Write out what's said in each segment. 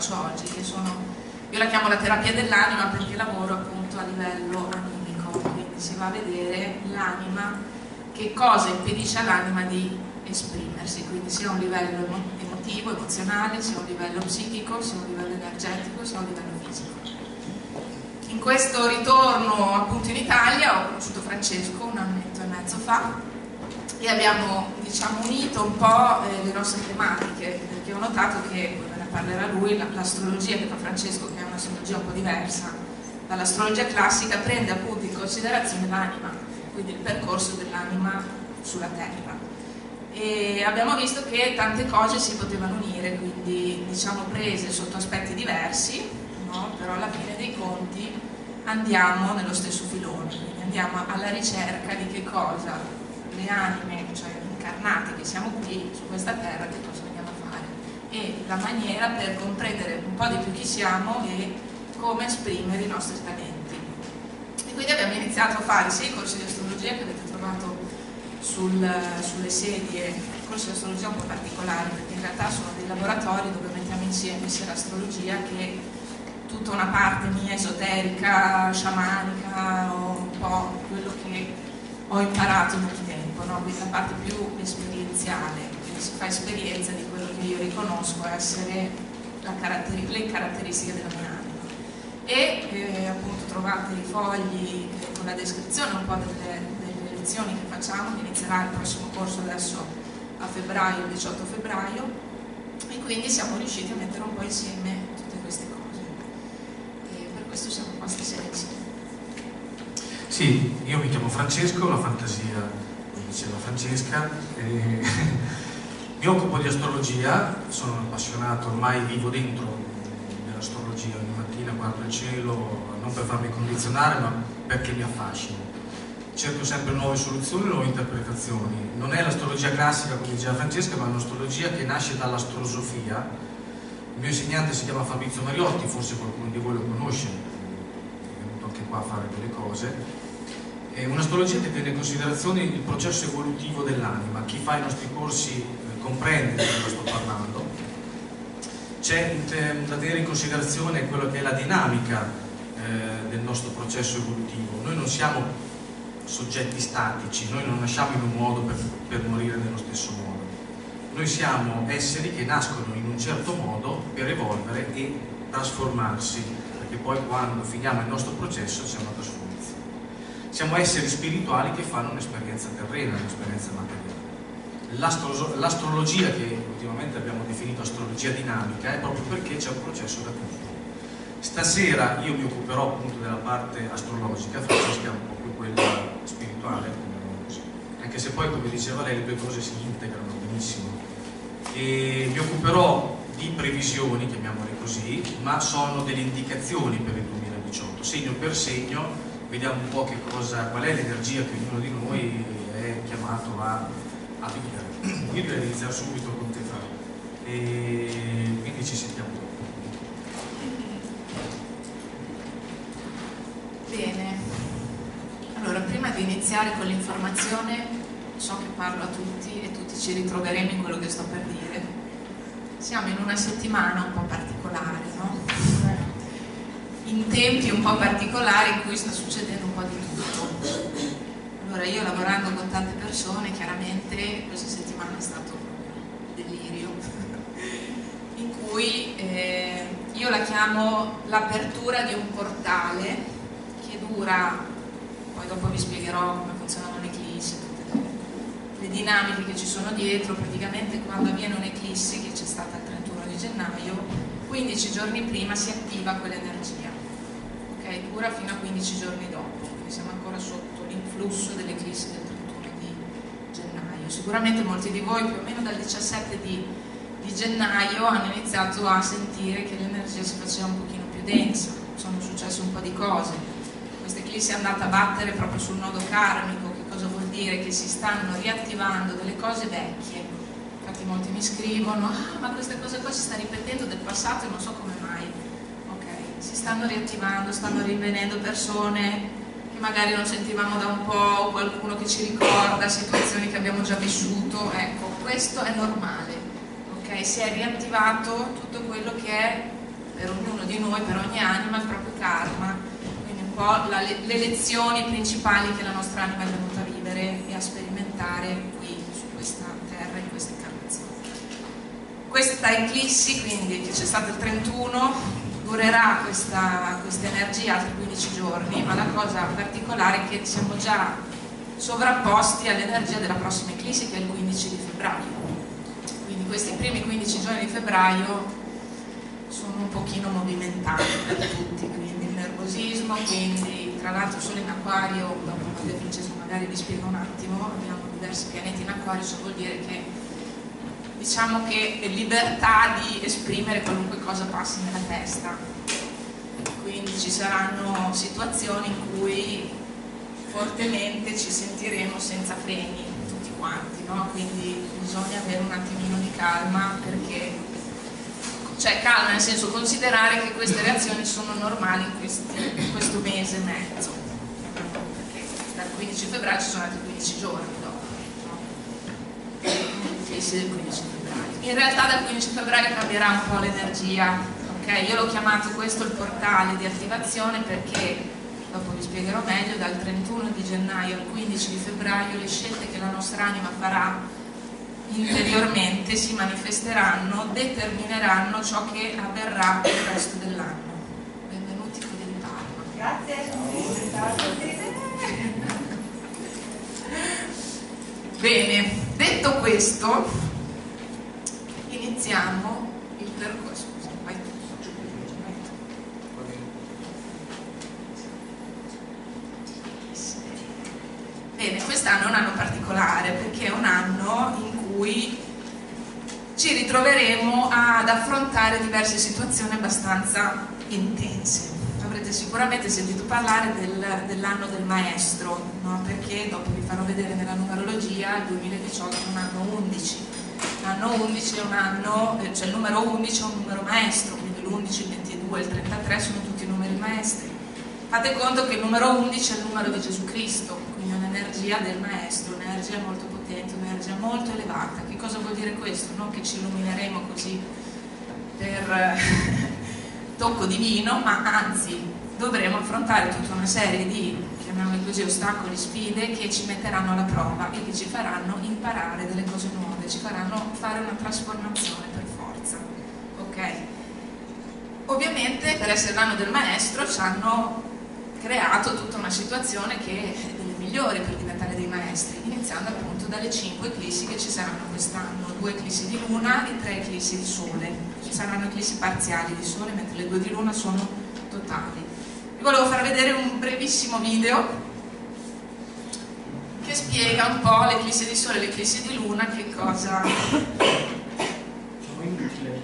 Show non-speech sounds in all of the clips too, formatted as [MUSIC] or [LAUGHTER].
faccio oggi, che sono, io la chiamo la terapia dell'anima perché lavoro appunto a livello animico, quindi si va a vedere l'anima, che cosa impedisce all'anima di esprimersi, quindi sia a un livello emotivo, emozionale, sia a un livello psichico, sia a un livello energetico, sia a un livello fisico. In questo ritorno appunto in Italia ho conosciuto Francesco un annetto e mezzo fa e abbiamo diciamo, unito un po' eh, le nostre tematiche, perché ho notato che, parlerà lui, l'astrologia che fa Francesco, che è un'astrologia un po' diversa dall'astrologia classica, prende appunto in considerazione l'anima, quindi il percorso dell'anima sulla Terra. E abbiamo visto che tante cose si potevano unire, quindi diciamo prese sotto aspetti diversi, no? però alla fine dei conti andiamo nello stesso filone, quindi andiamo alla ricerca di che cosa le anime, cioè incarnate che siamo qui su questa terra, che cosa e la maniera per comprendere un po' di più chi siamo e come esprimere i nostri talenti. E quindi abbiamo iniziato a fare sia i corsi di astrologia che avete trovato sul, sulle sedie, corsi di astrologia un po' particolari, perché in realtà sono dei laboratori dove mettiamo insieme sia l'astrologia che tutta una parte mia esoterica, sciamanica, o un po' quello che ho imparato nel tempo, no? quindi la parte più esperienziale, quindi si fa esperienza di che io riconosco essere caratteri le caratteristiche della mia anima. E eh, appunto trovate i fogli eh, con la descrizione un po' delle, delle, lezioni che facciamo, che inizierà il prossimo corso adesso a febbraio, il 18 febbraio, e quindi siamo riusciti a mettere un po' insieme tutte queste cose. E per questo siamo qua stasera insieme. Sì, io mi chiamo Francesco, la fantasia mi diceva Francesca, [LAUGHS] mi occupo di astrologia, sono appassionato, ormai vivo dentro nell'astrologia, ogni mattina guardo il cielo, non per farmi condizionare, ma perché mi affascina. Cerco sempre nuove soluzioni, nuove interpretazioni. Non è l'astrologia classica, come diceva Francesca, ma è un'astrologia che nasce dall'astrosofia. Il mio insegnante si chiama Fabrizio Mariotti, forse qualcuno di voi lo conosce, è venuto anche qua a fare delle cose è un'astrologia che tiene in considerazione il processo evolutivo dell'anima. Chi fa i nostri corsi comprende di cosa sto parlando. C'è da tenere in considerazione quello che è la dinamica eh, del nostro processo evolutivo. Noi non siamo soggetti statici, noi non nasciamo in un modo per, per morire nello stesso modo. Noi siamo esseri che nascono in un certo modo per evolvere e trasformarsi, perché poi quando finiamo il nostro processo c'è una trasformazione siamo esseri spirituali che fanno un'esperienza terrena, un'esperienza materiale. L'astrologia che ultimamente abbiamo definito astrologia dinamica è proprio perché c'è un processo da concludere. Stasera io mi occuperò appunto della parte astrologica, Francesca è un po' più quella spirituale, anche se poi come diceva lei le due cose si integrano benissimo. E mi occuperò di previsioni, chiamiamole così, ma sono delle indicazioni per il 2018, segno per segno vediamo un po' che cosa, qual è l'energia che ognuno di noi è chiamato a, a vivere. Io direi di iniziare subito con te Fra e quindi ci sentiamo dopo. Bene, allora prima di iniziare con l'informazione so che parlo a tutti e tutti ci ritroveremo in quello che sto per dire. Siamo in una settimana un po' particolare, no? in tempi un po' particolari in cui sta succedendo un po' di tutto. Allora io lavorando con tante persone, chiaramente questa settimana è stato un delirio, [LAUGHS] in cui eh, io la chiamo l'apertura di un portale che dura, poi dopo vi spiegherò come funzionano le eclissi, tutte le, le dinamiche che ci sono dietro, praticamente quando avviene un'eclissi, che c'è stata il 31 di gennaio, 15 giorni prima si attiva quell'energia okay, dura fino a 15 giorni dopo, quindi siamo ancora sotto l'influsso dell'eclissi del 31 di gennaio. Sicuramente molti di voi più o meno dal 17 di, di gennaio hanno iniziato a sentire che l'energia si faceva un pochino più densa, sono successe un po' di cose. Questa eclissi è andata a battere proprio sul nodo karmico, che cosa vuol dire? Che si stanno riattivando delle cose vecchie. Infatti molti mi scrivono, ah ma questa cosa qua si sta ripetendo del passato e non so come mai si stanno riattivando, stanno rinvenendo persone magari non sentivamo da un po', qualcuno che ci ricorda situazioni che abbiamo già vissuto, ecco, questo è normale, ok? Si è riattivato tutto quello che è per ognuno di noi, per ogni anima, il proprio karma, quindi un po' la, le lezioni principali che la nostra anima è venuta a vivere e a sperimentare qui su questa terra, in questa incarnazione. Questa eclissi, quindi che c'è stato il 31, durerà questa, questa energia altri 15 giorni, ma la cosa particolare è che siamo già sovrapposti all'energia della prossima eclissi che è il 15 di febbraio. Quindi questi primi 15 giorni di febbraio sono un pochino movimentati per tutti, quindi il nervosismo, quindi tra l'altro solo in acquario, dopo quando Vincenzo magari vi spiego un attimo, abbiamo diversi pianeti in acquario, ciò vuol dire che diciamo che libertà di esprimere qualunque cosa passi nella testa. Quindi ci saranno situazioni in cui fortemente ci sentiremo senza freni tutti quanti, no? quindi bisogna avere un attimino di calma perché cioè calma nel senso considerare che queste reazioni sono normali in, questi, in questo mese e mezzo perché dal 15 febbraio ci sono altri 15 giorni no? Del 15 febbraio in realtà dal 15 febbraio cambierà un po' l'energia ok? io l'ho chiamato questo il portale di attivazione perché dopo vi spiegherò meglio dal 31 di gennaio al 15 di febbraio le scelte che la nostra anima farà interiormente si manifesteranno, determineranno ciò che avverrà il resto dell'anno. Benvenuti con il Parma. Grazie. Bene, detto questo, iniziamo il percorso. Bene, quest'anno è un anno particolare perché è un anno in cui ci ritroveremo ad affrontare diverse situazioni abbastanza intense. Avrete sicuramente sentito parlare del, dell'anno del maestro, no? perché dopo vi farò vedere nella numerologia il 2018 è un anno 11. L'anno 11 è un anno, eh, cioè il numero 11 è un numero maestro, quindi l'11, il 22 il 33 sono tutti numeri maestri. Fate conto che il numero 11 è il numero di Gesù Cristo, quindi è un'energia del maestro, un'energia molto potente, un'energia molto elevata. Che cosa vuol dire questo? Non che ci illumineremo così per [LAUGHS] tocco divino, ma anzi dovremo affrontare tutta una serie di, chiamiamoli così, ostacoli, sfide che ci metteranno alla prova e che ci faranno imparare delle cose nuove, ci faranno fare una trasformazione per forza. Ok? Ovviamente per essere l'anno del maestro ci hanno creato tutta una situazione che migliori per diventare dei maestri, iniziando appunto dalle 5 eclissi che ci saranno quest'anno, due eclissi di luna e tre eclissi di sole. Ci saranno eclissi parziali di sole, mentre le due di luna sono totali. Vi volevo far vedere un brevissimo video che spiega un po' l'eclissi di sole e l'eclissi di luna, che cosa...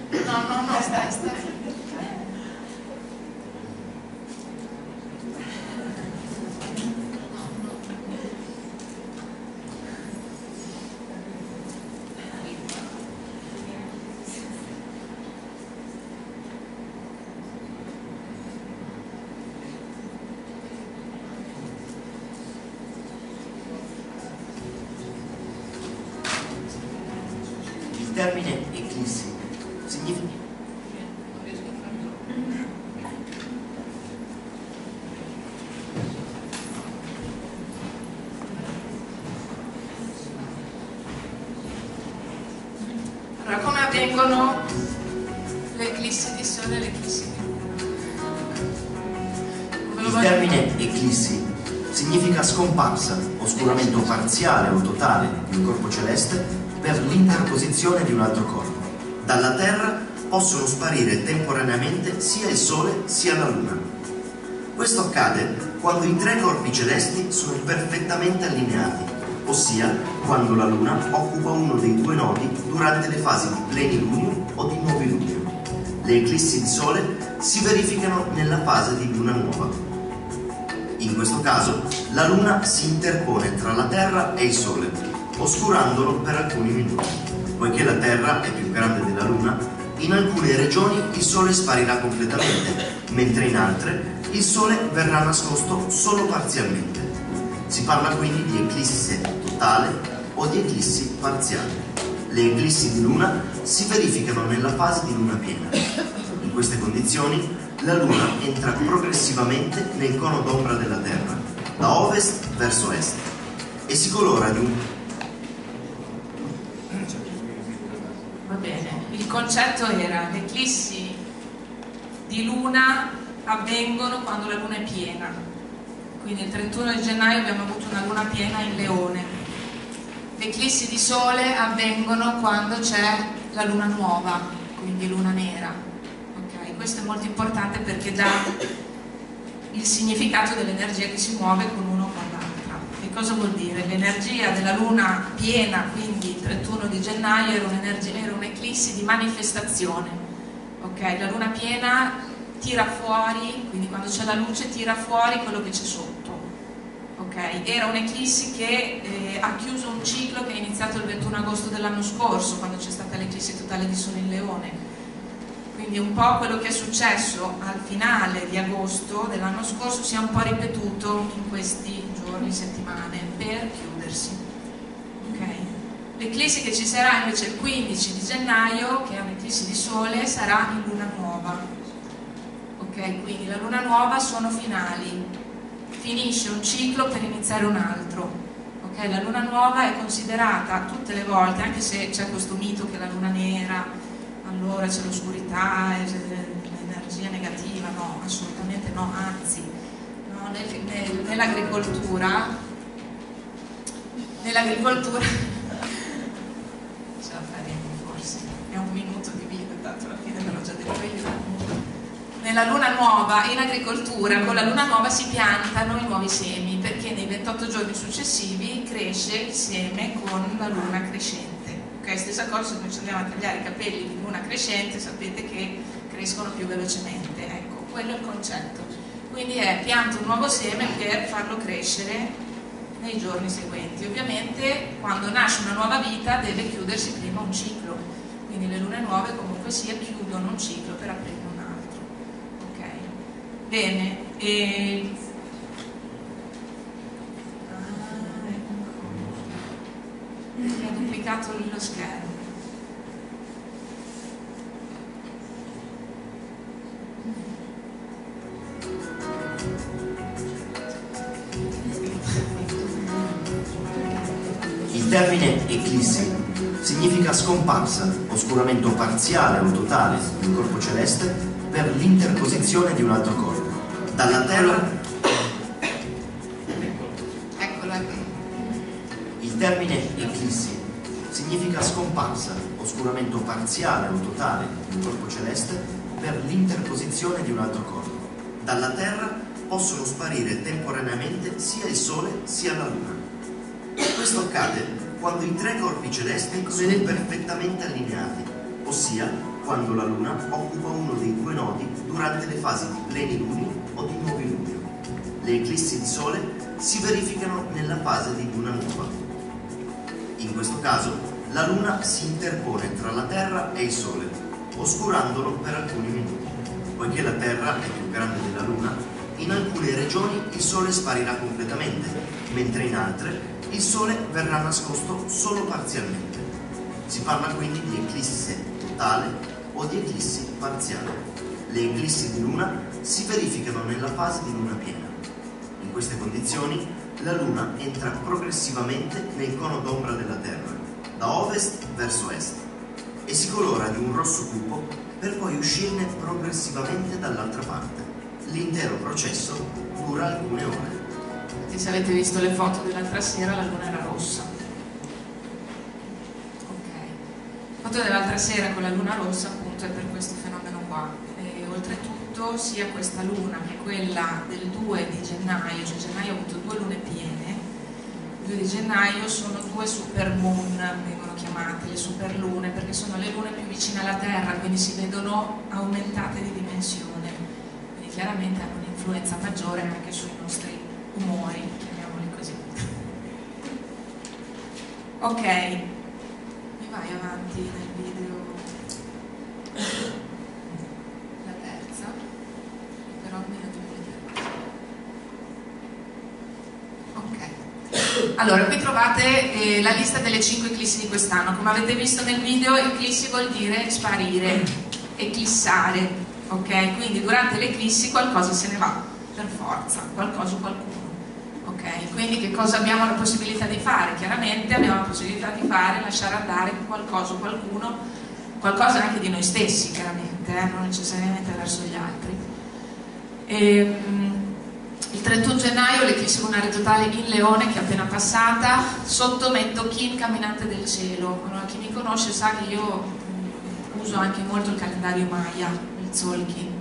No, no, no, stai, stai. Temporaneamente sia il Sole sia la Luna. Questo accade quando i tre corpi celesti sono perfettamente allineati, ossia quando la Luna occupa uno dei due nodi durante le fasi di plenilunio o di novilunio. Le eclissi di Sole si verificano nella fase di Luna nuova. In questo caso, la Luna si interpone tra la Terra e il Sole oscurandolo per alcuni minuti. Poiché la Terra è più grande della Luna, in alcune regioni il Sole sparirà completamente, mentre in altre il Sole verrà nascosto solo parzialmente. Si parla quindi di eclisse totale o di eclissi parziale. Le eclissi di Luna si verificano nella fase di Luna piena. In queste condizioni la Luna entra progressivamente nel cono d'ombra della Terra, da ovest verso est, e si colora di un... Va bene, il concetto era le eclissi di luna avvengono quando la luna è piena. Quindi il 31 di gennaio abbiamo avuto una luna piena in Leone. Le eclissi di sole avvengono quando c'è la luna nuova, quindi luna nera. Okay? Questo è molto importante perché dà il significato dell'energia che si muove con uno o con l'altra. Che cosa vuol dire? L'energia della luna piena, quindi il 31 di gennaio, era un'eclissi di manifestazione. Okay? La luna piena tira fuori, quindi quando c'è la luce tira fuori quello che c'è sotto. Okay? Era un'eclissi che eh, ha chiuso un ciclo che è iniziato il 21 agosto dell'anno scorso, quando c'è stata l'eclissi totale di Sole in Leone. Quindi un po' quello che è successo al finale di agosto dell'anno scorso si è un po' ripetuto in questi giorni, settimane, per chiudersi. Okay? L'eclissi che ci sarà invece il 15 di gennaio, che è un'eclissi di sole, sarà in luna nuova ok? Quindi la luna nuova sono finali, finisce un ciclo per iniziare un altro, ok? La luna nuova è considerata tutte le volte, anche se c'è questo mito che la luna nera, allora c'è l'oscurità, l'energia negativa, no, assolutamente no, anzi, no, nel, nel, nell'agricoltura, nell'agricoltura, ce la faremo forse, è un minuto di video, tanto alla fine ve l'ho già detto io. Nella luna nuova in agricoltura con la luna nuova si piantano i nuovi semi perché nei 28 giorni successivi cresce il seme con la luna crescente. Ok stessa cosa se noi ci andiamo a tagliare i capelli di luna crescente sapete che crescono più velocemente ecco quello è il concetto quindi è pianto un nuovo seme per farlo crescere nei giorni seguenti. Ovviamente quando nasce una nuova vita deve chiudersi prima un ciclo. Quindi le lune nuove comunque sia chiudono un ciclo per aprire Bene, e... ah, ecco. ha duplicato lo schermo. Eclissi significa scomparsa, oscuramento parziale o totale un corpo celeste per l'interposizione di un altro corpo. Dalla Terra... Eccola qui. Il termine eclissi significa scomparsa, oscuramento parziale o totale un corpo celeste per l'interposizione di un altro corpo. Dalla Terra possono sparire temporaneamente sia il Sole sia la Luna. Questo accade quando i tre corpi celesti sono perfettamente allineati, ossia quando la Luna occupa uno dei due nodi durante le fasi di plenilunio o di novilunio. Le eclissi di Sole si verificano nella fase di Luna nuova. In questo caso, la Luna si interpone tra la Terra e il Sole, oscurandolo per alcuni minuti. Poiché la Terra è più grande della Luna, in alcune regioni il Sole sparirà completamente, mentre in altre il Sole verrà nascosto solo parzialmente. Si parla quindi di eclisse totale o di eclissi parziale. Le eclissi di luna si verificano nella fase di luna piena. In queste condizioni la luna entra progressivamente nel cono d'ombra della Terra, da ovest verso est, e si colora di un rosso cupo per poi uscirne progressivamente dall'altra parte. L'intero processo dura alcune ore. E se avete visto le foto dell'altra sera la luna era rossa. foto dell'altra sera con la luna rossa appunto è per questo fenomeno qua. E oltretutto sia questa luna che quella del 2 di gennaio cioè gennaio ha avuto due lune piene il 2 di gennaio sono due super moon vengono chiamate le super lune perché sono le lune più vicine alla terra quindi si vedono aumentate di dimensione. Quindi chiaramente hanno un'influenza maggiore anche sui nostri umori chiamiamoli così. Ok. Vai avanti nel video. La terza. Però almeno ok. Allora qui trovate eh, la lista delle 5 eclissi di quest'anno. Come avete visto nel video eclissi vuol dire sparire eclissare ok? Quindi durante l'eclissi qualcosa se ne va, per forza, qualcosa o qualcuno. Ok, quindi che cosa abbiamo la possibilità di fare? Chiaramente abbiamo la possibilità di fare, lasciare andare qualcosa o qualcuno, qualcosa anche di noi stessi, chiaramente, eh? non necessariamente verso gli altri. E, ehm, il 31 gennaio l'eclissi lunare totale in Leone che è appena passata, sotto metto Kim camminante del cielo. Allora, chi mi conosce sa che io uso anche molto il calendario Maya, il Zolkin.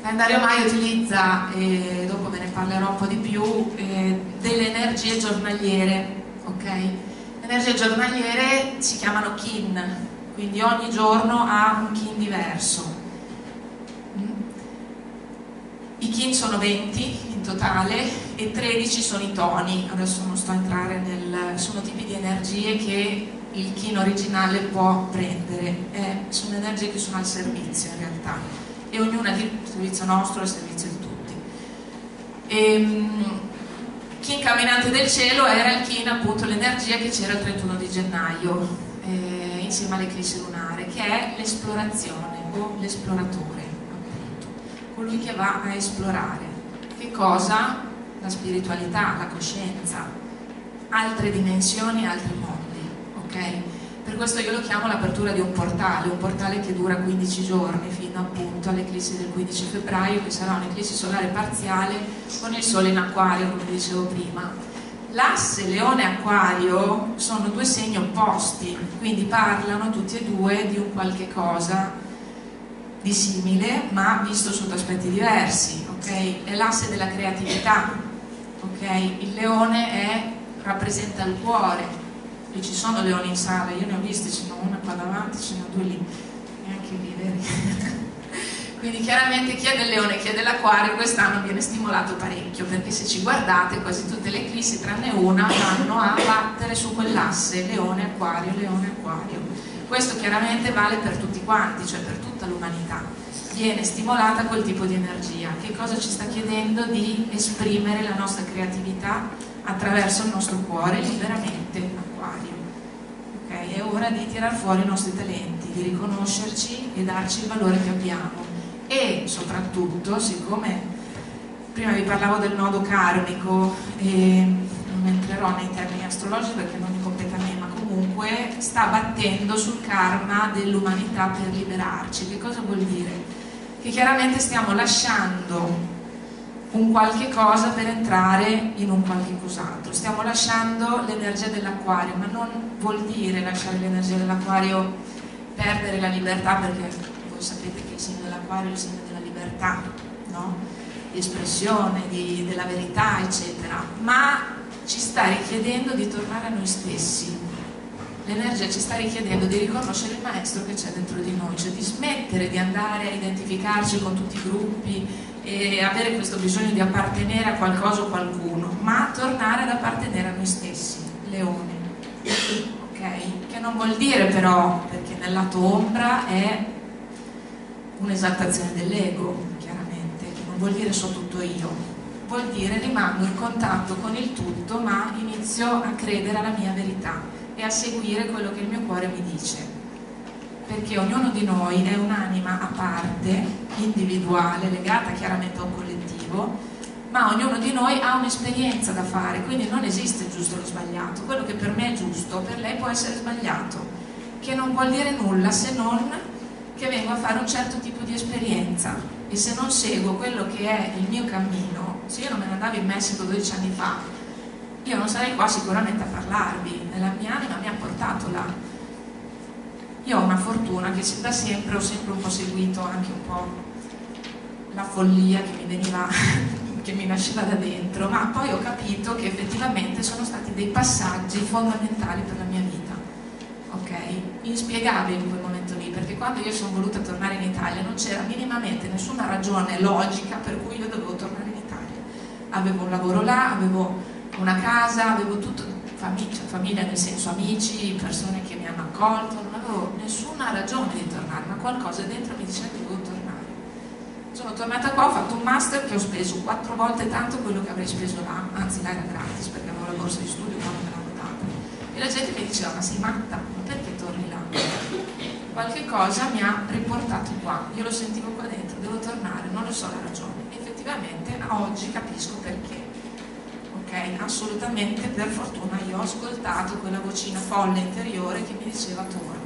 Calendario Maya utilizza, e dopo ve ne parlerò un po' di più, eh, delle energie giornaliere, ok? Le energie giornaliere si chiamano kin, quindi ogni giorno ha un kin diverso. Mm? I kin sono 20 in totale e 13 sono i toni, adesso non sto a entrare nel... sono tipi di energie che il kin originale può prendere, eh, sono energie che sono al servizio in realtà e ognuna di servizio nostro al servizio di tutti. E, um, kin camminante del cielo era il kin appunto l'energia che c'era il 31 di gennaio eh, insieme all'eclissi lunare che è l'esplorazione o l'esploratore appunto, colui che va a esplorare. Che cosa? La spiritualità, la coscienza, altre dimensioni, altri mondi ok? Per questo io lo chiamo l'apertura di un portale, un portale che dura 15 giorni fino appunto all'eclissi del 15 febbraio, che sarà un'eclissi solare parziale con il sole in acquario, come dicevo prima. L'asse leone-acquario sono due segni opposti, quindi parlano tutti e due di un qualche cosa di simile, ma visto sotto aspetti diversi, ok? È l'asse della creatività, ok? Il leone è, rappresenta il cuore, e ci sono leoni in sala, io ne ho visti, ce n'è una qua davanti, ce ne ho due lì, neanche lì, veri? [LAUGHS] Quindi chiaramente chi è del leone, chi è dell'acquario quest'anno viene stimolato parecchio, perché se ci guardate quasi tutte le eclissi, tranne una, vanno a battere su quell'asse leone-acquario, leone-acquario. Questo chiaramente vale per tutti quanti, cioè per tutta l'umanità. Viene stimolata quel tipo di energia. Che cosa ci sta chiedendo? Di esprimere la nostra creatività attraverso il nostro cuore liberamente Okay? È ora di tirar fuori i nostri talenti, di riconoscerci e darci il valore che abbiamo. E soprattutto, siccome prima vi parlavo del nodo karmico, e non entrerò nei termini astrologici perché non mi compete a me, ma comunque sta battendo sul karma dell'umanità per liberarci. Che cosa vuol dire? Che chiaramente stiamo lasciando un qualche cosa per entrare in un qualche cos'altro. Stiamo lasciando l'energia dell'acquario, ma non vuol dire lasciare l'energia dell'acquario perdere la libertà, perché voi sapete che il segno dell'acquario è il segno della libertà, no? di espressione, di, della verità, eccetera, ma ci sta richiedendo di tornare a noi stessi. L'energia ci sta richiedendo di riconoscere il maestro che c'è dentro di noi, cioè di smettere di andare a identificarci con tutti i gruppi, e avere questo bisogno di appartenere a qualcosa o qualcuno, ma tornare ad appartenere a noi stessi, leone. Ok? Che non vuol dire però, perché nel lato ombra è un'esaltazione dell'ego, chiaramente, non vuol dire so tutto io, vuol dire rimango in contatto con il tutto, ma inizio a credere alla mia verità e a seguire quello che il mio cuore mi dice perché ognuno di noi è un'anima a parte, individuale, legata chiaramente a un collettivo, ma ognuno di noi ha un'esperienza da fare, quindi non esiste il giusto o sbagliato. Quello che per me è giusto, per lei può essere sbagliato, che non vuol dire nulla se non che vengo a fare un certo tipo di esperienza. E se non seguo quello che è il mio cammino, se io non me ne andavo in Messico 12 anni fa, io non sarei qua sicuramente a parlarvi, la mia anima mi ha portato là io ho una fortuna che da sempre ho sempre un po' seguito anche un po' la follia che mi veniva [LAUGHS] che mi nasceva da dentro, ma poi ho capito che effettivamente sono stati dei passaggi fondamentali per la mia vita. Ok? Inspiegabili in quel momento lì, perché quando io sono voluta tornare in Italia non c'era minimamente nessuna ragione logica per cui io dovevo tornare in Italia. Avevo un lavoro là, avevo una casa, avevo tutto, famiglia, famiglia nel senso amici, persone che mi hanno accolto, avevo nessuna ragione di tornare, ma qualcosa dentro mi diceva che dovevo tornare. Sono tornata qua, ho fatto un master che ho speso quattro volte tanto quello che avrei speso là, anzi là era gratis perché avevo la borsa di studio quando me l'hanno data. E la gente mi diceva, ma sei matta, ma perché torni là? qualche cosa mi ha riportato qua, io lo sentivo qua dentro, devo tornare, non ne so la ragione. Effettivamente oggi capisco perché. Ok, assolutamente per fortuna io ho ascoltato quella vocina folle interiore che mi diceva torna.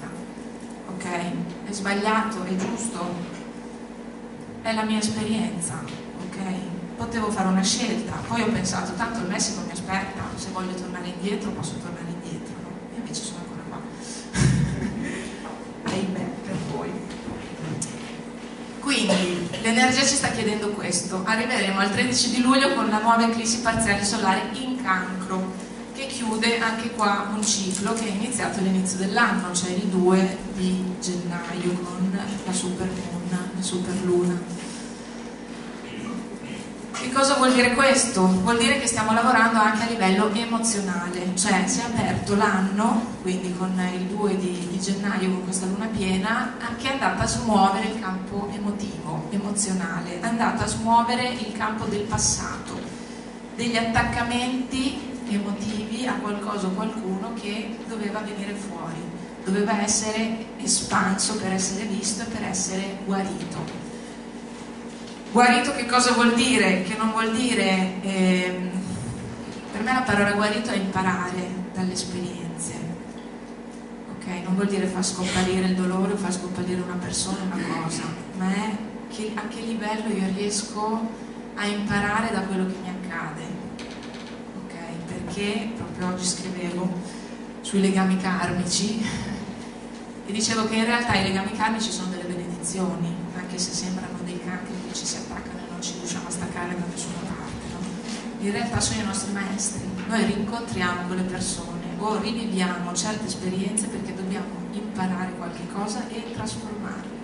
Ok? È sbagliato, è giusto, è la mia esperienza, ok? Potevo fare una scelta, poi ho pensato, tanto il Messico mi aspetta, se voglio tornare indietro posso tornare indietro, no? E invece sono ancora qua. [LAUGHS] Ahimè, per voi. Quindi l'energia ci sta chiedendo questo, arriveremo al 13 di luglio con la nuova eclissi parziale solare in cancro, chiude anche qua un ciclo che è iniziato all'inizio dell'anno, cioè il 2 di gennaio con la super luna, la super. Che cosa vuol dire questo? Vuol dire che stiamo lavorando anche a livello emozionale, cioè si è aperto l'anno, quindi con il 2 di, di, gennaio, con questa luna piena, che è andata a smuovere il campo emotivo, emozionale, è andata a smuovere il campo del passato, degli attaccamenti emotivi a qualcosa o qualcuno che doveva venire fuori, doveva essere espanso per essere visto e per essere guarito. Guarito che cosa vuol dire? Che non vuol dire, eh, per me la parola guarito è imparare dalle esperienze, ok? Non vuol dire far scomparire il dolore o far scomparire una persona, una cosa, ma è che, a che livello io riesco a imparare da quello che mi accade? Perché proprio oggi scrivevo sui legami karmici e dicevo che in realtà i legami karmici sono delle benedizioni, anche se sembrano dei cancri che ci si attaccano e non ci riusciamo a staccare da nessuna parte. No? In realtà sono i nostri maestri, noi rincontriamo quelle persone o riviviamo certe esperienze perché dobbiamo imparare qualche cosa e trasformarle.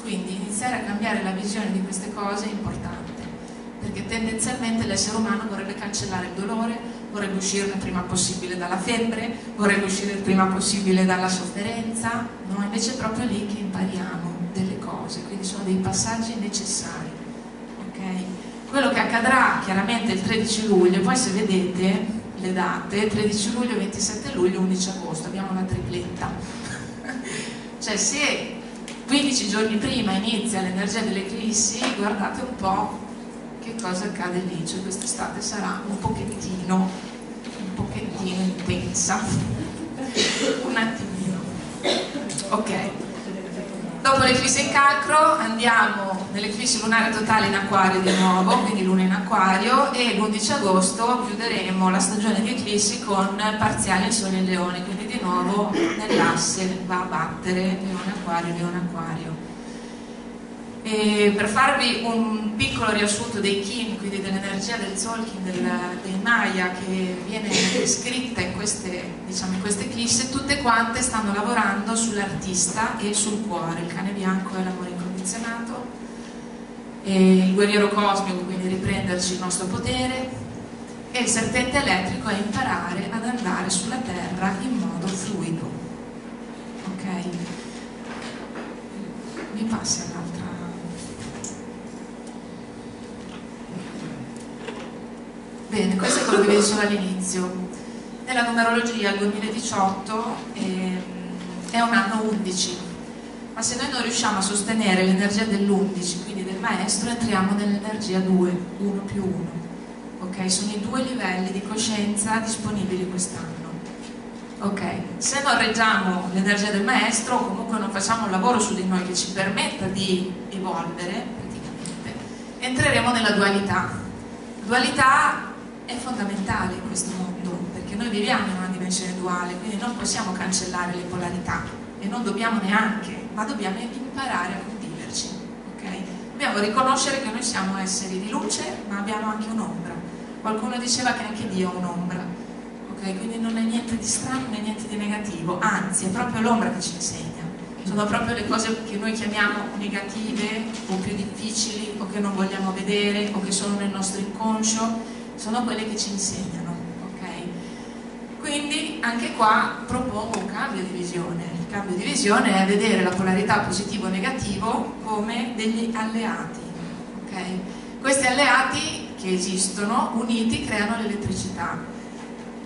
Quindi iniziare a cambiare la visione di queste cose è importante, perché tendenzialmente l'essere umano vorrebbe cancellare il dolore, vorrebbe uscirne prima possibile dalla febbre, vorrebbe uscire prima possibile dalla sofferenza, no? invece è proprio lì che impariamo delle cose, quindi sono dei passaggi necessari. Okay? Quello che accadrà chiaramente il 13 luglio, poi se vedete le date, 13 luglio, 27 luglio, 11 agosto, abbiamo una tripletta. [LAUGHS] cioè se 15 giorni prima inizia l'energia dell'eclissi, guardate un po' che cosa accade lì, cioè quest'estate sarà un pochettino, un pochettino intensa, [LAUGHS] un attimino. Ok. Dopo l'eclissi in cancro andiamo nell'eclissi lunare totale in acquario di nuovo, quindi luna in acquario e l'11 agosto chiuderemo la stagione di eclissi con parziale in sole in leone, quindi di nuovo nell'asse va a battere leone acquario, leone acquario. E per farvi un piccolo riassunto dei Kim, quindi dell'energia del Zolkin, del, dei Maya che viene descritta in queste, diciamo, in queste eclissi, tutte quante stanno lavorando sull'artista e sul cuore, il cane bianco è l'amore incondizionato, il guerriero cosmico, quindi riprenderci il nostro potere, e il serpente elettrico è imparare ad andare sulla terra in modo fluido. Ok? Mi passi all'altra. Bene, questo è quello che vi dicevo all'inizio. Nella numerologia il 2018 eh, è un anno 11, ma se noi non riusciamo a sostenere l'energia dell'11, quindi del maestro, entriamo nell'energia 2, 1 più 1. Ok? Sono i due livelli di coscienza disponibili quest'anno. Ok? Se non reggiamo l'energia del maestro, o comunque non facciamo un lavoro su di noi che ci permetta di evolvere, praticamente, entreremo nella dualità. Dualità è fondamentale in questo mondo, perché noi viviamo in una dimensione duale, quindi non possiamo cancellare le polarità e non dobbiamo neanche, ma dobbiamo imparare a conviverci. Okay? Dobbiamo riconoscere che noi siamo esseri di luce, ma abbiamo anche un'ombra. Qualcuno diceva che anche Dio ha un'ombra, okay? quindi non è niente di strano né niente di negativo, anzi è proprio l'ombra che ci insegna. Sono proprio le cose che noi chiamiamo negative o più difficili o che non vogliamo vedere o che sono nel nostro inconscio sono quelle che ci insegnano, ok? Quindi anche qua propongo un cambio di visione. Il cambio di visione è vedere la polarità positivo e negativo come degli alleati, ok? Questi alleati che esistono, uniti, creano l'elettricità.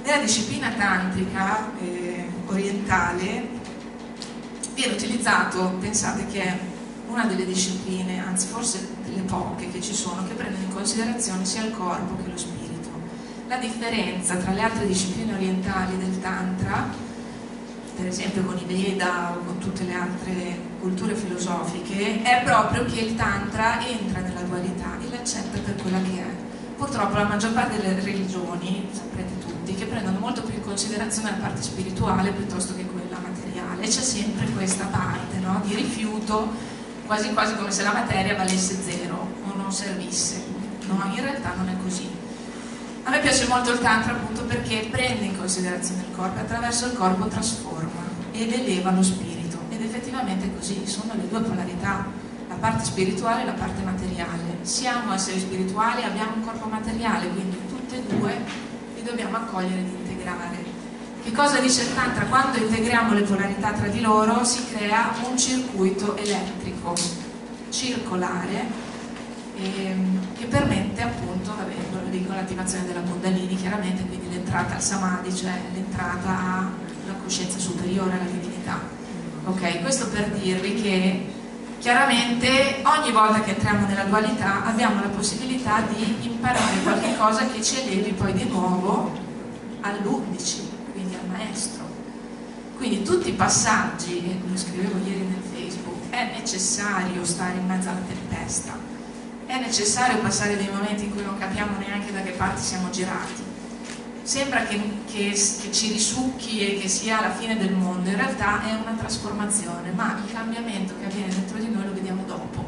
Nella disciplina tantrica eh, orientale viene utilizzato, pensate che è una delle discipline, anzi forse delle poche che ci sono, che prendono in considerazione sia il corpo che lo spirito. La differenza tra le altre discipline orientali del Tantra, per esempio con i Veda o con tutte le altre culture filosofiche, è proprio che il Tantra entra nella dualità e l'accetta per quella che è. Purtroppo la maggior parte delle religioni, saprete tutti, che prendono molto più in considerazione la parte spirituale piuttosto che quella materiale. C'è sempre questa parte no? di rifiuto, quasi quasi come se la materia valesse zero o non servisse. No, in realtà non è così. A me piace molto il Tantra appunto perché prende in considerazione il corpo e attraverso il corpo trasforma ed eleva lo spirito. Ed effettivamente è così, sono le due polarità, la parte spirituale e la parte materiale. Siamo esseri spirituali, abbiamo un corpo materiale, quindi tutte e due li dobbiamo accogliere ed integrare. Che cosa dice il Tantra? Quando integriamo le polarità tra di loro si crea un circuito elettrico circolare ehm, che permette appunto, vabbè, lo dico, l'attivazione della Kundalini chiaramente, quindi l'entrata al Samadhi, cioè l'entrata alla coscienza superiore, alla divinità. Ok, questo per dirvi che chiaramente ogni volta che entriamo nella dualità abbiamo la possibilità di imparare qualcosa che ci elevi poi di nuovo all'11, quindi al maestro. Quindi tutti i passaggi, come scrivevo ieri nel Facebook, è necessario stare in mezzo alla tempesta, è necessario passare dei momenti in cui non capiamo neanche da che parte siamo girati. Sembra che, che, che, ci risucchi e che sia la fine del mondo, in realtà è una trasformazione, ma il cambiamento che avviene dentro di noi lo vediamo dopo.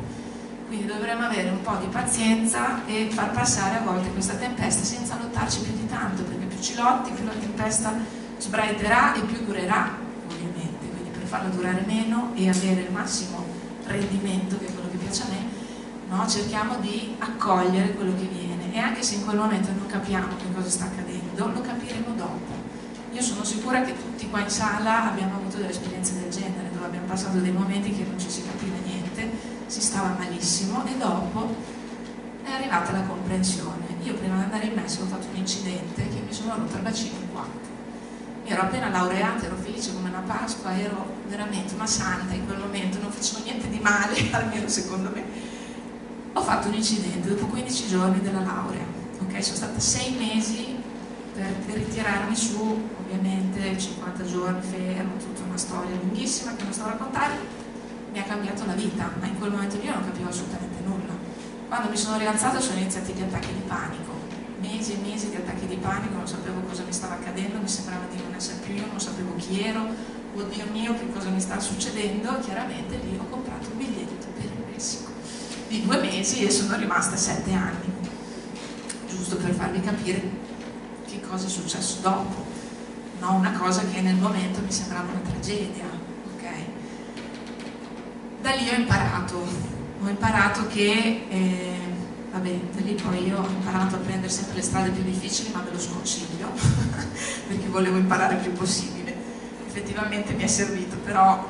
Quindi dovremmo avere un po' di pazienza e far passare a volte questa tempesta senza lottarci più di tanto, perché più ci lotti, più la tempesta sbraiterà e più durerà, farla durare meno e avere il massimo rendimento, che è quello che piace a me, no? cerchiamo di accogliere quello che viene e anche se in quel momento non capiamo che cosa sta accadendo, lo capiremo dopo. Io sono sicura che tutti qua in sala abbiamo avuto delle esperienze del genere, dove abbiamo passato dei momenti che non ci si capiva niente, si stava malissimo e dopo è arrivata la comprensione. Io prima di andare in Messico ho fatto un incidente che mi sono rotta il bacino in quattro. Mi ero appena laureata, ero felice come una Pasqua, ero veramente una santa in quel momento, non facevo niente di male, [LAUGHS] almeno secondo me ho fatto un incidente dopo 15 giorni della laurea, ok? Sono stata 6 mesi per, ritirarmi su, ovviamente 50 giorni fermo, tutta una storia lunghissima che non sto a raccontare, mi ha cambiato la vita, ma in quel momento io non capivo assolutamente nulla. Quando mi sono rialzata sono iniziati gli attacchi di panico, mesi e mesi di attacchi di panico, non sapevo cosa mi stava accadendo, mi sembrava di non essere più io, non sapevo chi ero, oddio mio che cosa mi sta succedendo, chiaramente lì ho comprato un biglietto per il Messico di due mesi e sono rimasta sette anni, giusto per farvi capire che cosa è successo dopo, no? una cosa che nel momento mi sembrava una tragedia. Okay? Da lì ho imparato, ho imparato che, eh, vabbè, da lì poi io ho imparato a prendere sempre le strade più difficili, ma ve lo sconsiglio, [LAUGHS] perché volevo imparare il più possibile. Effettivamente mi è servito, però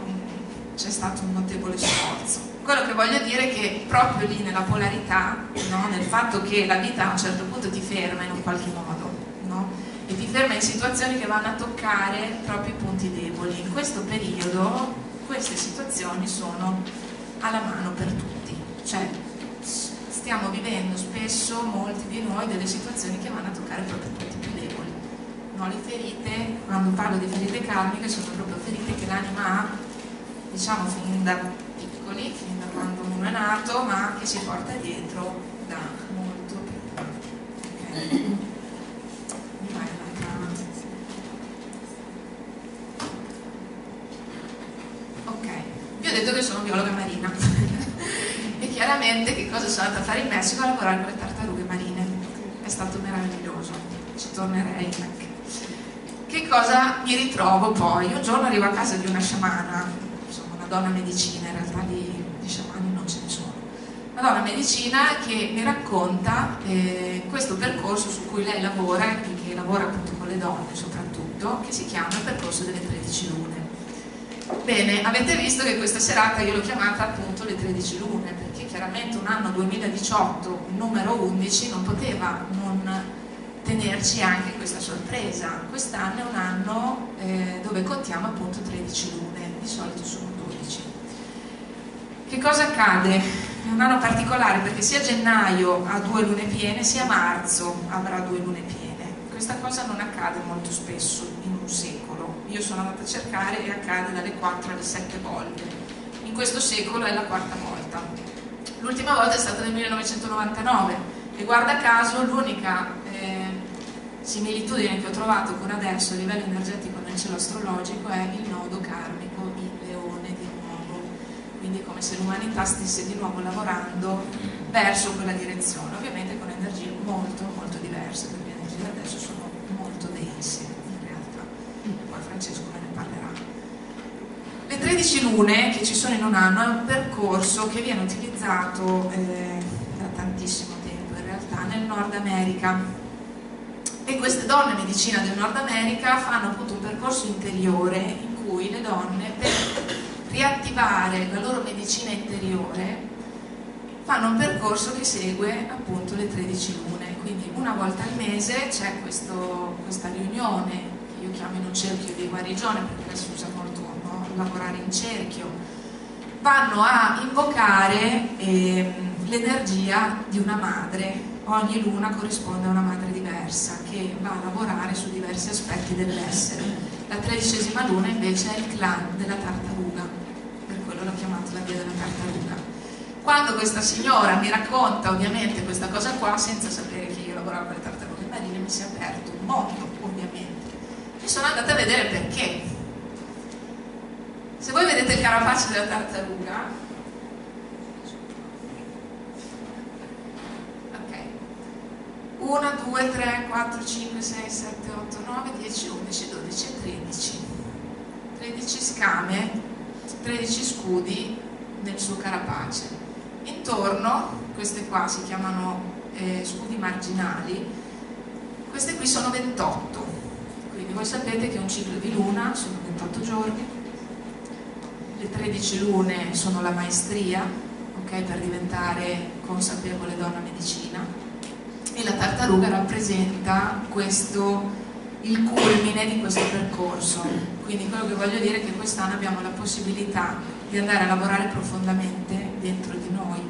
c'è stato un notevole sforzo quello che voglio dire è che proprio lì nella polarità, no? nel fatto che la vita a un certo punto ti ferma in un qualche modo, no? e ti ferma in situazioni che vanno a toccare proprio i punti deboli. In questo periodo queste situazioni sono alla mano per tutti, cioè stiamo vivendo spesso molti di noi delle situazioni che vanno a toccare proprio i punti più deboli. No? Le ferite, quando parlo di ferite karmiche, sono proprio ferite che l'anima ha, diciamo, fin da piccoli, fin da quando uno è nato, ma che si porta dietro da molto prima. Okay. Ok, vi ho detto che sono biologa marina chiaramente che cosa sono andata a fare in Messico a lavorare con le tartarughe marine. È stato meraviglioso, ci tornerei anche. Che cosa mi ritrovo poi? Un giorno arrivo a casa di una sciamana donna medicina, in realtà di, di sciamani non ce ne sono. Una donna medicina che mi racconta eh, questo percorso su cui lei lavora, che lavora appunto con le donne soprattutto, che si chiama il percorso delle 13 lune. Bene, avete visto che questa serata io l'ho chiamata appunto le 13 lune, perché chiaramente un anno 2018, numero 11, non poteva non tenerci anche questa sorpresa. Quest'anno è un anno eh, dove contiamo appunto 13 lune, di solito sono 12 Che cosa accade? È un anno particolare perché sia gennaio ha due lune piene, sia marzo avrà due lune piene. Questa cosa non accade molto spesso in un secolo. Io sono andata a cercare e accade dalle 4 alle 7 volte. In questo secolo è la quarta volta. L'ultima volta è stata nel 1999 e guarda caso l'unica eh, similitudine che ho trovato con adesso a livello energetico nel cielo astrologico è il nodo karmico in leone di nuovo. Quindi come se l'umanità stesse di nuovo lavorando verso quella direzione. Ovviamente con energie molto molto diverse perché le energie adesso sono molto dense in realtà. Poi Francesco me ne parlerà le 13 lune che ci sono in un anno è un percorso che viene utilizzato eh, da tantissimo tempo in realtà nel Nord America e queste donne medicina del Nord America fanno appunto un percorso interiore in cui le donne per riattivare la loro medicina interiore fanno un percorso che segue appunto le 13 lune quindi una volta al mese c'è questa riunione che io chiamo in un cerchio di guarigione perché adesso usa? Lavorare in cerchio vanno a invocare eh, l'energia di una madre ogni luna corrisponde a una madre diversa che va a lavorare su diversi aspetti dell'essere. La tredicesima luna invece è il clan della tartaruga, per quello l'ho chiamato la via della tartaruga. Quando questa signora mi racconta ovviamente questa cosa qua, senza sapere che io lavoravo con le tartarughe marine, mi si è aperto un mondo ovviamente. E sono andata a vedere perché. Se voi vedete il carapace della tartaruga, 1, 2, 3, 4, 5, 6, 7, 8, 9, 10, 11, 12 e 13. 13 scame, 13 scudi nel suo carapace. Intorno, queste qua si chiamano eh, scudi marginali, queste qui sono 28. Quindi voi sapete che un ciclo di luna sono 28 giorni, le 13 lune sono la maestria, ok, per diventare consapevole donna medicina e la tartaruga rappresenta questo, il culmine di questo percorso. Quindi quello che voglio dire è che quest'anno abbiamo la possibilità di andare a lavorare profondamente dentro di noi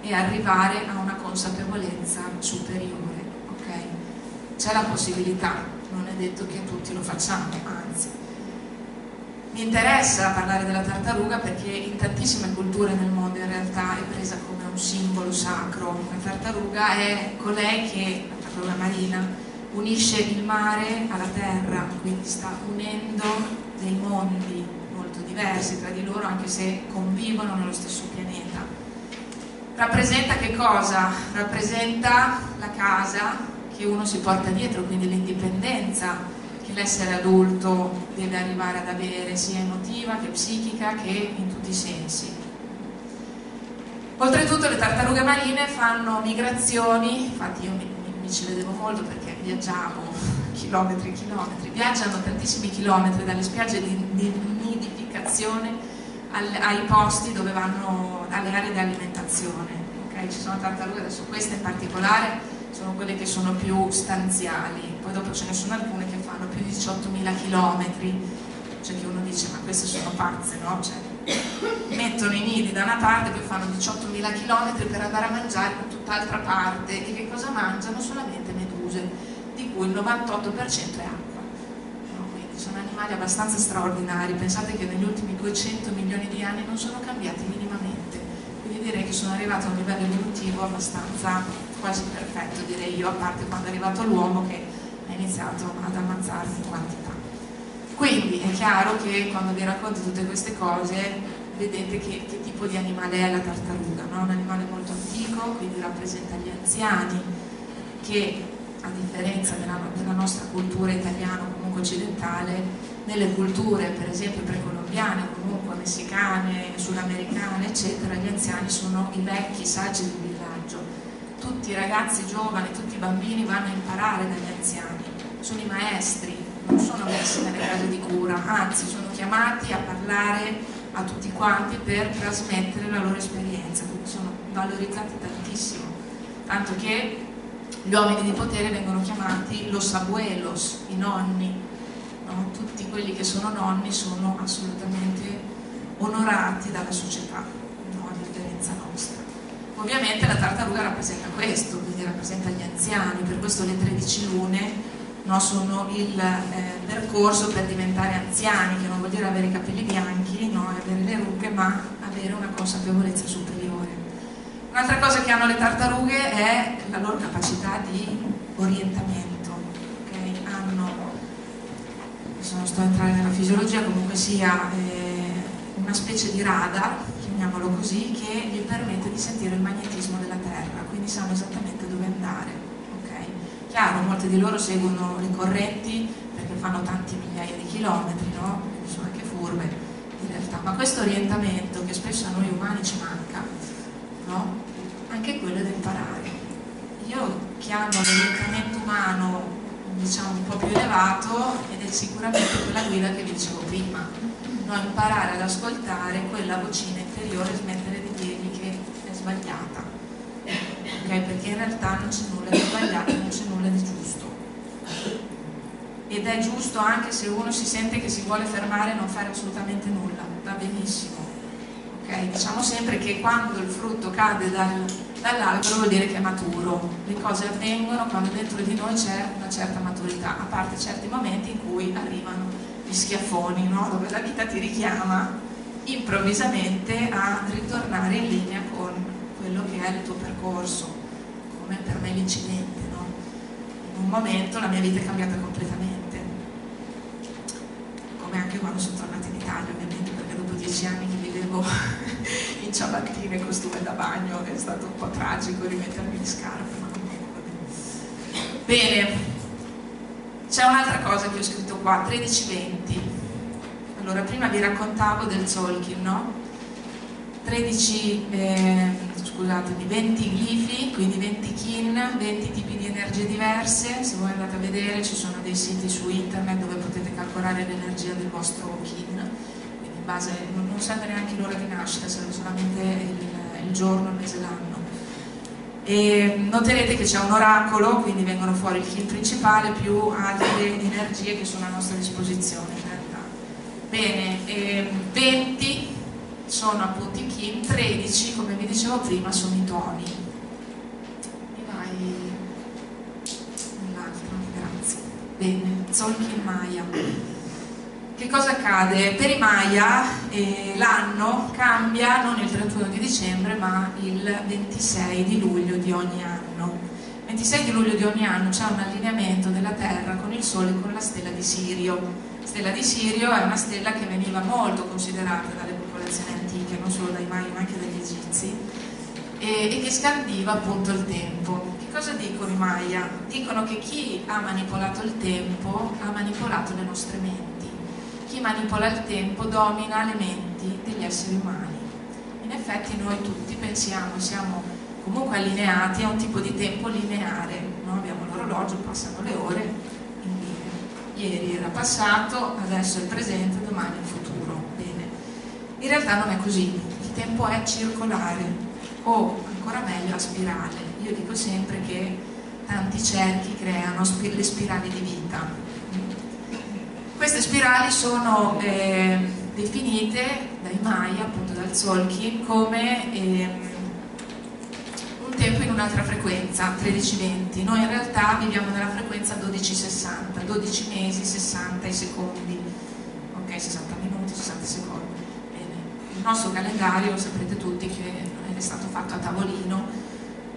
e arrivare a una consapevolezza superiore. Okay? C'è la possibilità, non è detto che tutti lo facciamo, anzi. Mi interessa parlare della tartaruga perché in tantissime culture nel mondo in realtà è presa come un simbolo sacro. La tartaruga è colei che, la tartaruga marina, unisce il mare alla terra, quindi sta unendo dei mondi molto diversi tra di loro anche se convivono nello stesso pianeta. Rappresenta che cosa? Rappresenta la casa che uno si porta dietro, quindi l'indipendenza l'essere adulto deve arrivare ad avere sia emotiva che psichica che in tutti i sensi. Oltretutto le tartarughe marine fanno migrazioni, infatti io mi, mi ci vedevo molto perché viaggiavo chilometri e chilometri, viaggiano tantissimi chilometri dalle spiagge di, di nidificazione al, ai posti dove vanno, alle aree di alimentazione. Okay? Ci sono tartarughe, adesso queste in particolare sono quelle che sono più stanziali, poi dopo ce ne sono alcune che fanno più di 18.000 km, cioè che uno dice ma queste sono pazze, no? Cioè, mettono i nidi da una parte, poi fanno 18.000 km per andare a mangiare da tutt'altra parte e che cosa mangiano? Solamente meduse, di cui il 98% è acqua. No? Quindi sono animali abbastanza straordinari, pensate che negli ultimi 200 milioni di anni non sono cambiati minimamente, direi che sono arrivati a un livello evolutivo abbastanza quasi perfetto direi io, a parte quando è arrivato l'uomo che ha iniziato ad ammazzarsi in quantità. Quindi è chiaro che quando vi racconto tutte queste cose vedete che, che tipo di animale è la tartaruga, no? un animale molto antico, quindi rappresenta gli anziani che a differenza della, della nostra cultura italiana o comunque occidentale, nelle culture per esempio precolombiane comunque messicane, sudamericane eccetera, gli anziani sono i vecchi saggi del villaggio. Tutti i ragazzi giovani, tutti i bambini vanno a imparare dagli anziani, sono i maestri, non sono messi nelle case di cura, anzi sono chiamati a parlare a tutti quanti per trasmettere la loro esperienza, quindi sono valorizzati tantissimo, tanto che gli uomini di potere vengono chiamati los abuelos, i nonni, no? tutti quelli che sono nonni sono assolutamente onorati dalla società, no? esperienza nostra. Ovviamente la tartaruga rappresenta questo, quindi rappresenta gli anziani, per questo le 13 lune no, sono il eh, percorso per diventare anziani, che non vuol dire avere i capelli bianchi no, avere le rughe, ma avere una consapevolezza superiore. Un'altra cosa che hanno le tartarughe è la loro capacità di orientamento. Okay? Hanno, adesso non sto a entrare nella fisiologia, comunque sia eh, una specie di radar, chiamiamolo così, che gli permette di sentire il magnetismo della Terra, quindi sanno esattamente dove andare. Okay? Chiaro, molte di loro seguono le correnti perché fanno tanti migliaia di chilometri, no? sono anche furbe in realtà, ma questo orientamento che spesso a noi umani ci manca, no? anche quello da imparare. Io chiamo l'orientamento umano diciamo un po' più elevato ed è sicuramente quella guida che dicevo prima, no? imparare ad ascoltare quella vocina interiore e smettere di dirgli che è sbagliata, okay? perché in realtà non c'è nulla di sbagliato, non c'è nulla di giusto. Ed è giusto anche se uno si sente che si vuole fermare e non fare assolutamente nulla, va benissimo. Okay? Diciamo sempre che quando il frutto cade dal, dall'albero vuol dire che è maturo. Le cose avvengono quando dentro di noi c'è una certa maturità, a parte certi momenti in cui arrivano gli schiaffoni, no? dove la vita ti richiama improvvisamente a ritornare in linea con quello che è il tuo percorso, come per me l'incidente. No? In un momento la mia vita è cambiata completamente, come anche quando sono tornata in Italia ovviamente, perché dopo dieci anni che vivevo in ciabattine e costume da bagno è stato un po' tragico rimettermi le scarpe, ma bene. Bene, c'è un'altra cosa che ho scritto qua, 13-20. Allora, prima vi raccontavo del Zolkin, no? 13, eh, scusatemi, 20 glifi, quindi 20 kin, 20 tipi di energie diverse. Se voi andate a vedere ci sono dei siti su internet dove potete calcolare l'energia del vostro kin base, non, non serve neanche l'ora di nascita, serve solamente il, il giorno, il mese, l'anno. E noterete che c'è un oracolo, quindi vengono fuori il kin principale più altre energie che sono a nostra disposizione in realtà. Bene, eh, 20 sono appunto i kin, 13 come vi dicevo prima sono i toni. Mi vai nell'altro, grazie. Bene, Zolkin Maya. Che cosa accade? Per i Maya eh, l'anno cambia non il 31 di dicembre ma il 26 di luglio di ogni anno. Il 26 di luglio di ogni anno c'è un allineamento della Terra con il Sole e con la stella di Sirio. La stella di Sirio è una stella che veniva molto considerata dalle popolazioni antiche, non solo dai Maya ma anche dagli Egizi, e, e che scandiva appunto il tempo. Che cosa dicono i Maya? Dicono che chi ha manipolato il tempo ha manipolato le nostre menti chi manipola il tempo domina le menti degli esseri umani. In effetti noi tutti pensiamo, siamo comunque allineati a un tipo di tempo lineare, no? abbiamo l'orologio, passano le ore. Ieri era passato, adesso è presente, domani è il futuro. Bene. In realtà non è così, il tempo è circolare o ancora meglio a spirale. Io dico sempre che tanti cerchi creano le spirali di vita queste spirali sono eh, definite dai Maya, appunto dal Zolkin, come eh, un tempo in un'altra frequenza, 13-20. Noi in realtà viviamo nella frequenza 12-60, 12 mesi, 60 secondi, ok, 60 minuti, 60 secondi. Bene. Il nostro calendario, lo saprete tutti che è stato fatto a tavolino,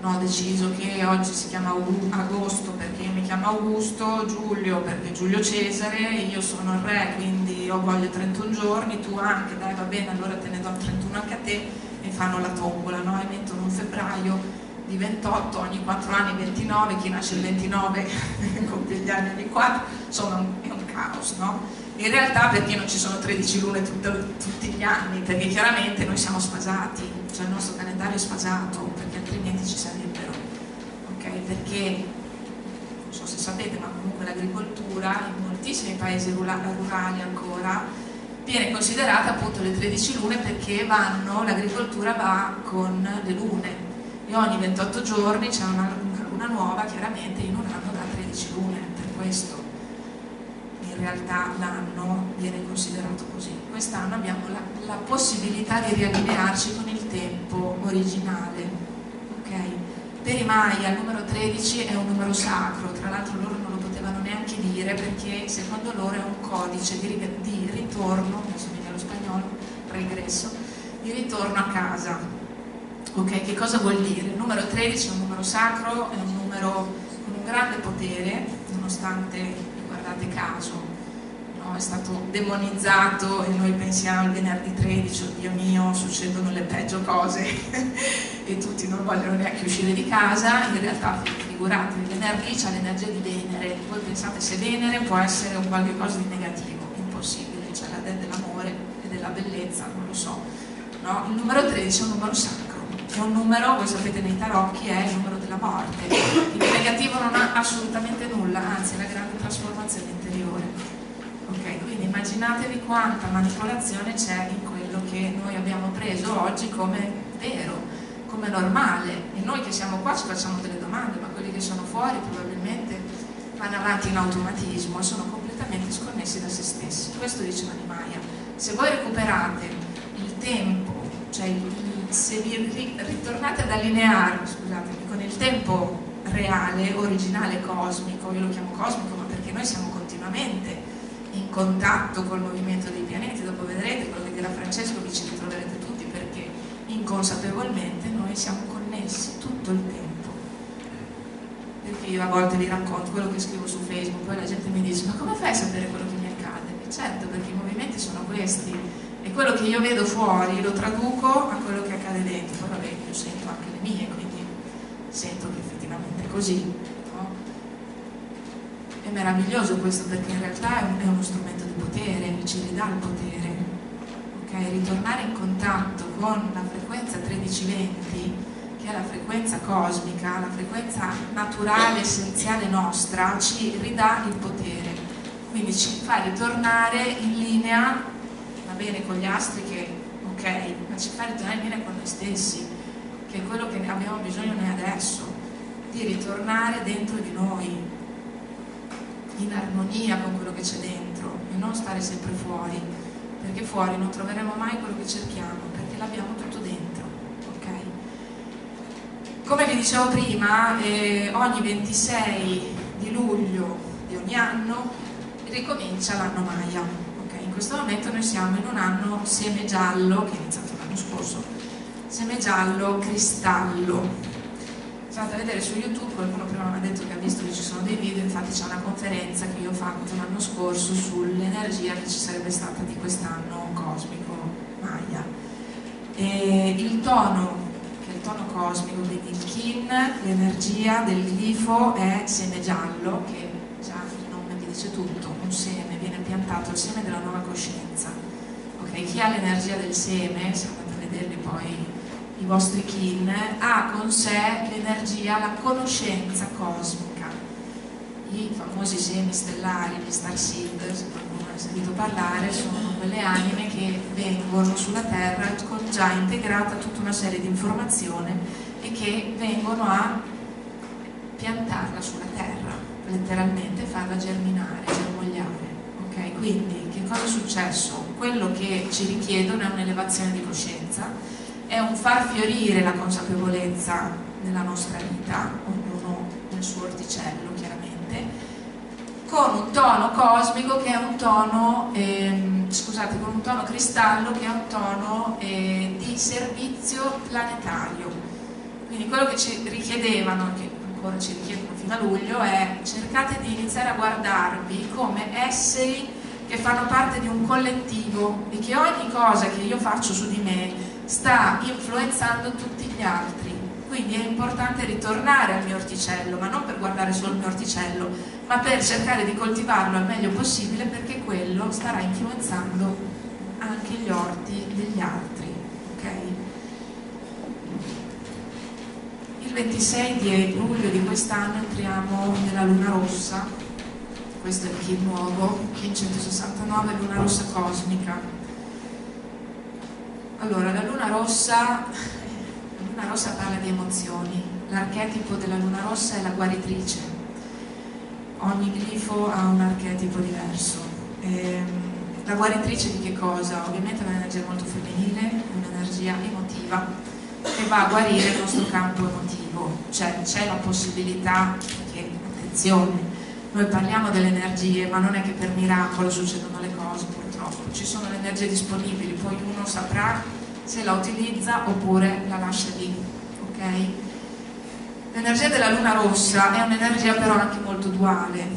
no, ho deciso che oggi si chiama agosto perché mi chiamo Augusto, Giulio perché Giulio Cesare, io sono il re quindi ho voglia 31 giorni, tu anche, dai va bene, allora te ne do 31 anche a te e fanno la tombola, no? e mettono un febbraio di 28, ogni 4 anni 29, chi nasce il 29 [LAUGHS] compie gli anni ogni 4, insomma è un caos, no? In realtà perché non ci sono 13 lune tutto, tutti gli anni? Perché chiaramente noi siamo sfasati, cioè il nostro calendario è sfasato, altrimenti ci sarebbero. Okay? Perché, non so se sapete, ma comunque l'agricoltura in moltissimi paesi rurali ancora viene considerata appunto le 13 lune perché l'agricoltura va con le lune e ogni 28 giorni c'è una, una luna nuova chiaramente in un anno da 13 lune, per questo realtà l'anno viene considerato così. Quest'anno abbiamo la, la, possibilità di riallinearci con il tempo originale. Okay? Per i Maya il numero 13 è un numero sacro, tra l'altro loro non lo potevano neanche dire perché secondo loro è un codice di, di ritorno, adesso viene lo spagnolo, regresso, di ritorno a casa. Ok, che cosa vuol dire? Il numero 13 è un numero sacro, è un numero con un grande potere, nonostante, guardate caso, no? è stato demonizzato e noi pensiamo al venerdì 13, oddio mio, succedono le peggio cose [LAUGHS] e tutti non vogliono neanche uscire di casa, in realtà figurate, il venerdì c'è l'energia di Venere, voi pensate se Venere può essere un qualche cosa di negativo, impossibile, c'è la dell'amore e della bellezza, non lo so. No? Il numero 13 è un numero sacro, è un numero, voi sapete nei tarocchi, è il numero della morte. Il negativo non ha assolutamente nulla, anzi è la grande trasformazione interiore. Ok, quindi immaginatevi quanta manipolazione c'è in quello che noi abbiamo preso oggi come vero, come normale. E noi che siamo qua ci facciamo delle domande, ma quelli che sono fuori probabilmente vanno avanti in automatismo e sono completamente sconnessi da se stessi. Questo dice Manimaya. Se voi recuperate il tempo, cioè se vi ritornate ad allineare scusatemi, con il tempo reale, originale, cosmico, io lo chiamo cosmico ma perché noi siamo continuamente in contatto col movimento dei pianeti, dopo vedrete quello che dirà Francesco, vi ci ritroverete tutti perché inconsapevolmente noi siamo connessi tutto il tempo. Perché io a volte vi racconto quello che scrivo su Facebook, poi la gente mi dice ma come fai a sapere quello che mi accade? E certo, perché i movimenti sono questi, e quello che io vedo fuori lo traduco a quello che accade dentro, poi vabbè io sento anche le mie, quindi sento che effettivamente è così. È meraviglioso questo perché in realtà è, un, è uno strumento di potere, ci ridà il potere. Okay? Ritornare in contatto con la frequenza 1320, che è la frequenza cosmica, la frequenza naturale, essenziale nostra, ci ridà il potere. Quindi ci fa ritornare in linea bene con gli astri che ok, ma ci fa ritornare in linea con noi stessi, che è quello che abbiamo bisogno noi adesso, di ritornare dentro di noi, in armonia con quello che c'è dentro e non stare sempre fuori, perché fuori non troveremo mai quello che cerchiamo, perché l'abbiamo tutto dentro. ok? Come vi dicevo prima, eh, ogni 26 di luglio di ogni anno ricomincia l'anno Maya in questo momento noi siamo in un anno seme giallo, che è iniziato l'anno scorso, seme giallo cristallo. Andate a vedere su YouTube, qualcuno prima mi ha detto che ha visto che ci sono dei video, infatti c'è una conferenza che io ho fatto l'anno scorso sull'energia che ci sarebbe stata di quest'anno cosmico Maya. E il tono, che è il tono cosmico, quindi il kin, l'energia del glifo è seme giallo, che già il nome vi dice tutto, un seme piantato il seme della nuova coscienza. Okay? Chi ha l'energia del seme, se andate a vederli poi i vostri kin, ha con sé l'energia, la conoscenza cosmica. I famosi semi stellari, gli star seed, se qualcuno ha sentito parlare, sono quelle anime che vengono sulla Terra con già integrata tutta una serie di informazioni e che vengono a piantarla sulla Terra, letteralmente farla germinare, germogliare. Okay, quindi che cosa è successo? Quello che ci richiedono è un'elevazione di coscienza, è un far fiorire la consapevolezza nella nostra vita, ognuno nel suo orticello chiaramente, con un tono cosmico che è un tono, ehm, scusate, con un tono cristallo che è un tono eh, di servizio planetario. Quindi quello che ci richiedevano, che ancora ci richiedono fino a luglio è cercate di iniziare a guardarvi come esseri che fanno parte di un collettivo e che ogni cosa che io faccio su di me sta influenzando tutti gli altri. Quindi è importante ritornare al mio orticello, ma non per guardare solo il mio orticello, ma per cercare di coltivarlo al meglio possibile perché quello starà influenzando anche gli orti degli altri. il 26 di luglio di quest'anno entriamo nella luna rossa, questo è il kit nuovo, kit 169, luna rossa cosmica. Allora, la luna rossa, la luna rossa parla di emozioni, l'archetipo della luna rossa è la guaritrice, ogni glifo ha un archetipo diverso. Ehm, la guaritrice di che cosa? Ovviamente è un'energia molto femminile, un'energia emotiva che va a guarire il nostro campo emotivo, cioè c'è la possibilità, che attenzione, noi parliamo delle energie, ma non è che per miracolo succedono le cose, ci sono le energie disponibili, poi uno saprà se la utilizza oppure la lascia lì, ok? L'energia della luna rossa è un'energia però anche molto duale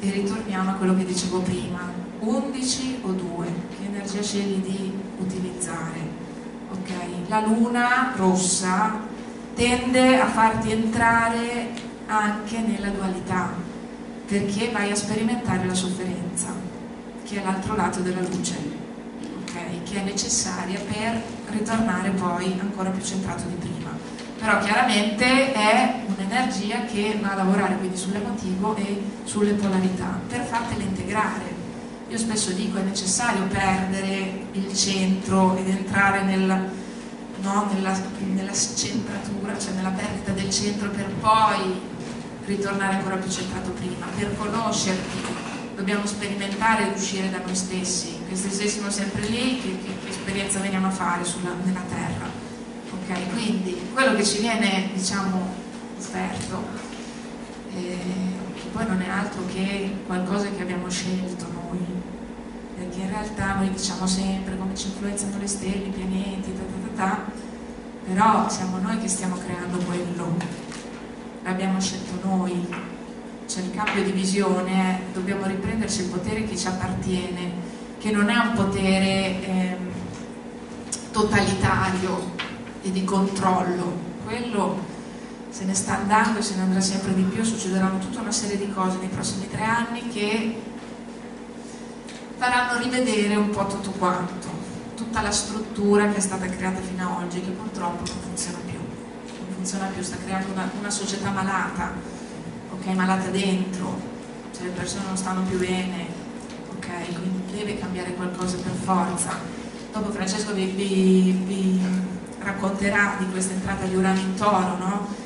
e ritorniamo a quello che dicevo prima, 11 o 2, che energia scegli di utilizzare? Okay? La luna rossa tende a farti entrare anche nella dualità, perché vai a sperimentare la sofferenza, che è l'altro lato della luce, okay? che è necessaria per ritornare poi ancora più centrato di prima. Però chiaramente è un'energia che va a lavorare quindi sull'emotivo e sulle polarità, per fartele integrare io spesso dico è necessario perdere il centro ed entrare nel, no, nella, nella centratura, cioè nella perdita del centro per poi ritornare ancora più centrato prima, per conoscerti dobbiamo sperimentare ed uscire da noi stessi, che stessimo sempre lì, che, che, che esperienza veniamo a fare sulla, nella terra. Ok, quindi quello che ci viene diciamo offerto eh, poi non è altro che qualcosa che abbiamo scelto noi, perché in realtà noi diciamo sempre come ci influenzano le stelle, i pianeti, ta ta ta, però siamo noi che stiamo creando quello, l'abbiamo scelto noi, c'è il cambio di visione, dobbiamo riprenderci il potere che ci appartiene, che non è un potere eh, totalitario e di controllo, quello se ne sta andando e se ne andrà sempre di più, succederanno tutta una serie di cose nei prossimi tre anni che faranno rivedere un po' tutto quanto, tutta la struttura che è stata creata fino ad oggi, che purtroppo non funziona più, non funziona più, sta creando una, una società malata, ok, malata dentro, cioè le persone non stanno più bene, ok, quindi deve cambiare qualcosa per forza. Dopo Francesco vi, vi, vi racconterà di questa entrata di Urano in Toro, no?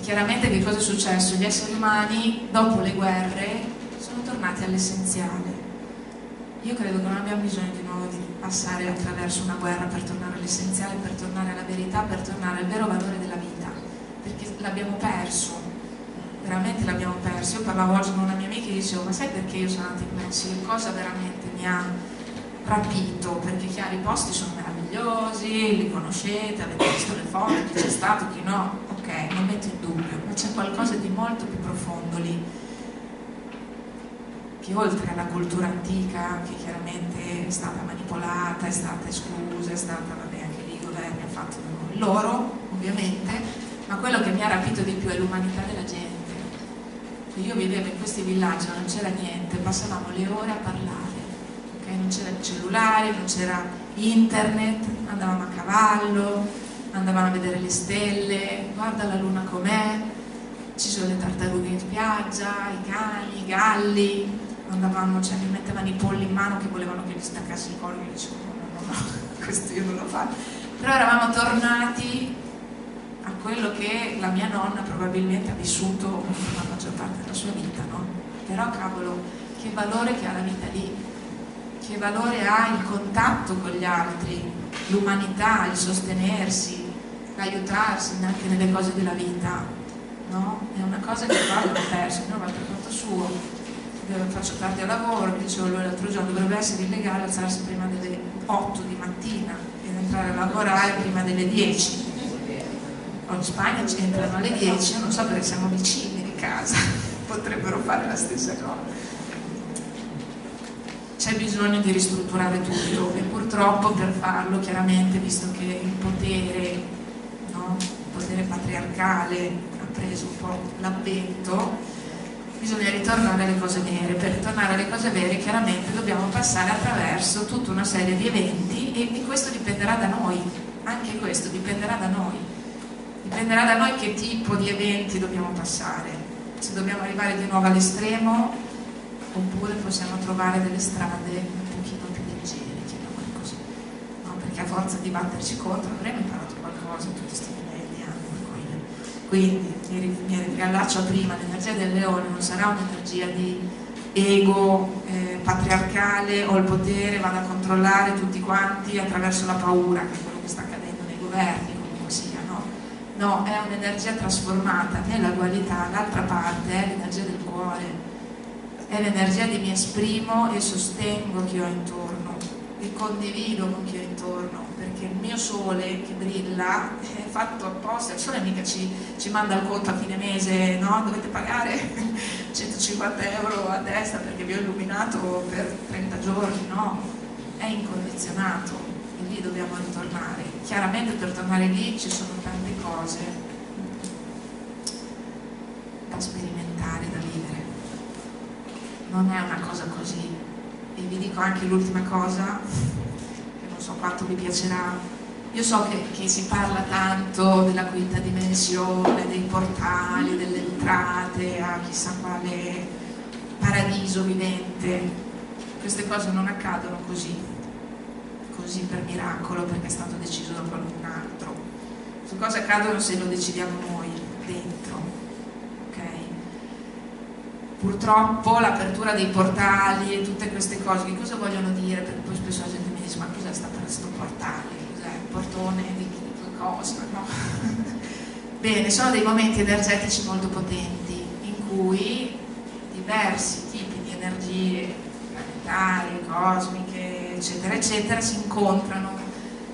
chiaramente che cosa è successo? Gli esseri umani, dopo le guerre, sono tornati all'essenziale. Io credo che non abbiamo bisogno di nuovo di passare attraverso una guerra per tornare all'essenziale, per tornare alla verità, per tornare al vero valore della vita, perché l'abbiamo perso, veramente l'abbiamo perso. Io parlavo oggi con una mia amica e dicevo, ma sai perché io sono andata in Messico? Cosa veramente mi ha rapito? Perché chiaro, i posti sono meravigliosi, li conoscete, avete visto le foto, chi c'è stato, chi no, ok, non metto in dubbio, ma c'è qualcosa di molto più profondo lì, che oltre alla cultura antica, che chiaramente è stata manipolata, è stata esclusa, è stata, vabbè, anche lì i governi hanno fatto loro, ovviamente, ma quello che mi ha rapito di più è l'umanità della gente. Io vivevo in questi villaggi, non c'era niente, passavamo le ore a parlare, okay? non c'era il cellulare, non c'era internet, andavamo a cavallo, andavano a vedere le stelle, guarda la luna com'è, ci sono le tartarughe in spiaggia, i cani, i galli, andavamo, cioè mi mettevano i polli in mano che volevano che gli staccassi il collo, io dicevo no, no, no, [LAUGHS] questo io non lo faccio. Però eravamo tornati a quello che la mia nonna probabilmente ha vissuto maggior parte della sua vita, no? Però cavolo, che valore che ha la vita lì, che valore ha il contatto con gli altri, l'umanità, il sostenersi, aiutarsi anche nelle cose della vita, no? È una cosa che abbiamo perso, noi va per conto suo, faccio tardi a lavoro, dicevo l'altro giorno, dovrebbe essere illegale alzarsi prima delle 8 di mattina ed entrare a lavorare prima delle 10. O in Spagna ci entrano alle 10, non so perché siamo vicini casa, [LAUGHS] potrebbero fare la stessa cosa c'è bisogno di ristrutturare tutto e purtroppo per farlo chiaramente visto che il potere no? il potere patriarcale ha preso un po' l'avvento, bisogna ritornare alle cose vere. Per ritornare alle cose vere chiaramente dobbiamo passare attraverso tutta una serie di eventi e questo dipenderà da noi, anche questo dipenderà da noi. Dipenderà da noi che tipo di eventi dobbiamo passare, se dobbiamo arrivare di nuovo all'estremo oppure possiamo trovare delle strade un pochino più leggere, chiamiamole così, no? perché a forza di batterci contro avremo imparato qualcosa tutti questi livelli anni. Quindi mi riallaccio a prima, l'energia del leone non sarà un'energia di ego eh, patriarcale, ho il potere, vado a controllare tutti quanti attraverso la paura, che è quello che sta accadendo nei governi? No, è un'energia trasformata nella dualità, l'altra parte è l'energia del cuore, è l'energia di mi esprimo e sostengo chi ho intorno, e condivido con chi ho intorno, perché il mio sole che brilla è fatto apposta, il sole mica ci, ci manda il conto a fine mese, no? Dovete pagare [LAUGHS] 150 euro a testa perché vi ho illuminato per 30 giorni, no? È incondizionato e lì dobbiamo ritornare. Chiaramente per tornare lì ci sono tante cose da sperimentare, da vivere. Non è una cosa così. E vi dico anche l'ultima cosa, che non so quanto vi piacerà. Io so che, che si parla tanto della quinta dimensione, dei portali, delle entrate a chissà quale paradiso vivente. Queste cose non accadono così, così per miracolo, perché è stato deciso da qualcun altro. Queste cose accadono se lo decidiamo noi, dentro. Okay? Purtroppo l'apertura dei portali e tutte queste cose, che cosa vogliono dire? Perché poi spesso la gente mi dice, ma cos'è stato questo portale? Cos'è il portone di cosa? No? [LAUGHS] Bene, sono dei momenti energetici molto potenti in cui diversi tipi di energie planetarie, cosmiche, eccetera, eccetera, si incontrano,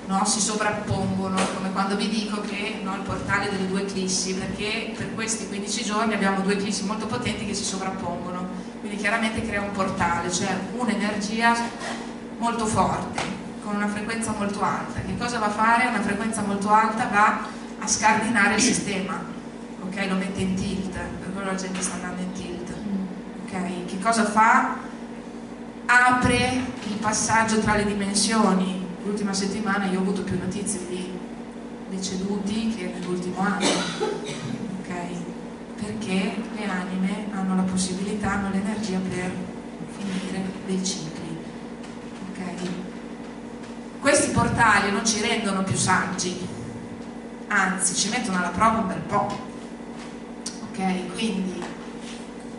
no? si sovrappongono, come quando vi dico che no, il portale delle due eclissi, perché per questi 15 giorni abbiamo due eclissi molto potenti che si sovrappongono, quindi chiaramente crea un portale, cioè un'energia molto forte, con una frequenza molto alta. Che cosa va a fare? Una frequenza molto alta va a scardinare il sistema, ok? Lo mette in tilt, per quello la gente sta andando in tilt, ok? Che cosa fa? Apre il passaggio tra le dimensioni. L'ultima settimana io ho avuto più notizie di deceduti che nell'ultimo anno, ok? Perché le anime hanno la possibilità, hanno l'energia per finire dei cicli, ok? Questi portali non ci rendono più saggi, anzi ci mettono alla prova un bel po'. Ok? Quindi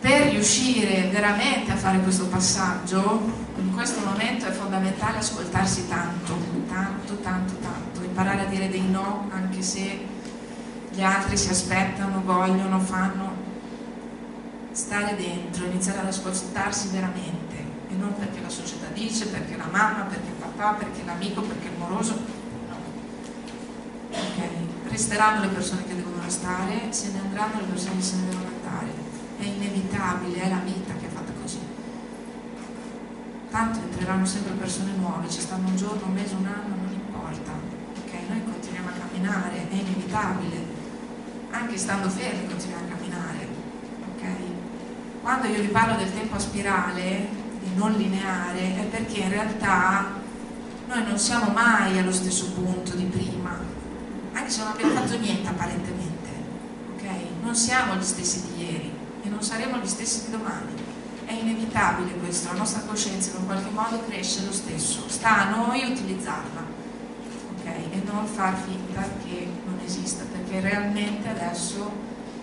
per riuscire veramente a fare questo passaggio, questo momento è fondamentale ascoltarsi tanto, tanto, tanto, tanto, imparare a dire dei no anche se gli altri si aspettano, vogliono, fanno, stare dentro, iniziare ad ascoltarsi veramente e non perché la società dice, perché la mamma, perché il papà, perché l'amico, perché il moroso, no. Ok? resteranno le persone che devono restare, se ne andranno le persone che se ne devono andare. È inevitabile, è la vita che è fatta così. Tanto entreranno sempre persone nuove, ci stanno un giorno, un mese, un anno, non importa. Okay? Noi continuiamo a camminare, è inevitabile. Anche stando fermi continuiamo a camminare. Okay? Quando io vi parlo del tempo a spirale, di non lineare, è perché in realtà noi non siamo mai allo stesso punto di prima anche se non abbiamo fatto niente apparentemente, ok? Non siamo gli stessi di ieri e non saremo gli stessi di domani. È inevitabile questo, la nostra coscienza in un qualche modo cresce lo stesso, sta a noi utilizzarla, ok? E non far finta che non esista, perché realmente adesso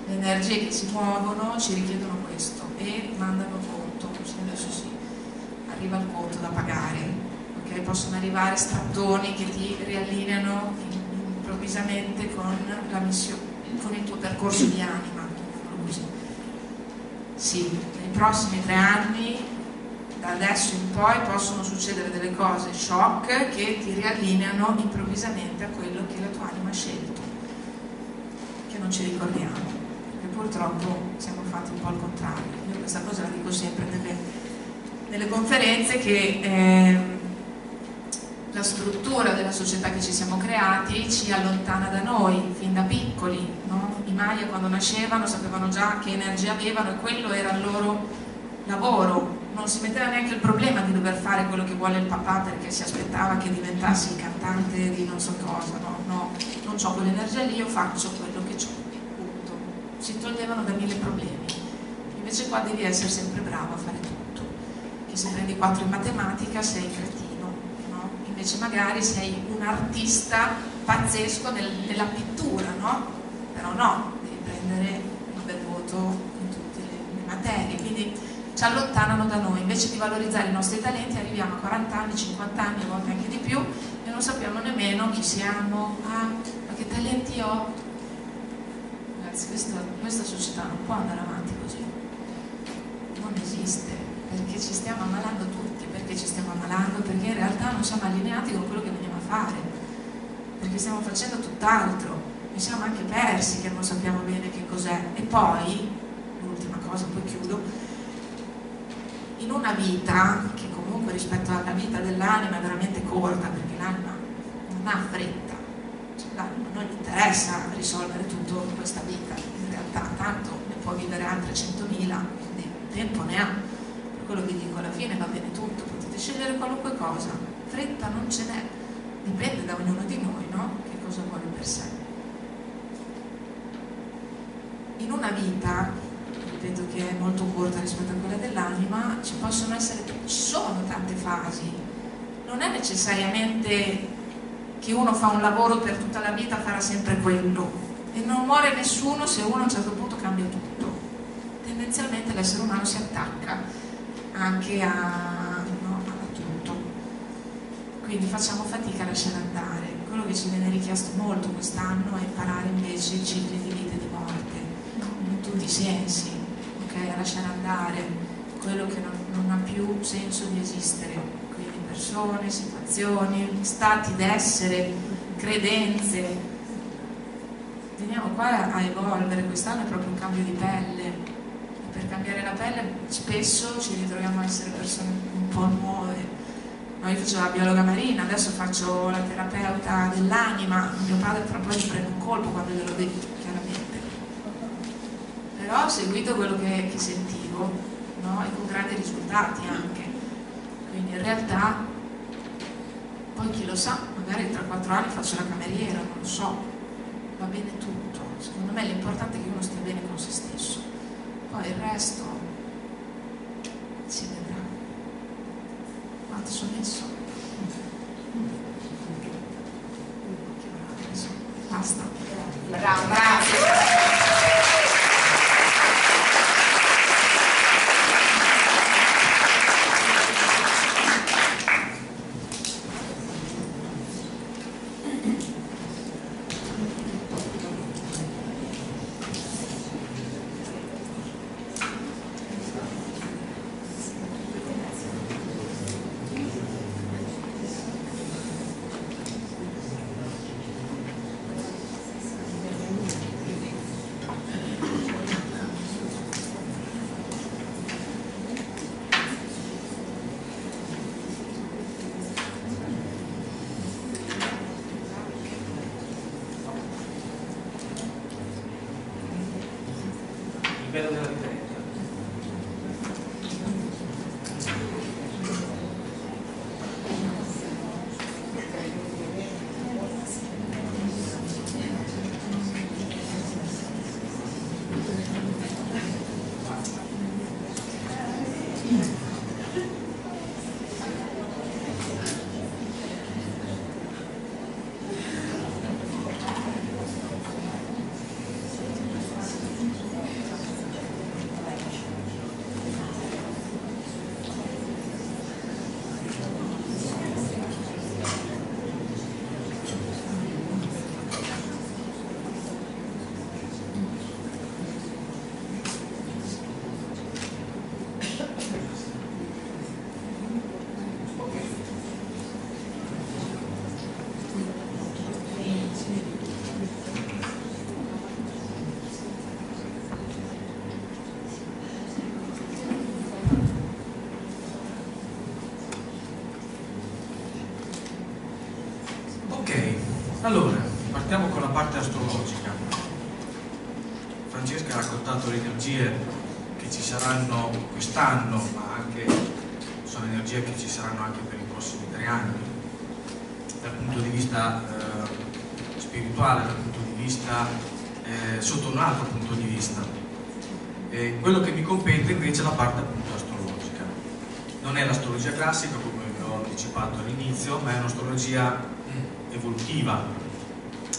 le energie che si muovono ci richiedono questo e mandano conto, adesso sì, arriva il conto da pagare, ok? Possono arrivare strattoni che ti riallineano in improvvisamente con la missione, con il tuo percorso di anima, così. Sì, nei prossimi tre anni, da adesso in poi, possono succedere delle cose shock che ti riallineano improvvisamente a quello che la tua anima ha scelto, che non ci ricordiamo, perché purtroppo siamo fatti un po' al contrario. Io questa cosa la dico sempre nelle, nelle conferenze che... Eh, la struttura della società che ci siamo creati ci allontana da noi fin da piccoli. No? I Maya quando nascevano sapevano già che energia avevano e quello era il loro lavoro. Non si metteva neanche il problema di dover fare quello che vuole il papà perché si aspettava che diventassi il cantante di non so cosa. No, no, non ho quell'energia lì, io faccio quello che ho. Punto. Si toglievano da mille problemi. Invece qua devi essere sempre bravo a fare tutto. Che se prendi quattro in matematica sei cretino invece magari sei un artista pazzesco nel, nella pittura, no? Però no, devi prendere il bel voto in tutte le, le materie. Quindi ci allontanano da noi, invece di valorizzare i nostri talenti arriviamo a 40 anni, 50 anni, a volte anche di più e non sappiamo nemmeno chi siamo, ah, ma che talenti ho. Ragazzi, questa, questa società non può andare avanti così, non esiste, perché ci stiamo ammalando tutti, ci stiamo ammalando, perché in realtà non siamo allineati con quello che veniamo a fare, perché stiamo facendo tutt'altro, mi siamo anche persi che non sappiamo bene che cos'è e poi, l'ultima cosa, poi chiudo, in una vita che comunque rispetto alla vita dell'anima è veramente corta perché l'anima non ha fretta, cioè, l'anima non gli interessa risolvere tutta questa vita, in realtà tanto ne può vivere altre 100.000, quindi tempo ne ha. Quello che dico, alla fine va bene tutto, potete scegliere qualunque cosa, fretta non ce n'è, dipende da ognuno di noi, no? Che cosa vuole per sé. In una vita ripeto che è molto corta rispetto a quella dell'anima, ci possono essere, ci sono tante fasi. Non è necessariamente che uno fa un lavoro per tutta la vita, farà sempre quello. E non muore nessuno se uno a un certo punto cambia tutto. Tendenzialmente l'essere umano si attacca anche a. Quindi facciamo fatica a lasciare andare. Quello che ci viene richiesto molto quest'anno è imparare invece i cicli di vita e di morte, in tutti i sensi okay? a lasciare andare quello che non, non, ha più senso di esistere, quindi persone, situazioni, stati d'essere, credenze. Veniamo qua a evolvere, quest'anno è proprio un cambio di pelle per cambiare la pelle spesso ci ritroviamo a essere persone un po' nuove. No, io facevo la biologa marina, adesso faccio la terapeuta dell'anima, mio padre tra un po' ci prende un colpo quando glielo detto però ho seguito quello che, che sentivo no? e con grandi risultati anche. Quindi in realtà, poi chi lo sa, magari tra quattro anni faccio la cameriera, non lo so, va bene tutto. Secondo me l'importante è che uno stia bene con se stesso. Poi il resto si vedrà. Sono messo? Basta. Saranno quest'anno, ma anche sono energie che ci saranno anche per i prossimi tre anni, dal punto di vista eh, spirituale, dal punto di vista eh, sotto un altro punto di vista. E quello che mi compete invece è la parte appunto astrologica. Non è l'astrologia classica, come vi ho anticipato all'inizio, ma è un'astrologia evolutiva,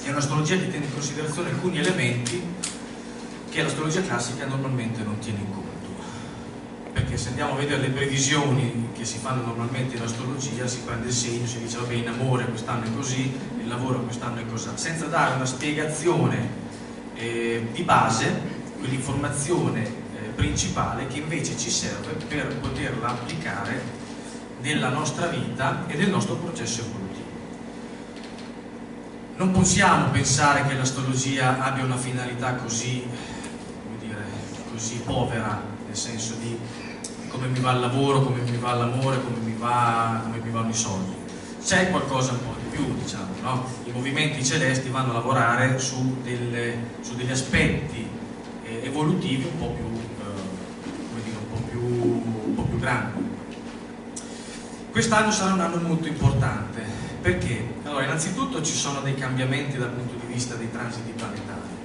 è un'astrologia che tiene in considerazione alcuni elementi che l'astrologia classica normalmente non tiene in conto, se andiamo a vedere le previsioni che si fanno normalmente in astrologia, si prende il segno, si dice vabbè in amore quest'anno è così, il lavoro quest'anno è così, senza dare una spiegazione eh, di base, quell'informazione eh, principale che invece ci serve per poterla applicare nella nostra vita e nel nostro processo evolutivo. Non possiamo pensare che l'astrologia abbia una finalità così, dire, così povera, nel senso di come mi va il lavoro, come mi va l'amore, come, come mi vanno i soldi. C'è qualcosa un po' di più, diciamo, no? I movimenti celesti vanno a lavorare su, delle, su degli aspetti eh, evolutivi un po' più, eh, dire, un po più, un po' più grandi. Quest'anno sarà un anno molto importante perché? Allora, innanzitutto ci sono dei cambiamenti dal punto di vista dei transiti planetari.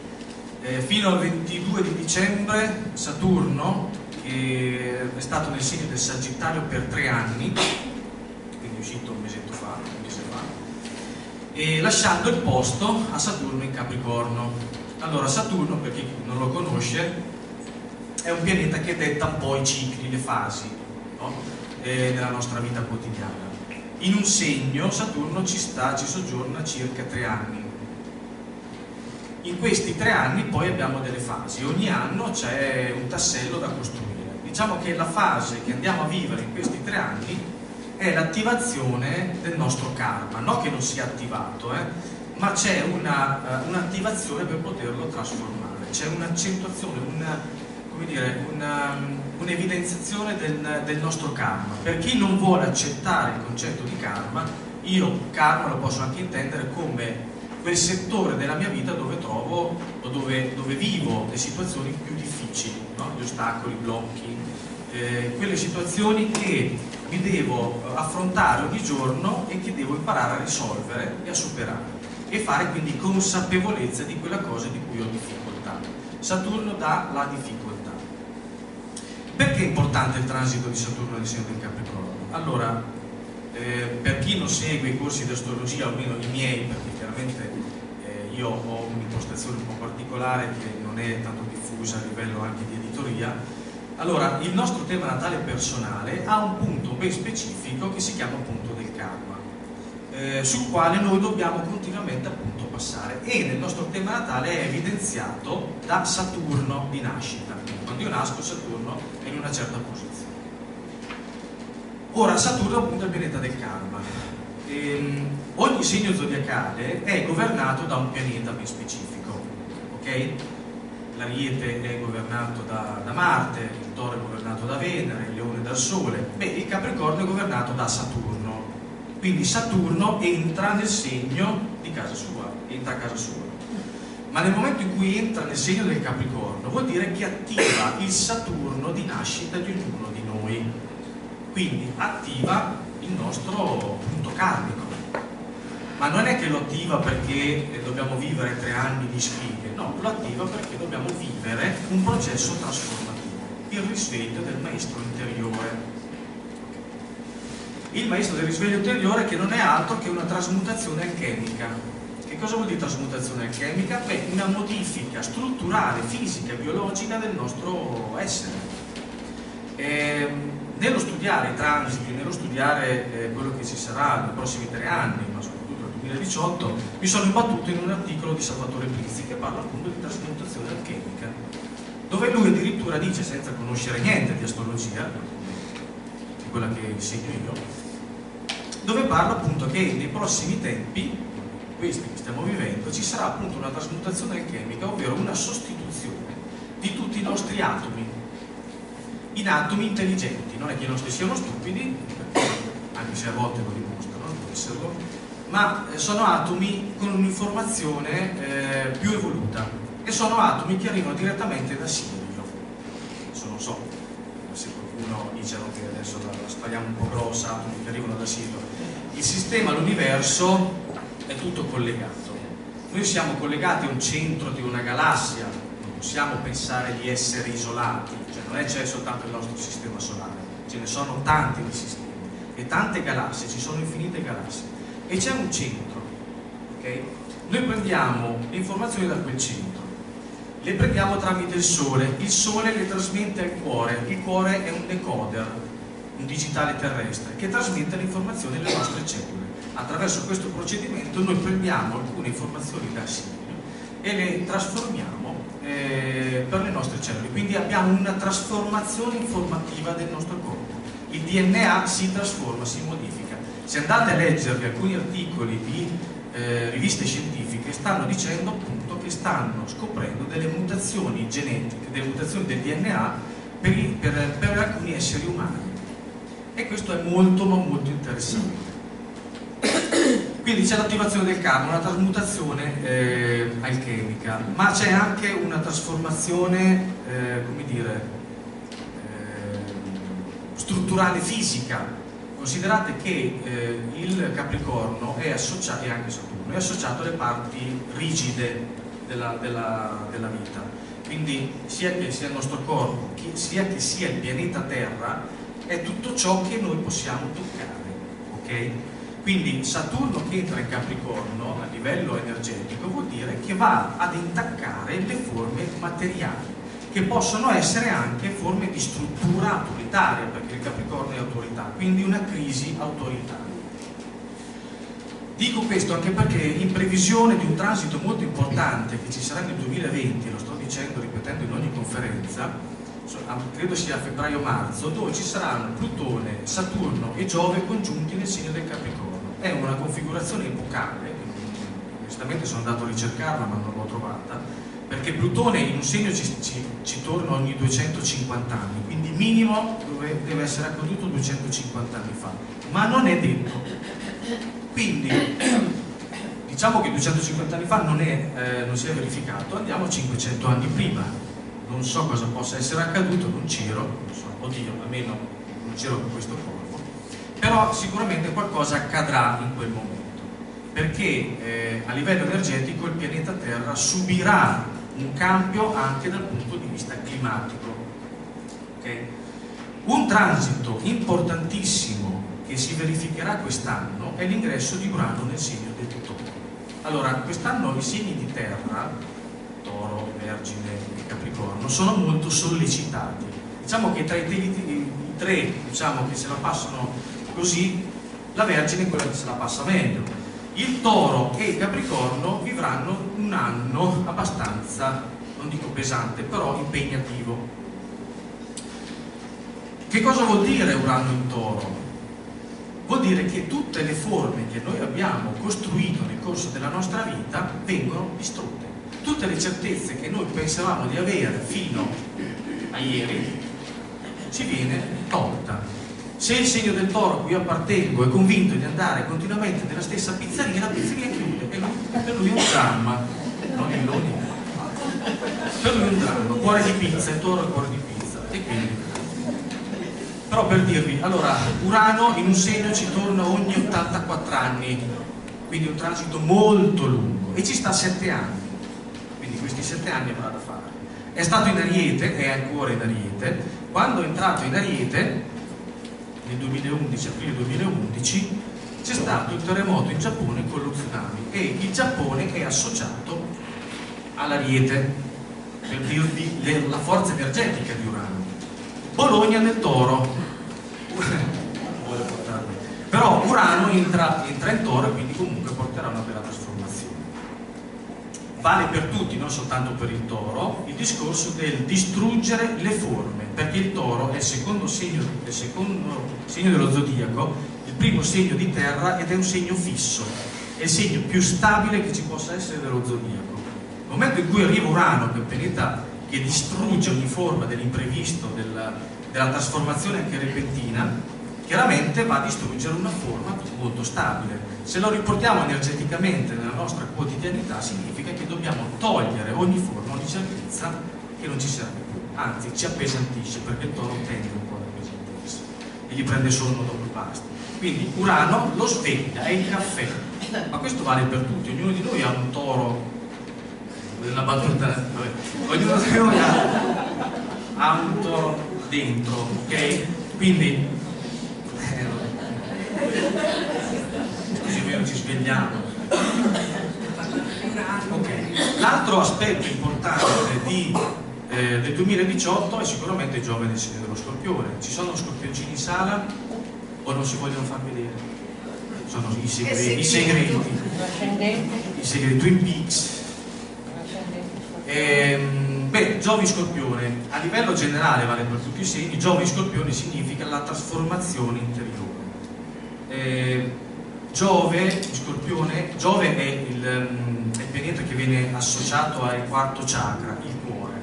Eh, fino al 22 di dicembre Saturno, che è stato nel segno del Sagittario per tre anni, quindi è uscito un mesetto fa, un mese fa, e lasciando il posto a Saturno in Capricorno. Allora, Saturno, per chi non lo conosce, è un pianeta che detta un po' i cicli, le fasi no? eh, nella nostra vita quotidiana in un segno Saturno ci sta, ci soggiorna circa tre anni. In questi tre anni poi abbiamo delle fasi, ogni anno c'è un tassello da costruire. Diciamo che la fase che andiamo a vivere in questi tre anni è l'attivazione del nostro karma, non che non sia attivato, eh, ma c'è un'attivazione uh, un per poterlo trasformare, c'è un'accentuazione, una, come dire, una, un'evidenziazione del, del, nostro karma. Per chi non vuole accettare il concetto di karma, io karma lo posso anche intendere come quel settore della mia vita dove trovo o dove, dove vivo le situazioni più difficili, no? gli ostacoli, i blocchi, eh, quelle situazioni che mi devo affrontare ogni giorno e che devo imparare a risolvere e a superare e fare quindi consapevolezza di quella cosa di cui ho difficoltà. Saturno dà la difficoltà perché è importante il transito di Saturno nel segno del Capricorno? Allora, eh, per chi non segue i corsi di astrologia, almeno i miei, perché chiaramente eh, io ho un'impostazione un po' particolare che non è tanto diffusa a livello anche di editoria, allora il nostro tema natale personale ha un punto ben specifico che si chiama appunto del karma, eh, sul quale noi dobbiamo continuamente appunto passare e nel nostro tema natale è evidenziato da Saturno di nascita. Quando io nasco Saturno è in una certa posizione. Ora Saturno appunto è il pianeta del karma. Ehm, ogni segno zodiacale è governato da un pianeta ben specifico, ok? L'Ariete è governato da, da, Marte, il Toro è governato da Venere, il Leone dal Sole, beh, il Capricorno è governato da Saturno. Quindi Saturno entra nel segno di casa sua, entra a casa sua ma nel momento in cui entra nel segno del Capricorno vuol dire che attiva il Saturno di nascita di ognuno di noi, quindi attiva il nostro punto karmico. Ma non è che lo attiva perché dobbiamo vivere tre anni di sfighe, no, lo attiva perché dobbiamo vivere un processo trasformativo, il risveglio del maestro interiore. Il maestro del risveglio interiore che non è altro che una trasmutazione alchemica, che cosa vuol dire trasmutazione alchemica? Beh, una modifica strutturale, fisica, biologica del nostro essere. E, ehm, nello studiare i transiti, nello studiare eh, quello che ci sarà nei prossimi tre anni, ma soprattutto nel 2018, mi sono imbattuto in un articolo di Salvatore Pizzi che parla appunto di trasmutazione alchemica, dove lui addirittura dice, senza conoscere niente di astrologia, di quella che insegno io, dove parla appunto che nei prossimi tempi questi che stiamo vivendo, ci sarà appunto una trasmutazione alchemica, ovvero una sostituzione di tutti i nostri atomi in atomi intelligenti. Non è che i nostri siano stupidi, anche se a volte lo dimostrano di esserlo, ma eh, sono atomi con un'informazione eh, più evoluta sono atomi che arrivano direttamente da Sirio. Adesso non so se qualcuno dice che adesso la, la spariamo un po' grossa, atomi che arrivano da Sirio. Il sistema, l'universo è tutto collegato. Noi siamo collegati a un centro di una galassia, non possiamo pensare di essere isolati, cioè non è c'è soltanto il nostro sistema solare, ce ne sono tanti di sistemi e tante galassie, ci sono infinite galassie e c'è un centro, ok? Noi prendiamo informazioni da quel centro. Le prendiamo tramite il sole, il sole le trasmette al cuore, il cuore è un decoder, un digitale terrestre, che trasmette le informazioni alle nostre cellule. Attraverso questo procedimento noi prendiamo alcune informazioni da simile e le trasformiamo eh, per le nostre cellule, quindi abbiamo una trasformazione informativa del nostro corpo. Il DNA si trasforma, si modifica. Se andate a leggervi alcuni articoli di eh, riviste scientifiche, stanno dicendo appunto che stanno scoprendo delle mutazioni genetiche, delle mutazioni del DNA per, per, per alcuni esseri umani. E questo è molto ma molto interessante. Quindi c'è l'attivazione del carbo, una trasmutazione eh, alchemica, ma c'è anche una trasformazione, eh, come dire, eh, strutturale fisica. Considerate che eh, il Capricorno è associato, e anche Saturno, è associato alle parti rigide della, della, della vita. Quindi sia che sia il nostro corpo, sia che sia il pianeta Terra, è tutto ciò che noi possiamo toccare. Okay? Quindi Saturno che entra in Capricorno a livello energetico vuol dire che va ad intaccare le forme materiali, che possono essere anche forme di struttura autoritaria, perché il Capricorno è autorità, quindi una crisi autoritaria. Dico questo anche perché in previsione di un transito molto importante che ci sarà nel 2020, lo sto dicendo, ripetendo in ogni conferenza, credo sia a febbraio-marzo, dove ci saranno Plutone, Saturno e Giove congiunti nel segno del Capricorno è una configurazione epocale, onestamente sono andato a ricercarla ma non l'ho trovata, perché Plutone in un segno ci, ci, ci, torna ogni 250 anni, quindi minimo dove deve essere accaduto 250 anni fa, ma non è detto. Quindi [CLEARS THROAT] diciamo che 250 anni fa non, è, eh, non si è verificato, andiamo 500 anni prima. Non so cosa possa essere accaduto, non c'ero, non so, oddio, almeno non c'ero con questo corpo però sicuramente qualcosa accadrà in quel momento, perché eh, a livello energetico il pianeta Terra subirà un cambio anche dal punto di vista climatico. Okay? Un transito importantissimo che si verificherà quest'anno è l'ingresso di Urano nel segno del Toro. Allora, quest'anno i segni di Terra, Toro, Vergine e Capricorno, sono molto sollecitati. Diciamo che tra i, i, tre diciamo, che se la passano così la Vergine è quella che se la passa meglio. Il Toro e il Capricorno vivranno un anno abbastanza, non dico pesante, però impegnativo. Che cosa vuol dire un anno in Toro? Vuol dire che tutte le forme che noi abbiamo costruito nel corso della nostra vita vengono distrutte. Tutte le certezze che noi pensavamo di avere fino a ieri ci viene tolta se il segno del toro a cui appartengo è convinto di andare continuamente nella stessa pizzeria, la pizzeria chiude e per lui è un dramma. Non il lodi. Per lui è un dramma, cuore di pizza, il toro è cuore di pizza. E quindi. Però per dirvi, allora, Urano in un segno ci torna ogni 84 anni, quindi un transito molto lungo, e ci sta 7 anni. Quindi questi 7 anni avrà da fare. È stato in Ariete, è ancora in Ariete, quando è entrato in Ariete nel 2011, aprile 2011, c'è stato il terremoto in Giappone con lo tsunami e il Giappone è associato all'Ariete, per dirvi la forza energetica di Urano. Bologna nel Toro, però Urano entra, entra in Toro e quindi comunque porterà una bella trasformazione vale per tutti, non soltanto per il toro, il discorso del distruggere le forme, perché il toro è il secondo segno, il secondo segno dello zodiaco, il primo segno di terra ed è un segno fisso, è il segno più stabile che ci possa essere dello zodiaco. Nel momento in cui arriva Urano, che è che distrugge ogni forma dell'imprevisto, della, della trasformazione anche repentina, chiaramente va a distruggere una forma molto stabile. Se lo riportiamo energeticamente nella nostra quotidianità significa che dobbiamo togliere ogni forma di certezza che non ci serve più, anzi ci appesantisce perché il toro tende un po' ad appesantirsi e gli prende sonno dopo il pasto. Quindi Urano lo sveglia, è il caffè, ma questo vale per tutti, ognuno di noi ha un toro, una battuta, ognuno di noi ha, ha un toro dentro, ok? Quindi Così almeno ci svegliamo. Ok, L'altro aspetto importante di, eh, del 2018 è sicuramente il giovane segno dello scorpione. Ci sono scorpioncini in sala o non si vogliono far vedere? Sono i segreti, i segreti, i segreti Twin Peaks. Ehm, beh, Giove Scorpione, a livello generale vale per tutti i segni, Giove Scorpione significa la trasformazione interiore. Eh, Giove, Scorpione, Giove è il, um, è il pianeta che viene associato al quarto chakra, il cuore,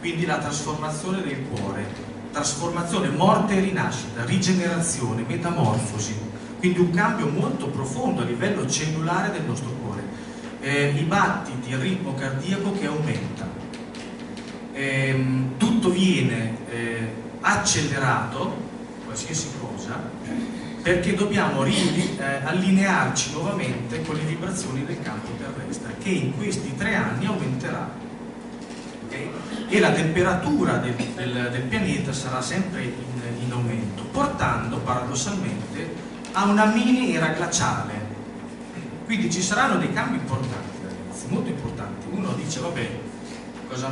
quindi la trasformazione del cuore, trasformazione, morte e rinascita, rigenerazione, metamorfosi, quindi un cambio molto profondo a livello cellulare del nostro cuore, eh, i battiti, il ritmo cardiaco che aumenta, eh, tutto viene eh, accelerato, qualsiasi cosa, perché dobbiamo eh, nuovamente con le vibrazioni del campo terrestre che in questi tre anni aumenterà. Okay? e la temperatura del, del, del, pianeta sarà sempre in, in aumento portando paradossalmente a una mini era glaciale. Quindi ci saranno dei cambi importanti ragazzi, molto importanti. Uno dice vabbè cosa,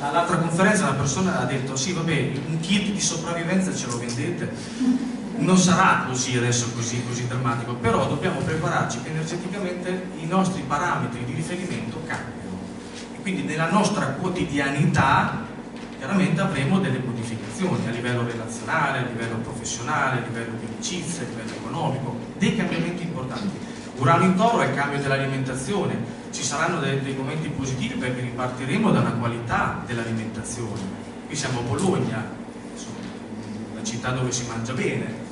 all'altra conferenza una persona ha detto sì vabbè un kit di sopravvivenza ce lo vendete. Non sarà così adesso così, così drammatico, però dobbiamo prepararci che energeticamente i nostri parametri di riferimento cambiano. E quindi nella nostra quotidianità chiaramente avremo delle modificazioni a livello relazionale, a livello professionale, a livello di amicizia, a livello economico, dei cambiamenti importanti. Urano in toro è il cambio dell'alimentazione, ci saranno dei, dei momenti positivi perché ripartiremo da una qualità dell'alimentazione. Qui siamo a Bologna, una città dove si mangia bene,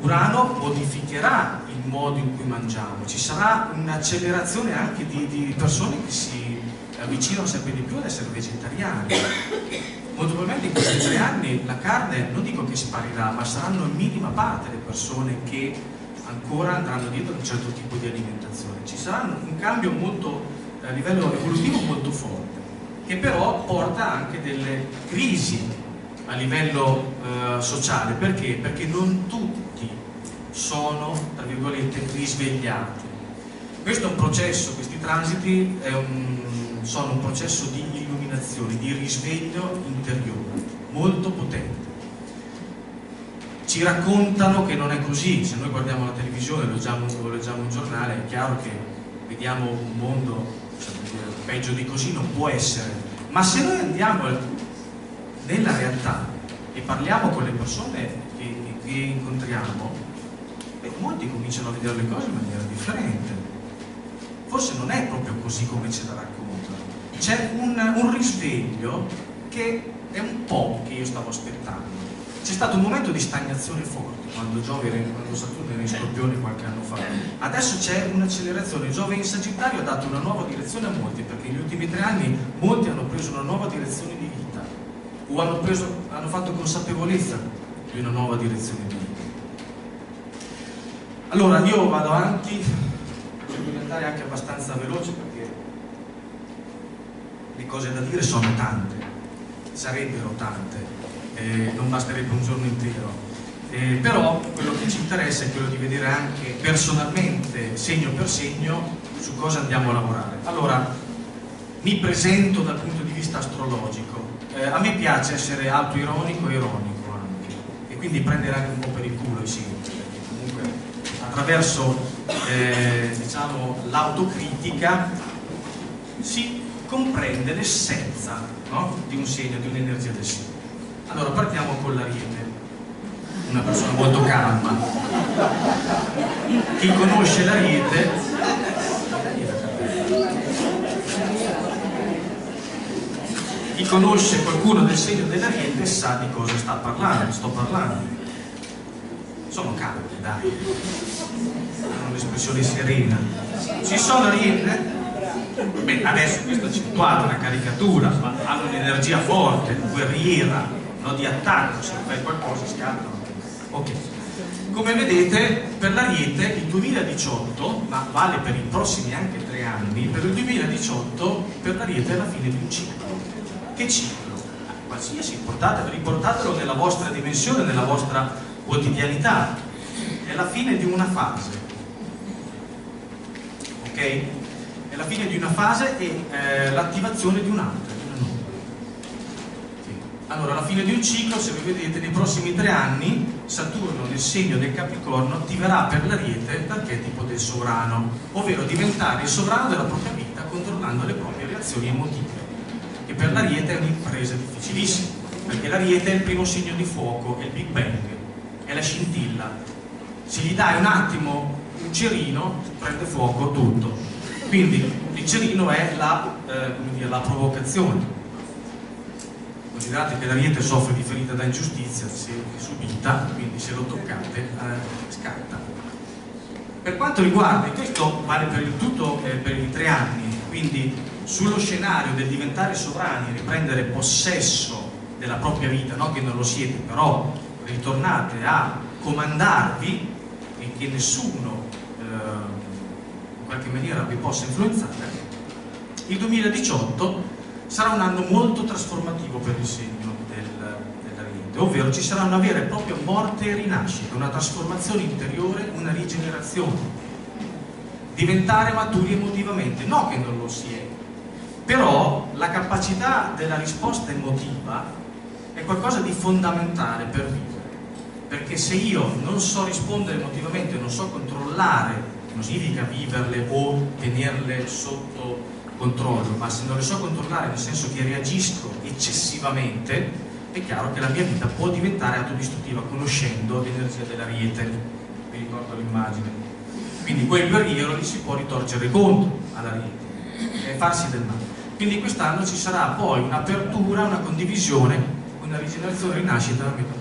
Urano modificherà il modo in cui mangiamo, ci sarà un'accelerazione anche di, di, persone che si avvicinano sempre di più ad essere vegetariani. Molto probabilmente in questi tre anni la carne non dico che sparirà, ma saranno in minima parte le persone che ancora andranno dietro a un certo tipo di alimentazione. Ci sarà un cambio molto, a livello evolutivo molto forte, che però porta anche delle crisi a livello eh, sociale, perché? Perché non tutti sono, tra virgolette, risvegliati. Questo è un processo, questi transiti un, sono un processo di illuminazione, di risveglio interiore, molto potente. Ci raccontano che non è così, se noi guardiamo la televisione, lo leggiamo, in giornale, è chiaro che vediamo un mondo cioè, peggio di così non può essere, ma se noi andiamo nella realtà e parliamo con le persone che, che incontriamo, beh, molti cominciano a vedere le cose in maniera differente. Forse non è proprio così come ce la raccontano. C'è un, un risveglio che è un po' che io stavo aspettando. C'è stato un momento di stagnazione forte quando Giove quando Saturno era in Scorpione qualche anno fa. Adesso c'è un'accelerazione. Giove in Sagittario ha dato una nuova direzione a molti, perché negli ultimi tre anni molti hanno preso una nuova direzione di vita o hanno, preso, hanno fatto consapevolezza di una nuova direzione di vita. Allora io vado avanti, cerco di andare anche abbastanza veloce perché le cose da dire sono tante, sarebbero tante, eh, non basterebbe un giorno intero. Eh, però quello che ci interessa è quello di vedere anche personalmente, segno per segno, su cosa andiamo a lavorare. Allora, mi presento dal punto di vista astrologico, eh, a me piace essere autoironico e ironico anche e quindi prendere anche un po' per il culo i singoli perché comunque attraverso eh, diciamo, l'autocritica si comprende l'essenza no? di un segno, di un'energia del segno. Allora partiamo con l'ariete, una persona molto calma. Chi conosce l'ariete chi conosce qualcuno del segno dell'Ariete sa di cosa sta parlando, sto parlando. Sono caldi, dai. Hanno un'espressione serena. Ci sono Ariete? Beh, adesso questo è accentuato, una caricatura, ma hanno un'energia forte, guerriera, no, di attacco, se fai qualcosa scattano. Ok. Come vedete, per l'Ariete il 2018, ma vale per i prossimi anche tre anni, per il 2018 per l'Ariete è la fine di un ciclo che ciclo? Qualsiasi, portate, riportatelo nella vostra dimensione, nella vostra quotidianità. È la fine di una fase. Ok? È la fine di una fase e eh, l'attivazione di un'altra. Allora, alla fine di un ciclo, se voi vedete, nei prossimi tre anni Saturno nel segno del Capricorno attiverà per l'Ariete l'archetipo del sovrano, ovvero diventare il sovrano della propria vita controllando le proprie reazioni emotive. E per l'Ariete è un'impresa difficilissima, perché l'Ariete è il primo segno di fuoco, è il Big Bang, è la scintilla. Se gli dai un attimo un cerino, prende fuoco tutto. Quindi il cerino è la, eh, la provocazione considerate che l'Ariete soffre di ferita da ingiustizia se subita, quindi se lo toccate eh, scatta. Per quanto riguarda, e questo vale per il tutto eh, per i tre anni, quindi sullo scenario del diventare sovrani, riprendere possesso della propria vita, no che non lo siete, però ritornate a comandarvi e che nessuno eh, in qualche maniera vi possa influenzare, il 2018 sarà un anno molto trasformativo per il segno del, dell'Ariete, ovvero ci sarà una vera e propria morte e rinascita, una trasformazione interiore, una rigenerazione. Diventare maturi emotivamente, no che non lo si è, però la capacità della risposta emotiva è qualcosa di fondamentale per vivere, perché se io non so rispondere emotivamente, non so controllare, non significa viverle o tenerle sotto controllo, ma se non le so controllare nel senso che reagisco eccessivamente, è chiaro che la mia vita può diventare autodistruttiva conoscendo l'energia dell'ariete. Vi ricordo l'immagine. Quindi quel guerriero gli si può ritorcere conto all'ariete e farsi del male. Quindi quest'anno ci sarà poi un'apertura, una condivisione, una rigenerazione, rinascita della metodologia.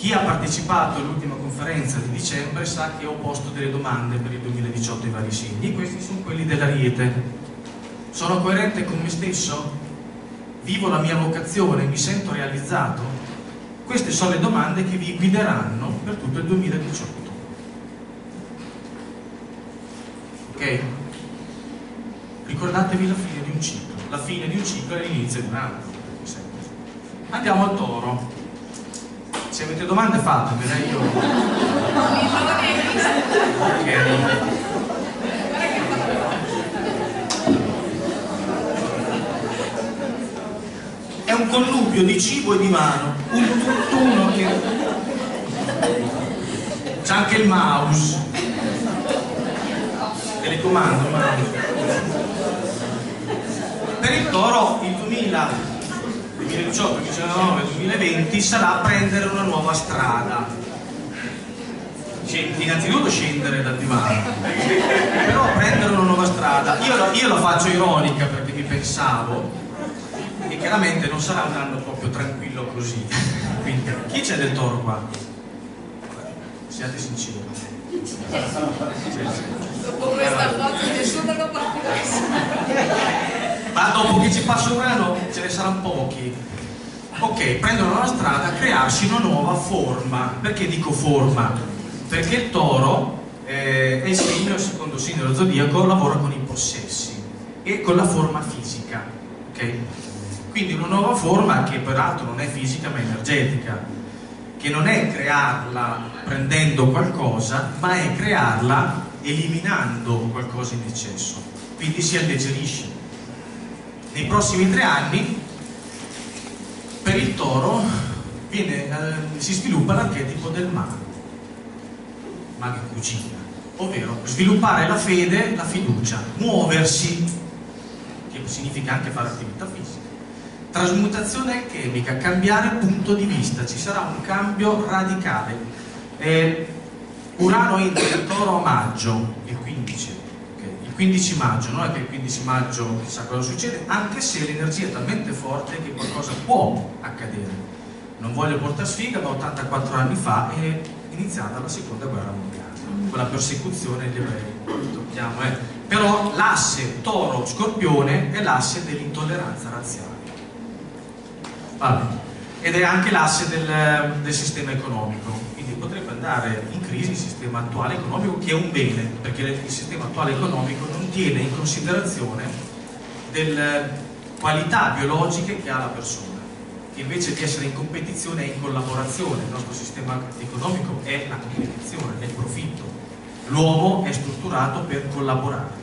Chi ha partecipato all'ultima conferenza di dicembre sa che ho posto delle domande per il 2018 ai vari segni, questi sono quelli dell'Ariete. Sono coerente con me stesso? Vivo la mia vocazione? Mi sento realizzato? Queste sono le domande che vi guideranno per tutto il 2018. Ok? Ricordatevi la fine di un ciclo. La fine di un ciclo è l'inizio di un altro. Andiamo al toro. Se avete domande fatemele, io... Ok. È un connubio di cibo e di mano, un tutt'uno che... C'è anche il mouse. Telecomando, mouse. Per il toro il 2000 2018, 2019, 2020 sarà prendere una nuova strada. Innanzitutto scendere dal divano, però prendere una nuova strada. Io, io la faccio ironica perché mi pensavo che chiaramente non sarà un anno proprio tranquillo così. Quindi, chi c'è del toro qua? Siate sinceri. Dopo questa foto nessuno lo partirà ma dopo che ci passa un anno ce ne saranno pochi. Ok, prendono la strada a crearsi una nuova forma. Perché dico forma? perché il toro eh, è il segno, secondo segno dello zodiaco lavora con i possessi e con la forma fisica ok? quindi una nuova forma che peraltro non è fisica ma energetica. Che non è crearla prendendo qualcosa ma è crearla eliminando qualcosa in eccesso. Quindi si alleggerisce nei prossimi tre anni per il toro viene, eh, si sviluppa l'archetipo del mago, mago in cucina, ovvero sviluppare la fede, la fiducia, muoversi, che significa anche fare attività fisica. Trasmutazione chimica, cambiare punto di vista, ci sarà un cambio radicale. Eh, Urano entra in toro a maggio, il 15, 15 maggio, non è che il 15 maggio chissà cosa succede, anche se l'energia è talmente forte che qualcosa può accadere. Non voglio portare sfiga, ma 84 anni fa è iniziata la seconda guerra mondiale, con la persecuzione degli ebrei. Tocchiamo, eh. Però l'asse toro-scorpione è l'asse dell'intolleranza razziale. Vabbè. Ed è anche l'asse del, del sistema economico andare in crisi il sistema attuale economico, che è un bene, perché il sistema attuale economico non tiene in considerazione delle qualità biologiche che ha la persona, che invece di essere in competizione è in collaborazione. Il nostro sistema economico è la competizione, è il profitto. L'uomo è strutturato per collaborare.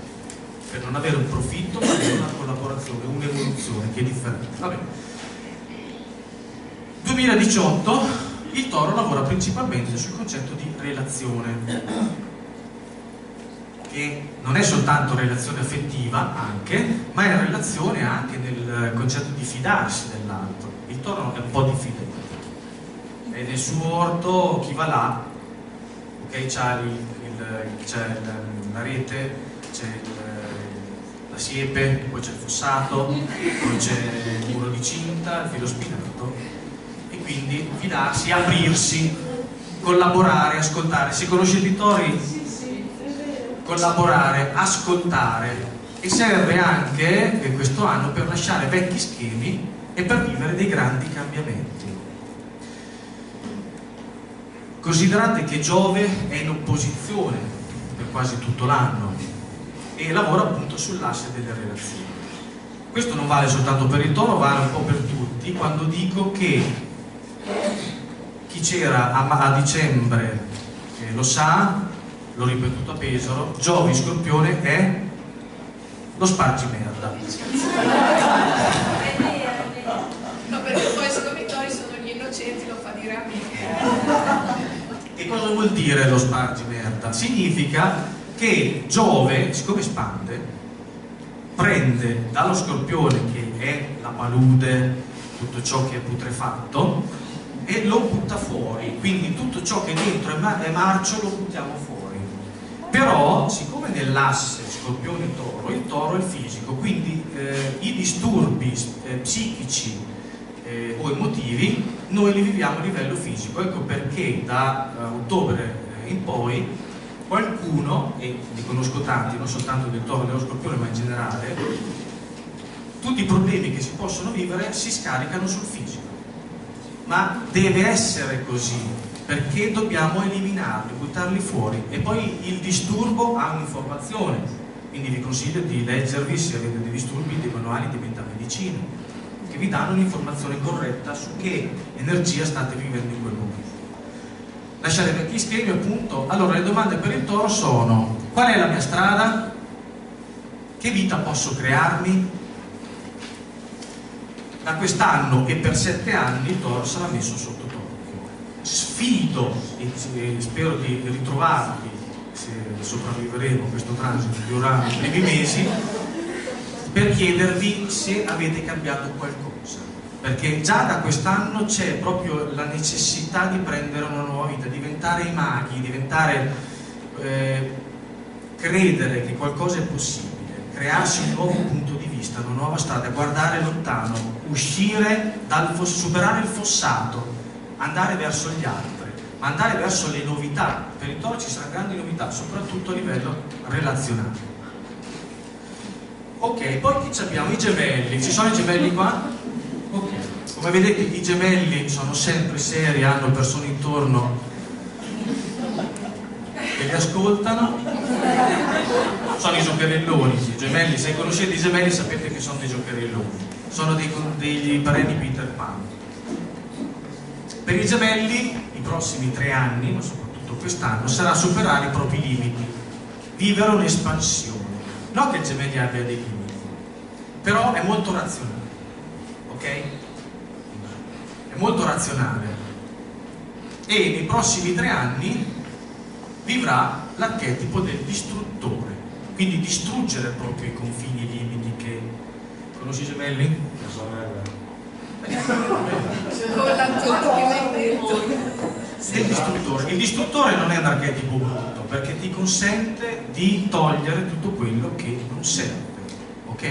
per non avere un profitto ma avere una collaborazione, un'evoluzione che è differente. Vabbè. 2018 il toro lavora principalmente sul concetto di relazione che non è soltanto relazione affettiva anche, ma è relazione anche nel concetto di fidarsi dell'altro. Il toro è un po' diffidente. E nel suo orto chi va là, ok, c'ha, la rete, c'è la siepe, poi c'è il fossato, poi c'è il muro di cinta, il filo spinato quindi fidarsi, aprirsi, collaborare, ascoltare. Se conoscete i tori collaborare, ascoltare e serve anche eh, questo anno per lasciare vecchi schemi e per vivere dei grandi cambiamenti. Considerate che Giove è in opposizione per quasi tutto l'anno e lavora appunto sull'asse delle relazioni. Questo non vale soltanto per il toro, vale un po' per tutti quando dico che chi c'era a, a dicembre eh, lo sa, l'ho ripetuto a Pesaro, Giove Scorpione è lo spargimerda. No, perché poi siccome i tori sono gli innocenti lo fa dire a me. Che cosa vuol dire lo spargimerda? Significa che Giove, siccome espande, prende dallo scorpione che è la palude, tutto ciò che è putrefatto, e lo butta fuori, quindi tutto ciò che dentro è marcio lo buttiamo fuori. Però siccome nell'asse scorpione-toro il toro è fisico quindi eh, i disturbi eh, psichici eh, o emotivi noi li viviamo a livello fisico. Ecco perché da uh, ottobre eh, in poi qualcuno e ne conosco tanti non soltanto del toro e dello scorpione ma in generale tutti i problemi che si possono vivere si scaricano sul fisico ma deve essere così perché dobbiamo eliminarli, buttarli fuori e poi il disturbo ha un'informazione. Quindi vi consiglio di leggervi se avete dei disturbi dei manuali di metamedicina che vi danno un'informazione corretta su che energia state vivendo in quel momento. Lasciate vecchi schemi appunto. Allora le domande per il toro sono qual è la mia strada? Che vita posso crearmi da quest'anno e per sette anni il toro sarà messo sotto sfido e spero di ritrovarvi se sopravviveremo a questo transito durante i primi mesi per chiedervi se avete cambiato qualcosa. Perché già da quest'anno c'è proprio la necessità di prendere una nuova vita diventare i maghi, diventare eh, credere che qualcosa è possibile crearsi un nuovo punto di vista, una nuova strada, guardare lontano, uscire dal superare il fossato andare verso gli altri, andare verso le novità. Per il toro ci saranno grandi novità, soprattutto a livello relazionale. Ok, poi chi abbiamo? I gemelli. Ci sono i gemelli qua? Ok. Come vedete i gemelli sono sempre seri, hanno persone intorno che li ascoltano. Sono i giocherelloni, i gemelli, se conoscete i gemelli sapete che sono dei giocherelloni. Sono dei, degli parenti Peter Pan per i gemelli i prossimi tre anni, ma soprattutto quest'anno, sarà superare i propri limiti, vivere un'espansione. Non che il gemelli abbia dei limiti, però è molto razionale, ok? È molto razionale. E nei prossimi tre anni vivrà l'archetipo del distruttore, quindi distruggere proprio i confini e i limiti che... Conosci gemelli? La sorella il distruttore. il distruttore non è un archetipo brutto perché ti consente di togliere tutto quello che non serve ok?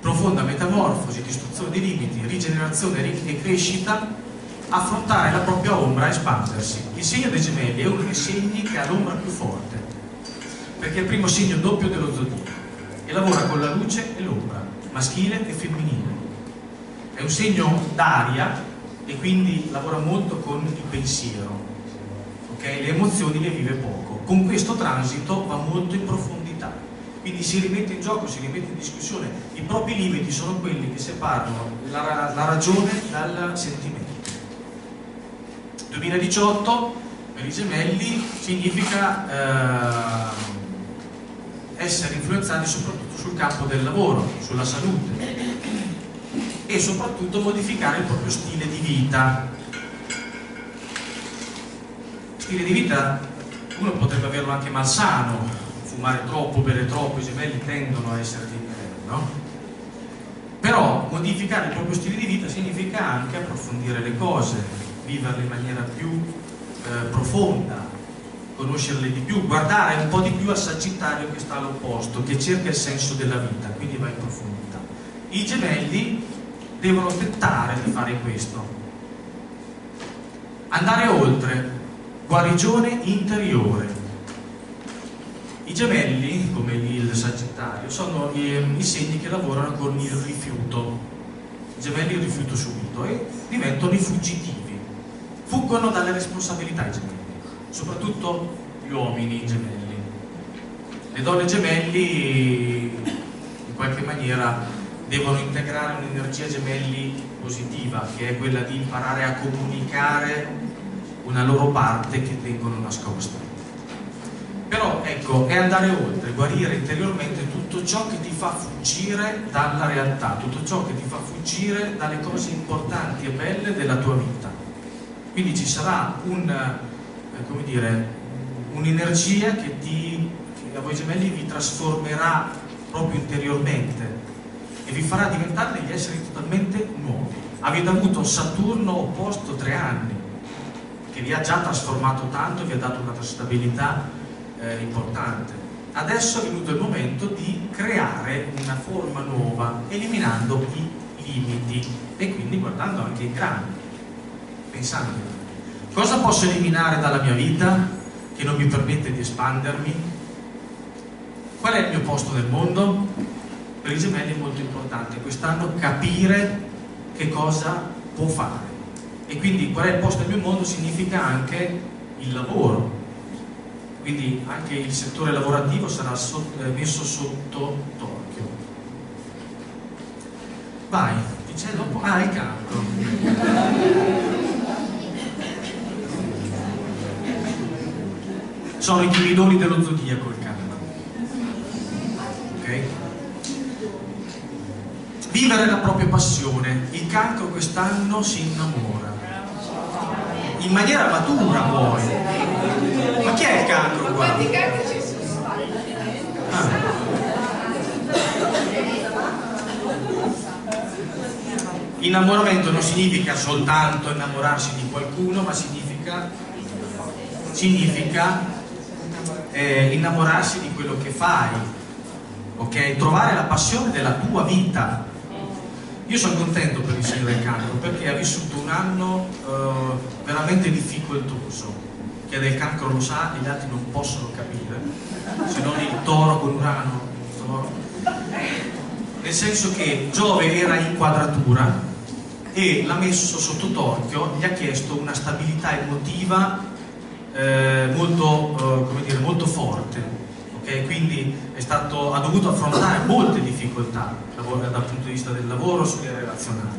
profonda metamorfosi, distruzione dei limiti rigenerazione e crescita affrontare la propria ombra e espandersi il segno dei gemelli è uno dei segni che ha l'ombra più forte perché è il primo segno doppio dello zodiaco e lavora con la luce e l'ombra maschile e femminile è un segno d'aria e quindi lavora molto con il pensiero, okay? le emozioni le vive poco. Con questo transito va molto in profondità, quindi si rimette in gioco, si rimette in discussione. I propri limiti sono quelli che separano la, la ragione dal sentimento. 2018 per i gemelli significa eh, essere influenzati soprattutto sul campo del lavoro, sulla salute e soprattutto modificare il proprio stile di vita. Stile di vita uno potrebbe averlo anche malsano, fumare troppo, bere troppo, i gemelli tendono a essere di no? Però modificare il proprio stile di vita significa anche approfondire le cose, viverle in maniera più eh, profonda, conoscerle di più, guardare un po' di più al Sagittario che sta all'opposto, che cerca il senso della vita, quindi va in profondità. I gemelli devono tentare di fare questo. Andare oltre, guarigione interiore. I gemelli, come il Sagittario, sono i, segni che lavorano con il rifiuto. I gemelli rifiuto subito e diventano i fuggitivi. Fuggono dalle responsabilità i gemelli, soprattutto gli uomini gemelli. Le donne gemelli in qualche maniera devono integrare un'energia gemelli positiva, che è quella di imparare a comunicare una loro parte che tengono nascosta. Però ecco, è andare oltre, guarire interiormente tutto ciò che ti fa fuggire dalla realtà, tutto ciò che ti fa fuggire dalle cose importanti e belle della tua vita. Quindi ci sarà un, eh, come dire, un'energia che, che a voi gemelli vi trasformerà proprio interiormente e vi farà diventare degli esseri totalmente nuovi. Avete avuto Saturno opposto tre anni, che vi ha già trasformato tanto, vi ha dato una stabilità eh, importante. Adesso è venuto il momento di creare una forma nuova, eliminando i limiti e quindi guardando anche i grandi, pensando cosa posso eliminare dalla mia vita che non mi permette di espandermi? Qual è il mio posto nel mondo? Per i gemelli è molto importante. Quest'anno capire che cosa può fare. E quindi qual è il posto nel mio mondo significa anche il lavoro. Quindi anche il settore lavorativo sarà sotto, eh, messo sotto torchio. Vai, dice dopo ah il cancro sono i timidoni dello zodiaco il cancro ok? vivere la propria passione il cancro quest'anno si innamora in maniera matura poi ma chi è il cancro qua? Ah. innamoramento non significa soltanto innamorarsi di qualcuno ma significa significa eh, innamorarsi di quello che fai ok? trovare la passione della tua vita io sono contento per il segno del cancro perché ha vissuto un anno eh, veramente difficoltoso. Chi ha del cancro lo sa gli altri non possono capire, se non il toro con Urano. Toro. Nel senso che Giove era in quadratura e l'ha messo sotto torchio, gli ha chiesto una stabilità emotiva eh, molto, eh, dire, molto forte okay? quindi stato, ha dovuto affrontare molte difficoltà dal punto di vista del lavoro, sulle relazionali.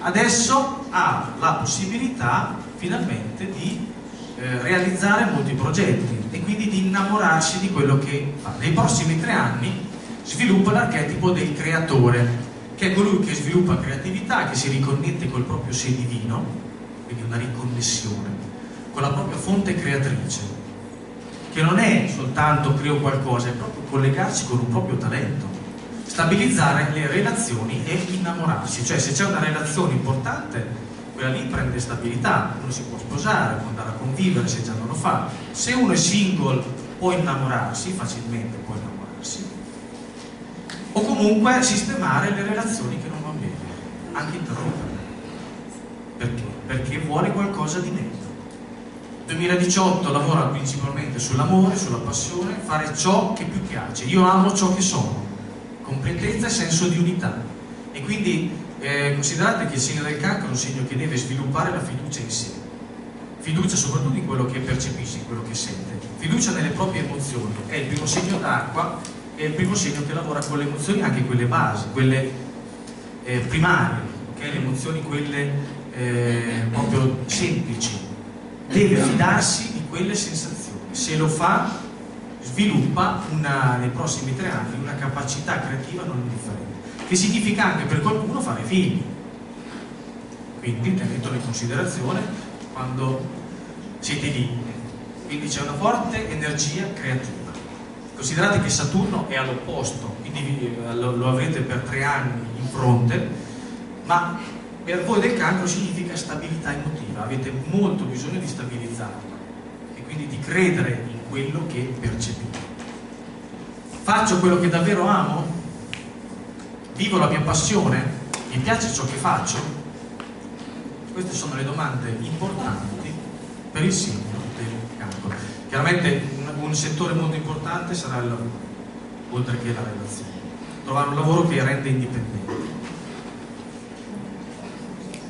Adesso ha la possibilità finalmente di eh, realizzare molti progetti e quindi di innamorarsi di quello che fa. Nei prossimi tre anni sviluppa l'archetipo del creatore, che è colui che sviluppa creatività, che si riconnette col proprio sé divino, quindi una riconnessione, con la propria fonte creatrice che non è soltanto creo qualcosa, è proprio collegarsi con un proprio talento, stabilizzare le relazioni e innamorarsi, cioè se c'è una relazione importante, quella lì prende stabilità, uno si può sposare, può andare a convivere se già non lo fa, se uno è single può innamorarsi, facilmente può innamorarsi, o comunque sistemare le relazioni che non vanno bene, anche interromperle. Perché? Perché vuole qualcosa di meglio. 2018 lavora principalmente sull'amore, sulla passione, fare ciò che più piace. Io amo ciò che sono, competenza e senso di unità. E quindi eh, considerate che il segno del cancro è un segno che deve sviluppare la fiducia in sé. Fiducia soprattutto in quello che percepisce, in quello che sente. Fiducia nelle proprie emozioni. È il primo segno d'acqua, è il primo segno che lavora con le emozioni, anche quelle basi, quelle eh, primarie, okay? le emozioni quelle eh, proprio semplici deve fidarsi di quelle sensazioni. Se lo fa, sviluppa una, nei prossimi tre anni una capacità creativa non indifferente, che significa anche per qualcuno fare figli. Quindi tenetelo in considerazione quando siete lì. Quindi c'è una forte energia creativa. Considerate che Saturno è all'opposto, quindi lo, lo avrete per tre anni in fronte, ma per voi del cancro significa stabilità emotiva, avete molto bisogno di stabilizzarla e quindi di credere in quello che percepite. Faccio quello che davvero amo? Vivo la mia passione? Mi piace ciò che faccio? Queste sono le domande importanti per il segno del cancro. Chiaramente un, un settore molto importante sarà il lavoro, oltre che la relazione. Trovare un lavoro che rende indipendente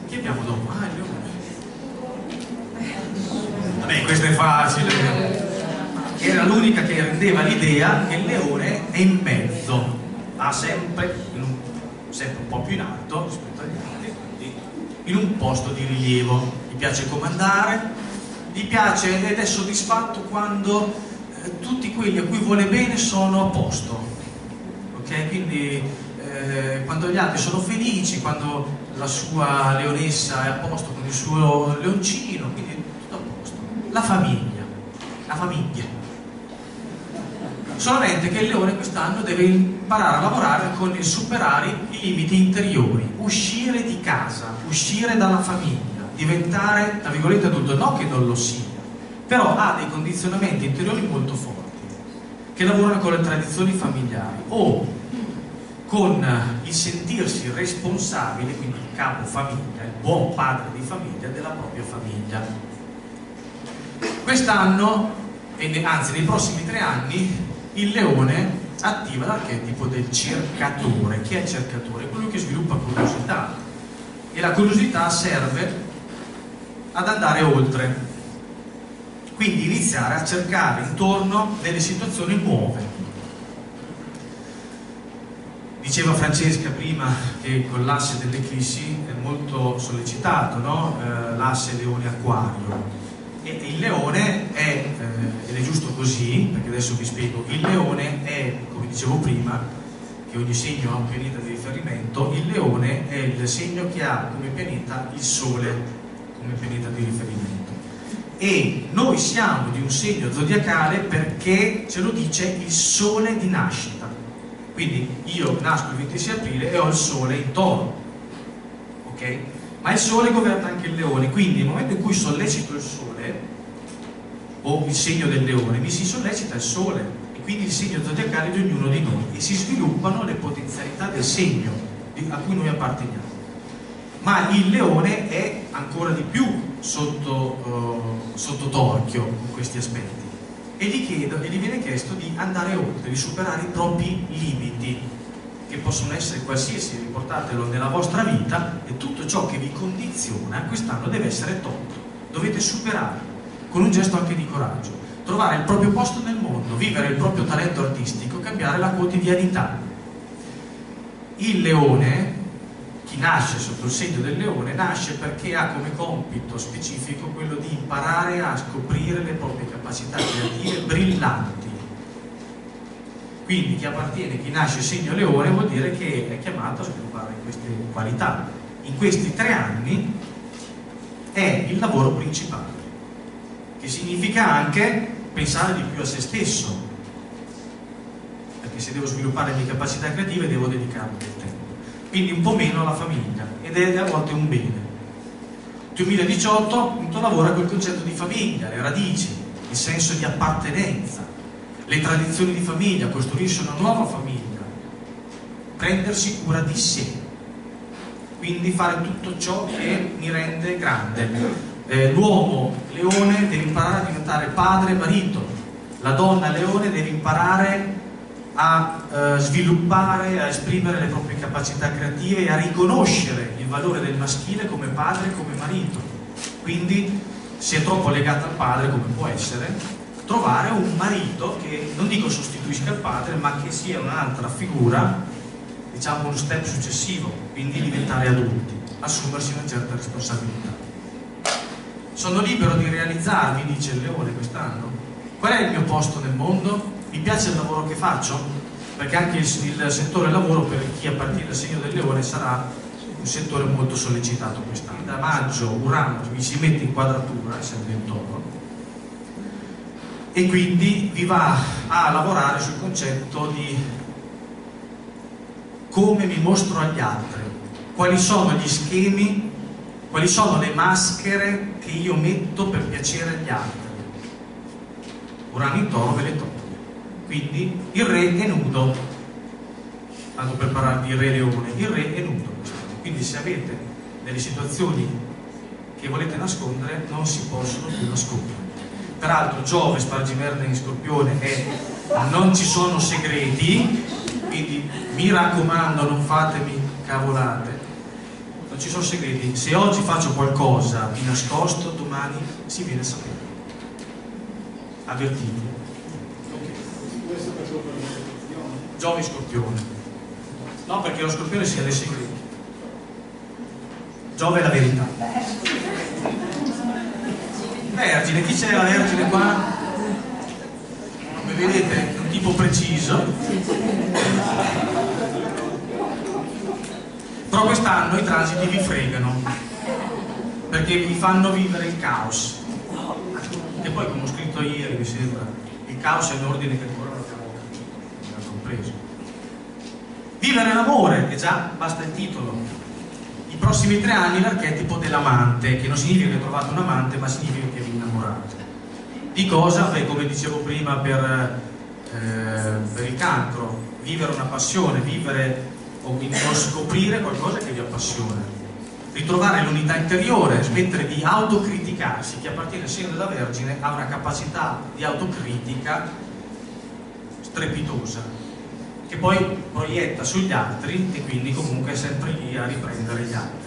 chi abbiamo dopo? Ah, il leone. Vabbè, questo è facile. Era l'unica che rendeva l'idea che il leone è in mezzo, ha sempre, un, sempre un po' più in alto rispetto agli altri, quindi in un posto di rilievo. Gli piace comandare, gli piace ed è soddisfatto quando eh, tutti quelli a cui vuole bene sono a posto. Ok? Quindi eh, quando gli altri sono felici, quando la sua leonessa è a posto con il suo leoncino, quindi. La famiglia, la famiglia. Solamente che il leone quest'anno deve imparare a lavorare con il superare i limiti interiori, uscire di casa, uscire dalla famiglia, diventare, tra virgolette, adulto, no che non lo sia, però ha dei condizionamenti interiori molto forti, che lavorano con le tradizioni familiari o con il sentirsi responsabile, quindi il capo famiglia, il buon padre di famiglia della propria famiglia. Quest'anno, anzi nei prossimi tre anni, il leone attiva l'archetipo del cercatore. Chi è il cercatore? Quello che sviluppa curiosità e la curiosità serve ad andare oltre, quindi iniziare a cercare intorno delle situazioni nuove, Diceva Francesca prima che con l'asse dell'eclissi è molto sollecitato, no? eh, l'asse leone-acquario. E il leone è, eh, ed è giusto così, perché adesso vi spiego, il leone è, come dicevo prima, che ogni segno ha un pianeta di riferimento, il leone è il segno che ha come pianeta il sole come pianeta di riferimento. E noi siamo di un segno zodiacale perché ce lo dice il sole di nascita quindi io nasco il 26 aprile e ho il sole in toro, ok? Ma il sole governa anche il leone, quindi nel momento in cui sollecito il sole, o il segno del leone, mi si sollecita il sole, e quindi il segno zodiacale di ognuno di noi, e si sviluppano le potenzialità del segno a cui noi apparteniamo. Ma il leone è ancora di più sotto, uh, sotto torchio in questi aspetti e gli, chiedo, e gli viene chiesto di andare oltre, di superare i propri limiti, che possono essere qualsiasi, riportatelo nella vostra vita e tutto ciò che vi condiziona quest'anno deve essere tolto, dovete superare con un gesto anche di coraggio, trovare il proprio posto nel mondo, vivere il proprio talento artistico, cambiare la quotidianità. Il leone chi nasce sotto il segno del leone nasce perché ha come compito specifico quello di imparare a scoprire le proprie capacità creative brillanti. Quindi chi appartiene, chi nasce segno leone vuol dire che è chiamato a sviluppare queste qualità. In questi tre anni è il lavoro principale, che significa anche pensare di più a se stesso, perché se devo sviluppare le mie capacità creative devo dedicarmi del tempo quindi un po' meno alla famiglia ed è a volte un bene. 2018 appunto lavora col concetto di famiglia, le radici, il senso di appartenenza, le tradizioni di famiglia, costruirsi una nuova famiglia, prendersi cura di sé, quindi fare tutto ciò che mi rende grande. Eh, l'uomo leone deve imparare a diventare padre e marito, la donna leone deve imparare a eh, sviluppare, a esprimere le proprie capacità creative e a riconoscere il valore del maschile come padre e come marito. Quindi, se è troppo legata al padre, come può essere, trovare un marito che non dico sostituisca il padre, ma che sia un'altra figura, diciamo uno step successivo, quindi diventare adulti, assumersi una certa responsabilità. Sono libero di realizzarmi, dice il leone quest'anno. Qual è il mio posto nel mondo? mi piace il lavoro che faccio, perché anche il, il settore lavoro per chi a partire dal segno del leone sarà un settore molto sollecitato quest'anno. Da maggio Urano vi si mette in quadratura, essendo in toro, e quindi vi va a lavorare sul concetto di come mi mostro agli altri, quali sono gli schemi, quali sono le maschere che io metto per piacere agli altri. Urano in toro ve le tolgo. Quindi il re è nudo, tanto per parlare di re leone, il re è nudo. Quindi se avete delle situazioni che volete nascondere, non si possono più nascondere. Peraltro Giove, spargimerne in scorpione, è non ci sono segreti, quindi mi raccomando non fatemi cavolate, non ci sono segreti. Se oggi faccio qualcosa di nascosto, domani si viene a sapere. Avvertiti. Giove scorpione. No, perché lo scorpione sia dei segreti. Giove è la verità. Vergine, chi c'è la Vergine qua? Come vedete un tipo preciso. Però quest'anno i transiti vi fregano, perché vi fanno vivere il caos. E poi come ho scritto ieri, mi sembra, il caos è un ordine che ancora non abbiamo compreso. Vivere l'amore, e già basta il titolo. I prossimi tre anni l'archetipo dell'amante, che non significa che trovate un amante, ma significa che vi innamorate. Di cosa? Beh, come dicevo prima per, eh, per il cancro, vivere una passione, vivere o scoprire qualcosa che vi appassiona. Ritrovare l'unità interiore, smettere di autocriticarsi. Chi appartiene al segno della Vergine ha una capacità di autocritica strepitosa, che poi proietta sugli altri e quindi comunque è sempre lì a riprendere gli altri.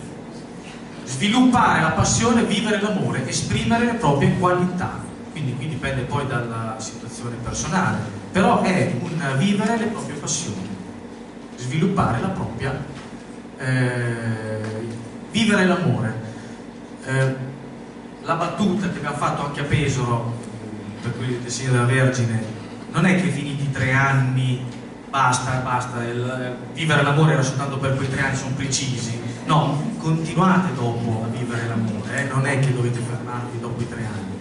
Sviluppare la passione, vivere l'amore, esprimere le proprie qualità. Quindi qui dipende poi dalla situazione personale, però è un vivere le proprie passioni, sviluppare la propria, eh, vivere l'amore. Eh, la battuta che abbiamo fatto anche a Pesaro, per quelli del segno della Vergine, non è che finiti tre anni basta, basta, il, vivere l'amore era soltanto per quei tre anni, sono precisi. No, continuate dopo a vivere l'amore, eh? non è che dovete fermarvi dopo i tre anni.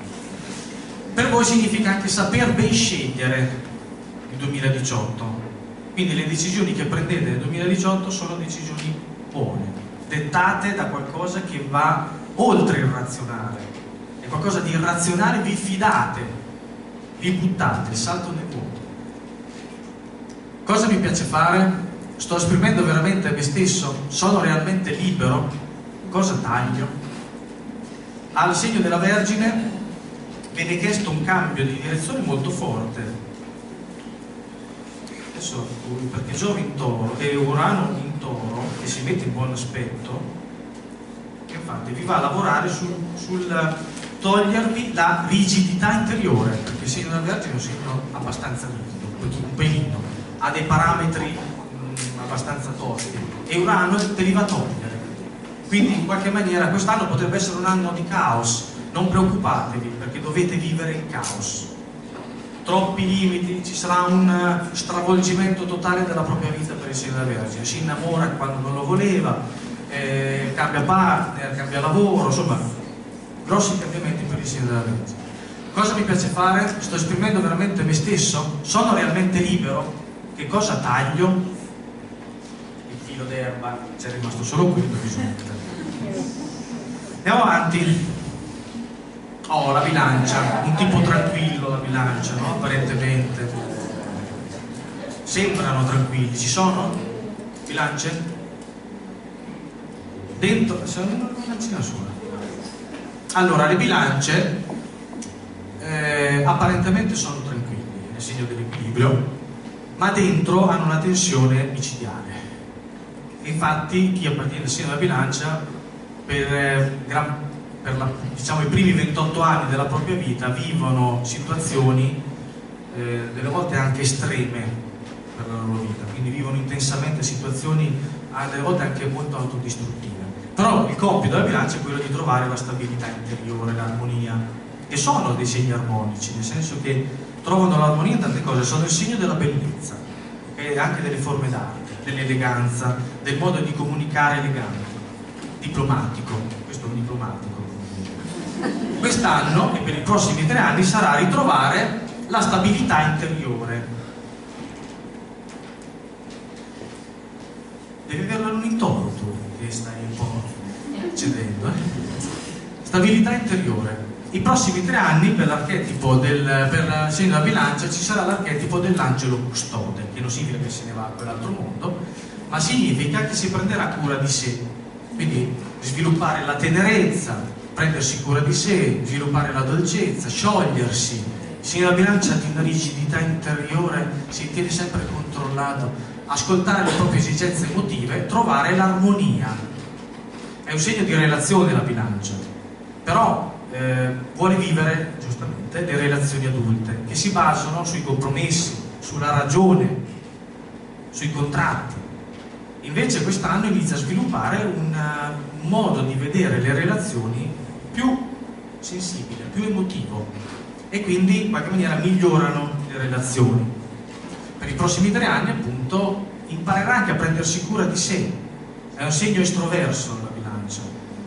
Per voi significa anche saper ben scegliere il 2018. Quindi le decisioni che prendete nel 2018 sono decisioni buone, dettate da qualcosa che va oltre il razionale. È qualcosa di irrazionale, vi fidate, vi buttate, salto nel vuoto. Cosa mi piace fare? Sto esprimendo veramente me stesso? Sono realmente libero? Cosa taglio? Al segno della Vergine viene chiesto un cambio di direzione molto forte. Adesso, perché Giove in toro e Urano in toro, che si mette in buon aspetto, infatti vi va a lavorare sul, sul togliervi la rigidità interiore, perché il segno della Vergine è un segno abbastanza rigido, un pelino ha dei parametri mh, abbastanza tosti e Urano te li va a togliere. Quindi in qualche maniera quest'anno potrebbe essere un anno di caos, non preoccupatevi perché dovete vivere il caos. Troppi limiti, ci sarà un stravolgimento totale della propria vita per il segno della Vergine, si innamora quando non lo voleva, eh, cambia partner, cambia lavoro, insomma, grossi cambiamenti per il segno della Vergine. Cosa mi piace fare? Sto esprimendo veramente me stesso? Sono realmente libero? Che cosa taglio? Il filo d'erba, c'è rimasto solo quello risulta. Andiamo avanti. Oh, la bilancia, un tipo tranquillo la bilancia, no? Apparentemente. Sembrano tranquilli, ci sono? Bilance? Dentro, c'è una bilancina sola. Allora, le bilance eh, apparentemente sono tranquilli, nel segno dell'equilibrio, ma dentro hanno una tensione micidiale. Infatti chi appartiene al segno della bilancia per, eh, gran, per la, diciamo, i primi 28 anni della propria vita vivono situazioni eh, delle volte anche estreme per la loro vita, quindi vivono intensamente situazioni delle volte anche molto autodistruttive. Però il compito della bilancia è quello di trovare la stabilità interiore, l'armonia, e sono dei segni armonici, nel senso che trovano l'armonia in tante cose, sono il segno della bellezza e anche delle forme d'arte, dell'eleganza, del modo di comunicare elegante, diplomatico, questo è un diplomatico. Quest'anno e per i prossimi tre anni sarà ritrovare la stabilità interiore. Devi averla un intoro tu, che stai un po' cedendo. Eh? Stabilità interiore. I prossimi tre anni per l'archetipo del per il segno della bilancia ci sarà l'archetipo dell'angelo custode, che non significa che se ne va a quell'altro mondo, ma significa che si prenderà cura di sé. Quindi sviluppare la tenerezza, prendersi cura di sé, sviluppare la dolcezza, sciogliersi. Segno della bilancia di una rigidità interiore, si tiene sempre controllato, ascoltare le proprie esigenze emotive, trovare l'armonia. È un segno di relazione la bilancia, però eh, vuole vivere giustamente le relazioni adulte che si basano sui compromessi, sulla ragione, sui contratti. Invece quest'anno inizia a sviluppare un, un modo di vedere le relazioni più sensibile, più emotivo e quindi in qualche maniera migliorano le relazioni. Per i prossimi tre anni appunto imparerà anche a prendersi cura di sé, è un segno estroverso la bilancia,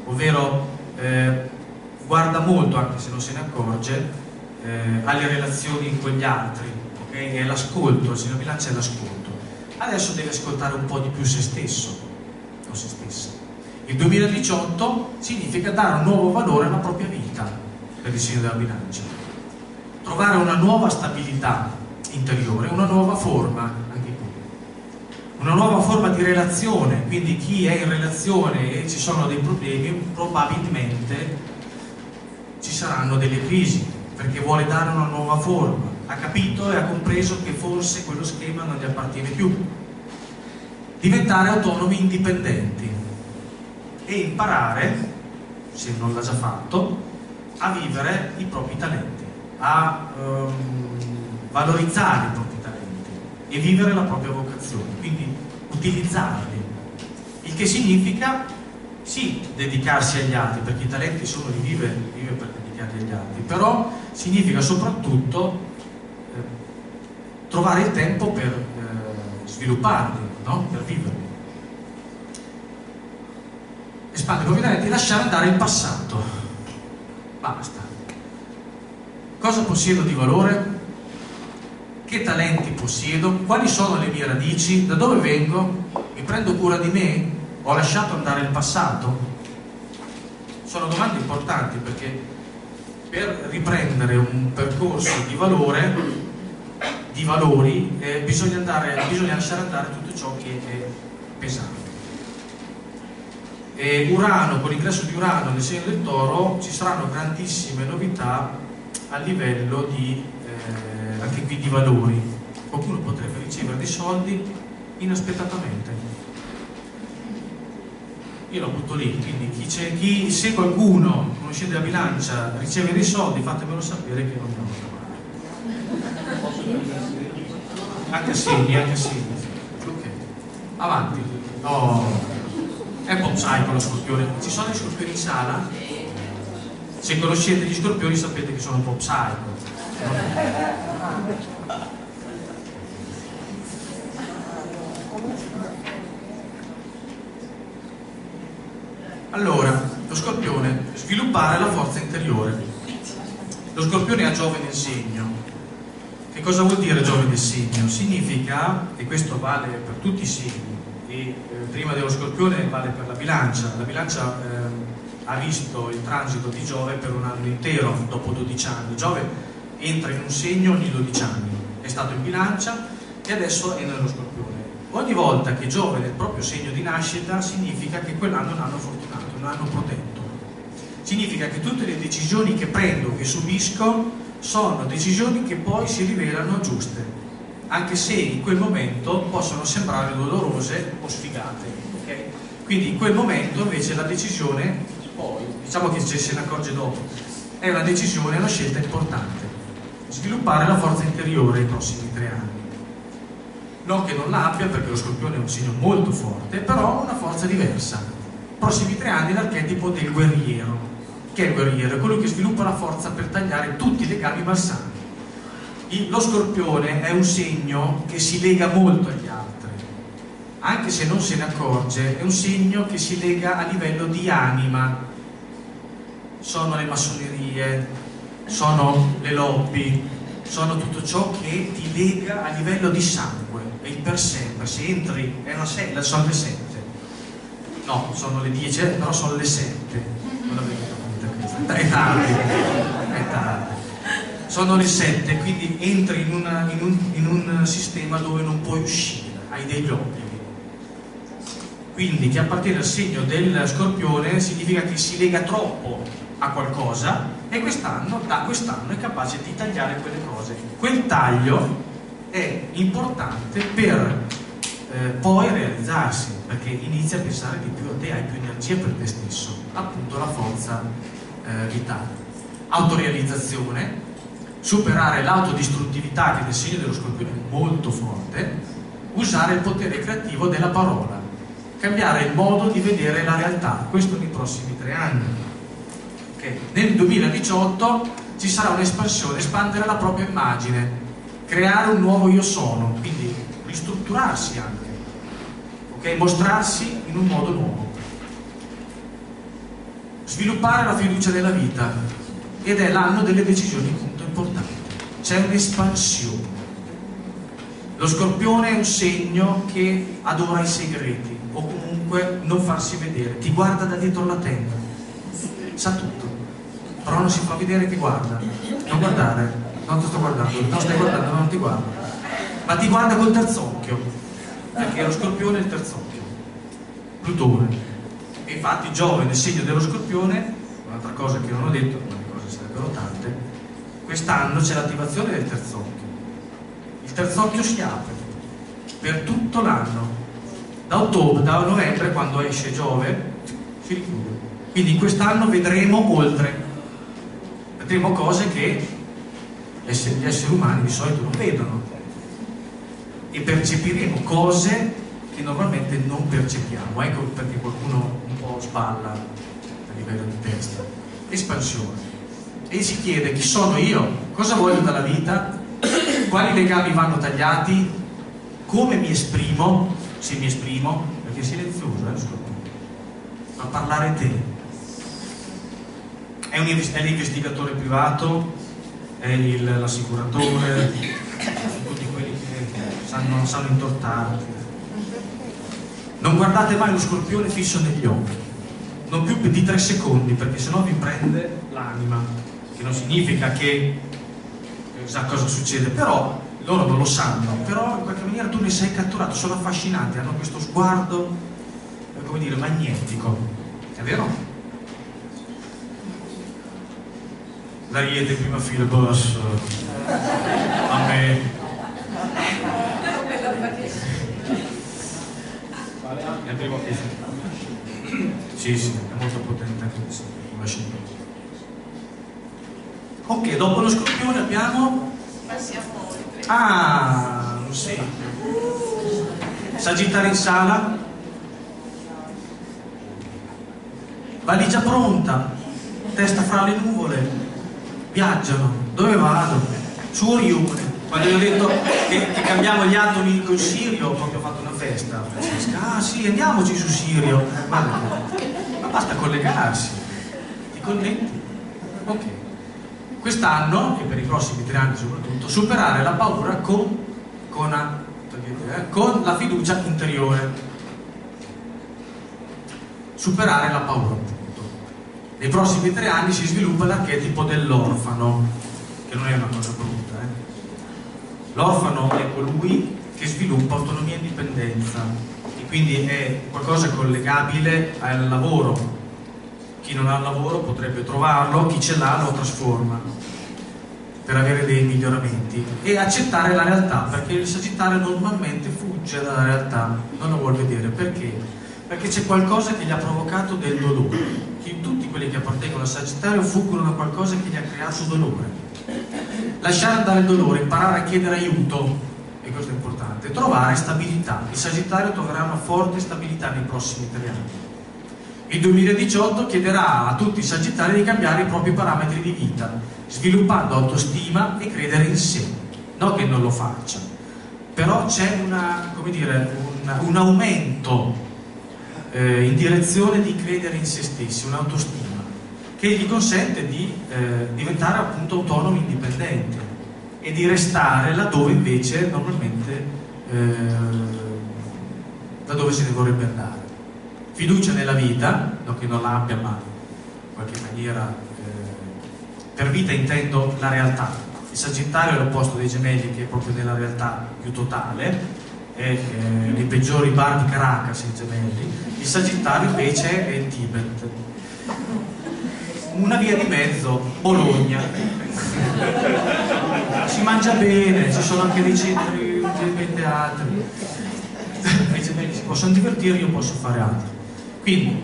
ovvero eh, guarda molto, anche se non se ne accorge, eh, alle relazioni con gli altri, okay? è l'ascolto, il segno bilancia è l'ascolto. Adesso deve ascoltare un po' di più se stesso o se stessa. Il 2018 significa dare un nuovo valore alla propria vita per il segno della bilancia. Trovare una nuova stabilità interiore, una nuova forma, anche qui. Una nuova forma di relazione, quindi chi è in relazione e ci sono dei problemi, probabilmente ci saranno delle crisi, perché vuole dare una nuova forma. Ha capito e ha compreso che forse quello schema non gli appartiene più. Diventare autonomi indipendenti e imparare, se non l'ha già fatto, a vivere i propri talenti, a um, valorizzare i propri talenti e vivere la propria vocazione, quindi utilizzarli. Il che significa sì dedicarsi agli altri, perché i talenti sono di vivere, di vivere per dedicati agli altri, però significa soprattutto eh, trovare il tempo per eh, svilupparli, no? per viverli. Espandere talenti e lasciare andare il passato. Basta. Cosa possiedo di valore? Che talenti possiedo? Quali sono le mie radici? Da dove vengo? Mi prendo cura di me? Ho lasciato andare il passato? Sono domande importanti perché per riprendere un percorso di valore, di valori, eh, bisogna, andare, bisogna lasciare andare tutto ciò che è pesante. E Urano, con l'ingresso di Urano nel segno del toro, ci saranno grandissime novità a livello di, eh, anche qui di valori. Qualcuno potrebbe ricevere dei soldi inaspettatamente. Io lo butto lì, quindi chi, chi, se qualcuno, conoscete la bilancia, riceve dei soldi, fatemelo sapere che non devo trovare. Anche segni, anche segni. Ok, avanti. Oh. È pop psycho lo scorpione. Ci sono gli scorpioni in sala? Se conoscete gli scorpioni sapete che sono un po' psycho. Allora, lo scorpione, sviluppare la forza interiore. Lo scorpione ha Giove nel segno. Che cosa vuol dire Giove nel segno? Significa, e questo vale per tutti i segni, e eh, prima dello scorpione vale per la bilancia. La bilancia eh, ha visto il transito di Giove per un anno intero, dopo 12 anni. Giove entra in un segno ogni 12 anni, è stato in bilancia e adesso è nello scorpione. Ogni volta che Giove nel proprio segno di nascita significa che quell'anno è un anno fortunato, un anno protetto. Significa che tutte le decisioni che prendo, che subisco, sono decisioni che poi si rivelano giuste anche se in quel momento possono sembrare dolorose o sfigate. Okay? Quindi in quel momento invece la decisione, poi, diciamo che se ne accorge dopo, è una decisione, è una scelta importante. Sviluppare la forza interiore nei prossimi tre anni. Non che non l'abbia, perché lo scorpione è un segno molto forte, però una forza diversa. Prossimi tre anni l'archetipo del guerriero. Che è il guerriero? È quello che sviluppa la forza per tagliare tutti i legami malsani lo scorpione è un segno che si lega molto agli altri, anche se non se ne accorge, è un segno che si lega a livello di anima. Sono le massonerie, sono le lobby, sono tutto ciò che ti lega a livello di sangue e per sempre, se entri, è una sella, sono le sette. No, sono le dieci, però sono le sette. Non l'avevo capita È tardi, è tardi sono le sette, quindi entri in, una, in, un, in, un, sistema dove non puoi uscire, hai degli obblighi. Quindi che appartiene al segno del scorpione significa che si lega troppo a qualcosa e quest'anno, da quest'anno è capace di tagliare quelle cose. Quel taglio è importante per eh, poi realizzarsi, perché inizia a pensare di più a te, hai più energia per te stesso, appunto la forza eh, vitale. Autorealizzazione, superare l'autodistruttività che nel segno dello scorpione è molto forte, usare il potere creativo della parola, cambiare il modo di vedere la realtà, questo nei prossimi tre anni. Okay. Nel 2018 ci sarà un'espansione, espandere la propria immagine, creare un nuovo io sono, quindi ristrutturarsi anche, okay? mostrarsi in un modo nuovo. Sviluppare la fiducia nella vita ed è l'anno delle decisioni importante, c'è un'espansione. Lo scorpione è un segno che adora i segreti o comunque non farsi vedere, ti guarda da dietro la tenda, sa tutto, però non si fa vedere ti guarda, non guardare, non ti sto guardando, non stai guardando, non ti guarda, ma ti guarda col terzocchio, perché lo scorpione è il terzocchio, Plutone. Infatti Giove nel segno dello scorpione, un'altra cosa che non ho detto, ma le cose sarebbero tante, quest'anno c'è l'attivazione del terzo occhio. Il terzo occhio si apre per tutto l'anno. Da ottobre, da novembre, quando esce Giove, si richiude. Quindi quest'anno vedremo oltre. Vedremo cose che gli esseri umani di solito non vedono. E percepiremo cose che normalmente non percepiamo. Ecco perché qualcuno un po' sballa a livello di testa. Espansione e si chiede chi sono io, cosa voglio dalla vita, quali legami vanno tagliati, come mi esprimo, se mi esprimo, perché è silenzioso, eh, fa parlare te. È, un, è l'investigatore privato, è l'assicuratore, tutti quelli che sanno, sanno intortare. Non guardate mai lo scorpione fisso negli occhi, non più di tre secondi, perché sennò vi prende l'anima che non significa che sa cosa succede, però loro non lo sanno, però in qualche maniera tu ne sei catturato, sono affascinanti, hanno questo sguardo, eh, come dire, magnetico, è vero? L'ariete in prima fila, boss, a me. È il primo Sì, sì, è molto potente anche questo, come scena. Ok, dopo lo scorpione abbiamo... Passiamo oltre. Ah, sì. Sagittario in sala. Valigia pronta, testa fra le nuvole, viaggiano. Dove vado? Su Orione. Quando gli ho detto che, che cambiamo gli atomi con Sirio, ho proprio fatto una festa. Ah sì, andiamoci su Sirio. Ma, ma basta collegarsi. Ti connetti? Ok quest'anno e per i prossimi tre anni soprattutto superare la paura con, con, eh, con la fiducia interiore. Superare la paura appunto. Nei prossimi tre anni si sviluppa l'archetipo dell'orfano che non è una cosa brutta eh? l'orfano è colui che sviluppa autonomia e indipendenza e quindi è qualcosa collegabile al lavoro chi non ha lavoro potrebbe trovarlo, chi ce l'ha lo trasforma per avere dei miglioramenti e accettare la realtà perché il Sagittario normalmente fugge dalla realtà, non lo vuole vedere perché? Perché c'è qualcosa che gli ha provocato del dolore. Tutti quelli che appartengono al Sagittario fuggono da qualcosa che gli ha creato dolore. Lasciare andare il dolore, imparare a chiedere aiuto, e questo è importante, trovare stabilità. Il Sagittario troverà una forte stabilità nei prossimi tre anni il 2018 chiederà a tutti i sagittari di cambiare i propri parametri di vita, sviluppando autostima e credere in sé. no che non lo faccia, però c'è un, un, aumento eh, in direzione di credere in se stessi, un'autostima che gli consente di eh, diventare appunto autonomi indipendenti e di restare laddove invece normalmente eh, da dove se ne vorrebbe andare. Fiducia nella vita, no che non l'abbia ma in qualche maniera eh, per vita intendo la realtà. Il Sagittario è l'opposto dei gemelli che è proprio nella realtà più totale, è eh, nei peggiori bar di Caracas i gemelli, il Sagittario invece è il Tibet una via di mezzo, Bologna. Si mangia bene, ci sono anche dei centri, dei teatri. Si possono divertire, io posso fare altro. Quindi,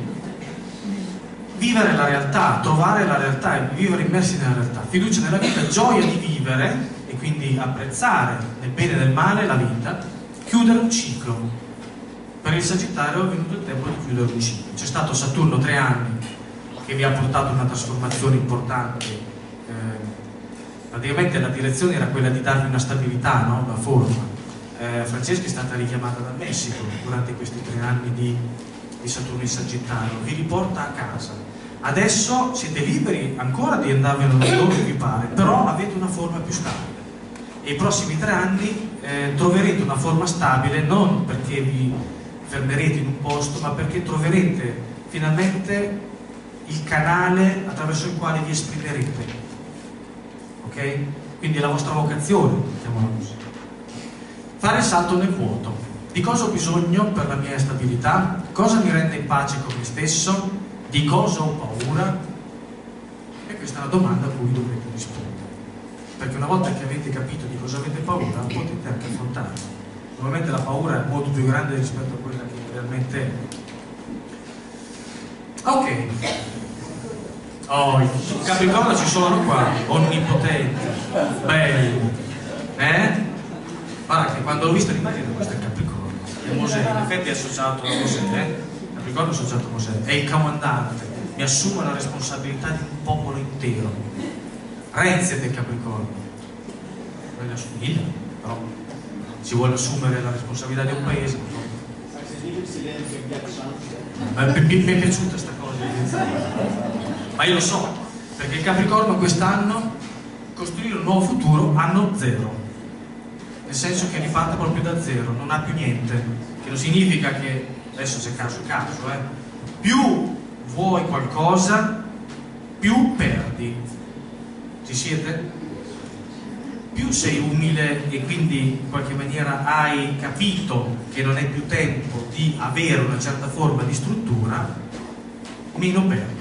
vivere la realtà, trovare la realtà e vivere immersi nella realtà, fiducia nella vita, gioia di vivere e quindi apprezzare nel bene e nel male la vita, chiudere un ciclo. Per il Sagittario è venuto il tempo di chiudere un ciclo. C'è stato Saturno tre anni che vi ha portato una trasformazione importante. Eh, praticamente la direzione era quella di darvi una stabilità, no? una forma. Eh, Francesca è stata richiamata dal Messico durante questi tre anni di, di Saturno in Sagittario, vi riporta a casa. Adesso siete liberi ancora di andarvene dove vi pare, però avete una forma più stabile. E i prossimi tre anni eh, troverete una forma stabile non perché vi fermerete in un posto, ma perché troverete finalmente il canale attraverso il quale vi esprimerete. Ok? Quindi la vostra vocazione, mettiamola così. Fare il salto nel vuoto. Di cosa ho bisogno per la mia stabilità? Cosa mi rende in pace con me stesso? Di cosa ho paura? E questa è la domanda a cui dovrete rispondere. Perché una volta che avete capito di cosa avete paura, potete anche affrontarla. Normalmente la paura è molto più grande rispetto a quella che realmente è. Ok, Oh, i Capricorno ci sono qua, onnipotenti, belli. Eh? Guarda che quando l'ho visto l'immagine questo è Capricorno, è Mosè, in effetti è associato a Mosè, eh? Capricorno è associato a Mosè, è il comandante, mi assumo la responsabilità di un popolo intero. Renzi è del Capricorno, non ne assomiglia, però si vuole assumere la responsabilità di un paese. Ma mi è piaciuta questa cosa ma io lo so, perché il Capricorno quest'anno costruire un nuovo futuro anno zero, nel senso che riparte proprio da zero, non ha più niente, che non significa che, adesso c'è caso caso, eh, più vuoi qualcosa, più perdi. Ci siete? Più sei umile e quindi in qualche maniera hai capito che non è più tempo di avere una certa forma di struttura, meno perdi.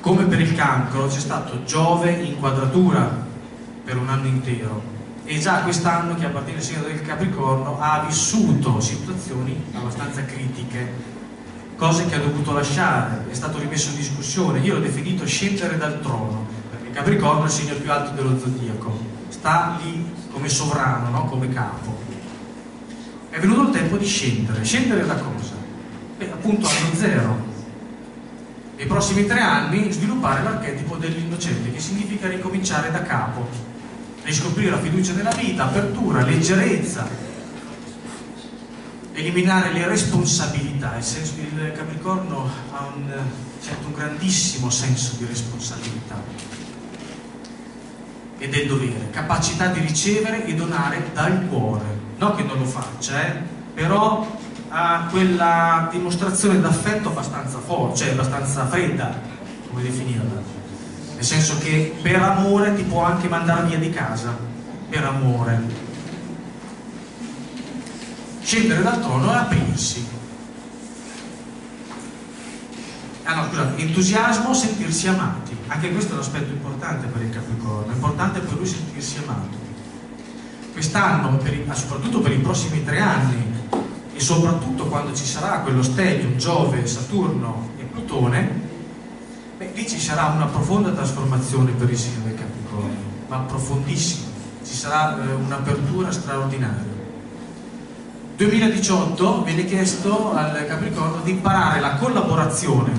Come per il cancro c'è stato Giove in quadratura per un anno intero e già quest'anno che appartiene al segno del Capricorno ha vissuto situazioni abbastanza critiche, cose che ha dovuto lasciare, è stato rimesso in discussione, io l'ho definito scendere dal trono, perché il Capricorno è il segno più alto dello zodiaco, sta lì come sovrano, no? come capo. È venuto il tempo di scendere, scendere da cosa? Beh, appunto anno zero, nei prossimi tre anni sviluppare l'archetipo dell'innocente, che significa ricominciare da capo, riscoprire la fiducia nella vita, apertura, leggerezza, eliminare le responsabilità. Il, senso, il Capricorno ha un, certo, un grandissimo senso di responsabilità e del dovere, capacità di ricevere e donare dal cuore, non che non lo faccia, eh? però ha quella dimostrazione d'affetto abbastanza forte, cioè abbastanza fredda, come definirla. Nel senso che per amore ti può anche mandare via di casa, per amore. Scendere dal trono e aprirsi. Ah no, scusate, entusiasmo, sentirsi amati. Anche questo è un aspetto importante per il Capricorno, è importante per lui sentirsi amato. Quest'anno, soprattutto per i prossimi tre anni, e soprattutto quando ci sarà quello stellium Giove, Saturno e Plutone, beh, lì ci sarà una profonda trasformazione per il segno del Capricorno, ma profondissima, ci sarà eh, un'apertura straordinaria. 2018 viene chiesto al Capricorno di imparare la collaborazione,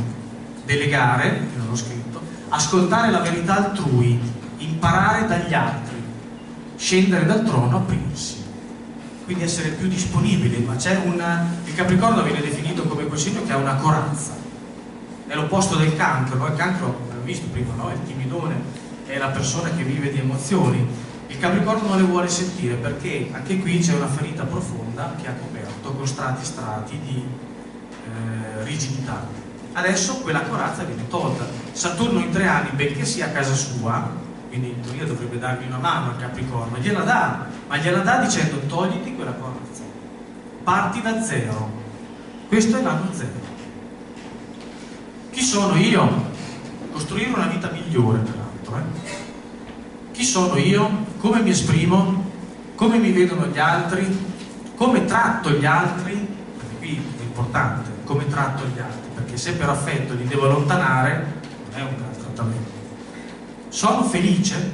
delegare, non ho scritto, ascoltare la verità altrui, imparare dagli altri scendere dal trono, aprirsi. Quindi essere più disponibili, ma c'è una... il Capricorno viene definito come quel segno che ha una corazza, è l'opposto del cancro, no? il cancro, l'abbiamo visto prima, no? il timidone è la persona che vive di emozioni, il Capricorno non le vuole sentire perché anche qui c'è una ferita profonda che ha coperto con strati strati di eh, rigidità. Adesso quella corazza viene tolta. Saturno in tre anni, benché sia a casa sua, quindi in teoria dovrebbe dargli una mano al Capricorno, gliela dà, ma gliela dà dicendo togliti quella corazza, parti da zero, questo è l'anno zero. Chi sono io? Costruire una vita migliore peraltro. Eh? Chi sono io? Come mi esprimo? Come mi vedono gli altri? Come tratto gli altri? Perché qui è importante, come tratto gli altri, perché se per affetto li devo allontanare, non è un gran trattamento. Sono felice?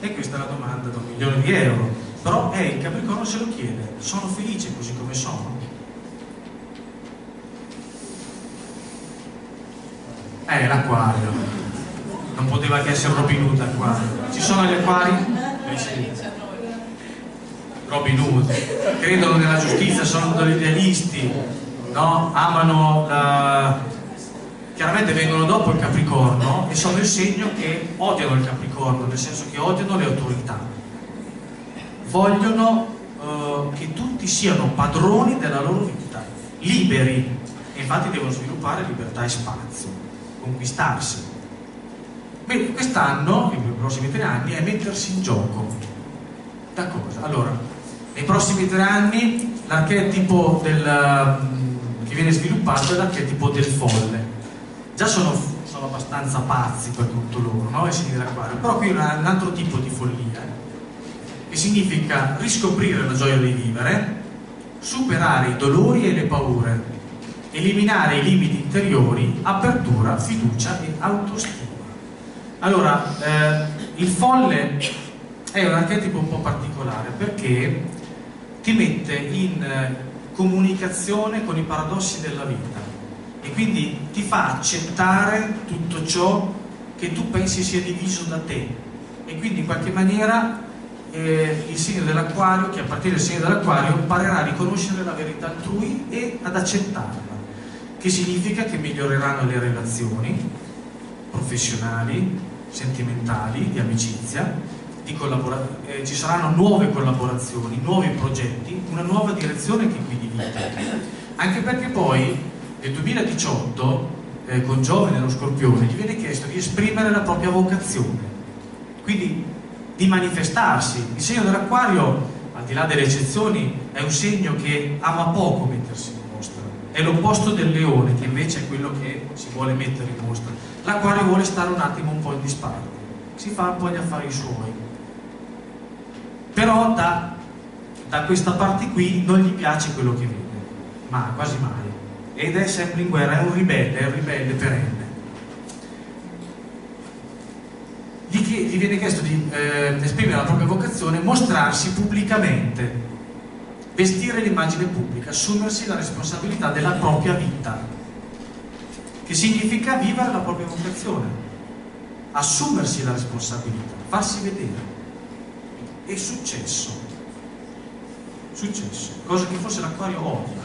E questa è la domanda da un milione di euro. Però eh, il Capricorno se lo chiede, sono felice così come sono? Eh, l'acquario. Non poteva che essere Robin Hood acquario. Ci sono gli acquari? Eh sì. Robin Hood. Credono nella giustizia, sono degli idealisti, no? Amano la, chiaramente vengono dopo il Capricorno e sono il segno che odiano il Capricorno, nel senso che odiano le autorità. Vogliono eh, che tutti siano padroni della loro vita, liberi, e infatti devono sviluppare libertà e spazio, conquistarsi. Bene, quest'anno, nei prossimi tre anni, è mettersi in gioco. Da cosa? Allora, nei prossimi tre anni l'archetipo mm, che viene sviluppato è l'archetipo del folle già sono, sono abbastanza pazzi per tutto loro, no? segni dell'acquario, però qui è un altro tipo di follia, che significa riscoprire la gioia di vivere, superare i dolori e le paure, eliminare i limiti interiori, apertura, fiducia e autostima. Allora, eh, il folle è un archetipo un po' particolare perché ti mette in eh, comunicazione con i paradossi della vita e quindi ti fa accettare tutto ciò che tu pensi sia diviso da te e quindi in qualche maniera eh, il segno dell'acquario che a partire dal segno dell'acquario imparerà a riconoscere la verità altrui e ad accettarla che significa che miglioreranno le relazioni professionali, sentimentali, di amicizia, di eh, ci saranno nuove collaborazioni, nuovi progetti, una nuova direzione che guidi vita. Anche perché poi nel 2018 eh, con Giove nello Scorpione gli viene chiesto di esprimere la propria vocazione, quindi di manifestarsi. Il segno dell'acquario, al di là delle eccezioni, è un segno che ama poco mettersi è l'opposto del leone che invece è quello che si vuole mettere in mostra. L'acquario vuole stare un attimo un po' in disparte, si fa un po' gli affari suoi. Però da, da questa parte qui non gli piace quello che vede, ma quasi mai ed è sempre in guerra, è un ribelle, è un ribelle perenne. Gli, gli viene chiesto di eh, esprimere la propria vocazione, mostrarsi pubblicamente, vestire l'immagine pubblica, assumersi la responsabilità della propria vita, che significa vivere la propria vocazione, assumersi la responsabilità, farsi vedere. È successo, successo, cosa che forse l'acquario odia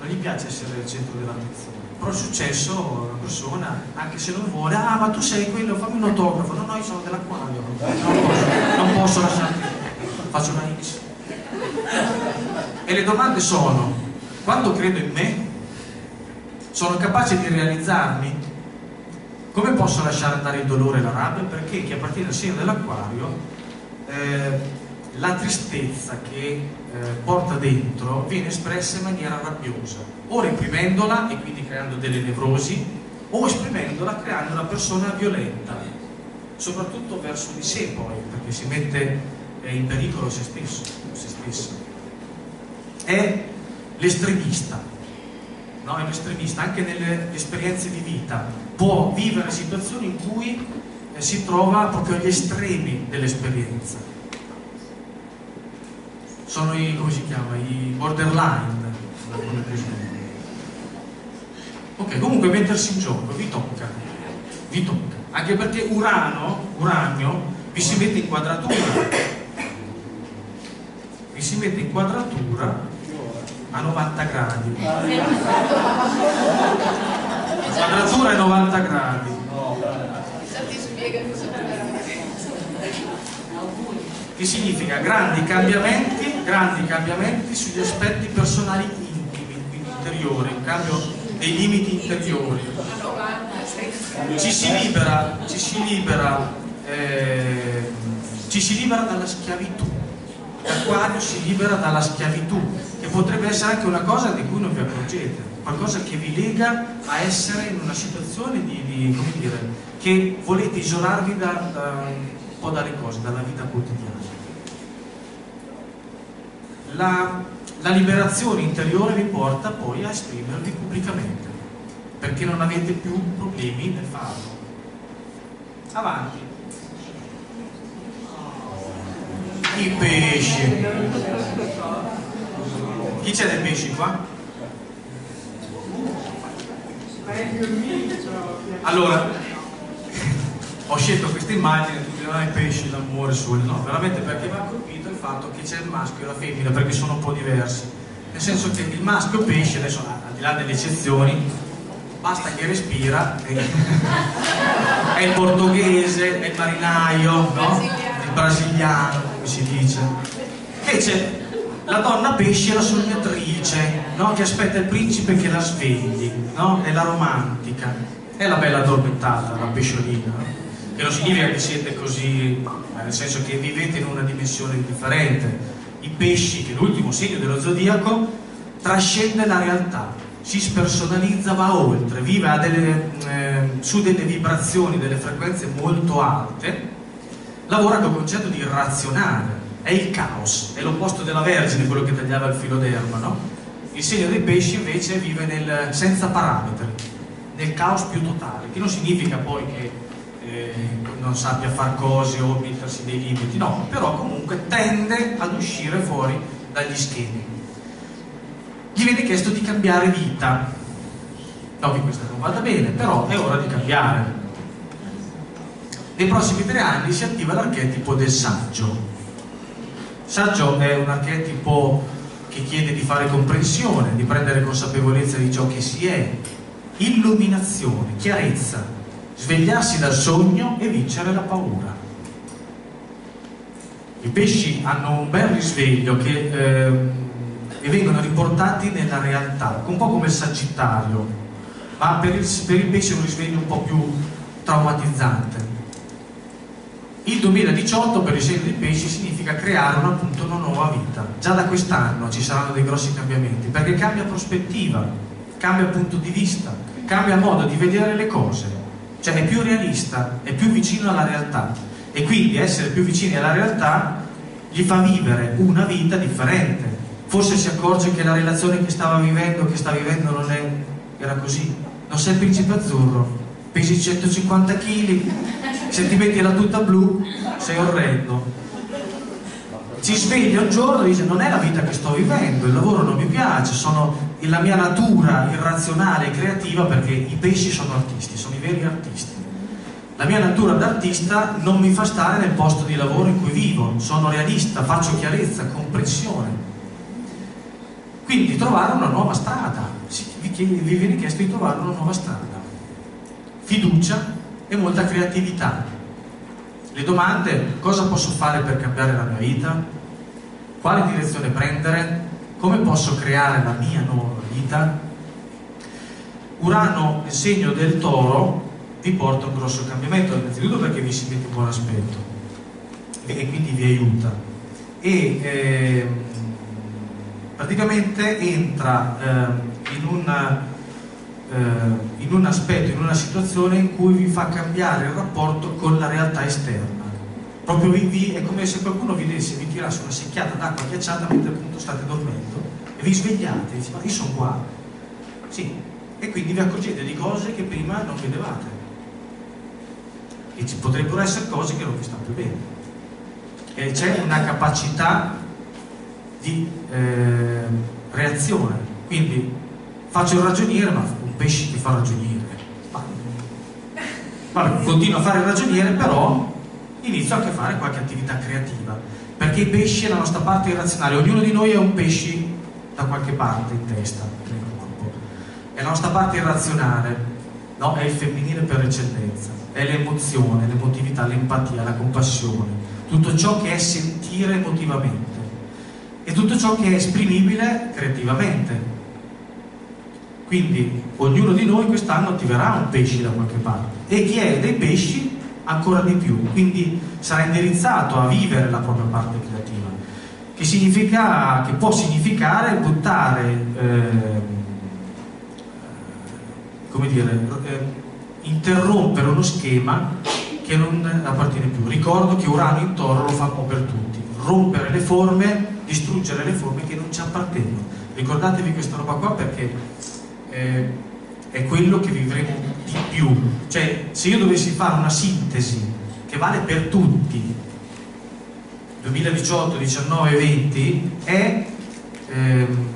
non gli piace essere il centro dell'attenzione. Però è successo una persona, anche se non vuole, ah ma tu sei quello, fammi un autografo, no no io sono dell'acquario, non posso, non posso lasciarti, faccio una X. E le domande sono, quando credo in me, sono capace di realizzarmi? Come posso lasciare andare il dolore e la rabbia? Perché chi appartiene al segno dell'acquario eh, la tristezza che eh, porta dentro viene espressa in maniera rabbiosa, o reprimendola e quindi creando delle nevrosi, o esprimendola creando una persona violenta, soprattutto verso di sé poi, perché si mette eh, in pericolo se stesso, se stesso. È l'estremista, no? è l'estremista anche nelle esperienze di vita, può vivere situazioni in cui eh, si trova proprio agli estremi dell'esperienza sono i, come si chiama, i borderline. Ok, comunque mettersi in gioco vi tocca, vi tocca, anche perché Urano, Uranio vi si mette in quadratura vi si mette in quadratura a 90 gradi quadratura a 90 gradi che significa grandi cambiamenti, grandi cambiamenti sugli aspetti personali intimi, interiori, in cambio dei limiti interiori. Ci si libera, ci si libera, eh, ci si libera dalla schiavitù. L'acquario si libera dalla schiavitù, che potrebbe essere anche una cosa di cui non vi accorgete, qualcosa che vi lega a essere in una situazione di, di come dire, che volete isolarvi da, da un po' dalle cose, dalla vita quotidiana la, la liberazione interiore vi porta poi a esprimervi pubblicamente, perché non avete più problemi nel farlo. Avanti. I pesci. Chi c'è dei pesci qua? Allora, ho scelto questa immagine, tutti non i pesci, l'amore, sole, no, veramente perché mi ha colpito il fatto che c'è il maschio e la femmina, perché sono un po' diversi. Nel senso che il maschio pesce, adesso al di là delle eccezioni, basta che respira, è il portoghese, è il marinaio, no? il brasiliano, come si dice. Invece la donna pesce è la sognatrice, no? che aspetta il principe che la svegli, no? è la romantica, è la bella addormentata, la pesciolina. Che non significa che siete così, nel senso che vivete in una dimensione differente. I pesci, che è l'ultimo segno dello zodiaco, trascende la realtà, si spersonalizza, va oltre, vive delle, eh, su delle vibrazioni, delle frequenze molto alte, lavora col concetto di irrazionale, è il caos, è l'opposto della Vergine, quello che tagliava il filo d'erba, no? Il segno dei pesci invece vive nel, senza parametri, nel caos più totale, che non significa poi che eh, non sappia fare cose o mettersi dei limiti, no, però comunque tende ad uscire fuori dagli schemi. Gli viene chiesto di cambiare vita. No, che questa non vada bene, però è ora di cambiare. Nei prossimi tre anni si attiva l'archetipo del saggio. Saggio è un archetipo che chiede di fare comprensione, di prendere consapevolezza di ciò che si è, illuminazione, chiarezza, svegliarsi dal sogno e vincere la paura. I pesci hanno un bel risveglio che, eh, e vengono riportati nella realtà, un po' come il sagittario, ma per il, per il pesce è un risveglio un po' più traumatizzante. Il 2018 per il segno pesci significa creare una, appunto, una nuova vita. Già da quest'anno ci saranno dei grossi cambiamenti, perché cambia prospettiva, cambia punto di vista, cambia modo di vedere le cose cioè è più realista, è più vicino alla realtà e quindi essere più vicini alla realtà gli fa vivere una vita differente. Forse si accorge che la relazione che stava vivendo, che sta vivendo non è, era così. Non sei il principe azzurro, pesi 150 kg, se ti metti la tuta blu sei orrendo. Si sveglia un giorno e dice non è la vita che sto vivendo, il lavoro non mi piace, sono la mia natura irrazionale e creativa perché i pesci sono artisti, sono i veri artisti. La mia natura d'artista non mi fa stare nel posto di lavoro in cui vivo, sono realista, faccio chiarezza, comprensione. Quindi trovare una nuova strada, vi viene chiesto di trovare una nuova strada. Fiducia e molta creatività. Le domande, cosa posso fare per cambiare la mia vita? Quale direzione prendere? come posso creare la mia nuova vita? Urano, il segno del toro, vi porta un grosso cambiamento, innanzitutto perché vi si mette in buon aspetto e quindi vi aiuta. E eh, praticamente entra eh, in, eh, in un aspetto, in una situazione in cui vi fa cambiare il rapporto con la realtà esterna. Proprio vi, è come se qualcuno vi desse, vi tirasse una secchiata d'acqua ghiacciata mentre appunto state dormendo e vi svegliate e dite ma io sono qua sì, e quindi vi accorgete di cose che prima non vedevate. E ci potrebbero essere cose che non vi stanno più bene e c'è una capacità di eh, reazione. Quindi faccio il ragioniere ma pesce che fa ragioniere vabbè, continuo a fare ragioniere però inizio anche a fare qualche attività creativa, perché i pesci è la nostra parte irrazionale, ognuno di noi è un pesci da qualche parte in testa, nel corpo. È la nostra parte irrazionale, no? è il femminile per eccellenza, è l'emozione, l'emotività, l'empatia, la compassione, tutto ciò che è sentire emotivamente e tutto ciò che è esprimibile creativamente. Quindi ognuno di noi quest'anno attiverà un pesce da qualche parte e chi è dei pesci ancora di più, quindi sarà indirizzato a vivere la propria parte creativa, che, significa, che può significare buttare, eh, come dire, eh, interrompere uno schema che non appartiene più. Ricordo che Urano in Toro lo fa un po' per tutti, rompere le forme, distruggere le forme che non ci appartengono. Ricordatevi questa roba qua perché eh, è quello che vivremo di più. Cioè, se io dovessi fare una sintesi che vale per tutti, 2018, 19, 20, è ehm,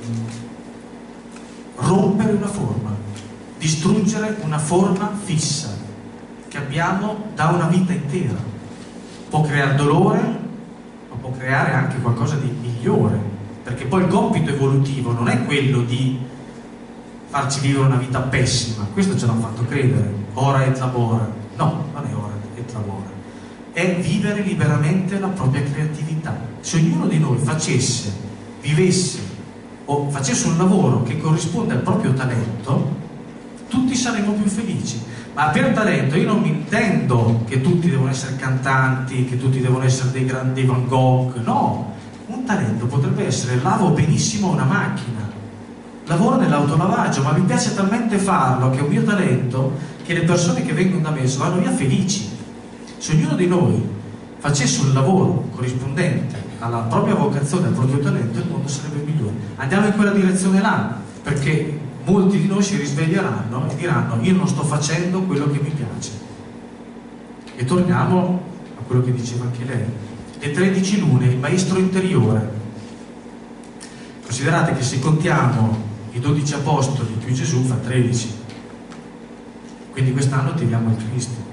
rompere una forma, distruggere una forma fissa che abbiamo da una vita intera. Può creare dolore, ma può creare anche qualcosa di migliore, perché poi il compito evolutivo non è quello di farci vivere una vita pessima, questo ce l'hanno fatto credere, ora et labora. No, non è ora et labora, è vivere liberamente la propria creatività. Se ognuno di noi facesse, vivesse o facesse un lavoro che corrisponde al proprio talento, tutti saremmo più felici. Ma per talento io non mi intendo che tutti devono essere cantanti, che tutti devono essere dei grandi Van Gogh, no. Un talento potrebbe essere lavo benissimo una macchina, lavoro nell'autolavaggio, ma mi piace talmente farlo che è un mio talento che le persone che vengono da me vanno via felici. Se ognuno di noi facesse un lavoro corrispondente alla propria vocazione, al proprio talento, il mondo sarebbe migliore. Andiamo in quella direzione là, perché molti di noi si risveglieranno e diranno io non sto facendo quello che mi piace. E torniamo a quello che diceva anche lei. Le 13 lune, il maestro interiore. Considerate che se contiamo i 12 apostoli più Gesù fa 13. Quindi quest'anno tiriamo il Cristo.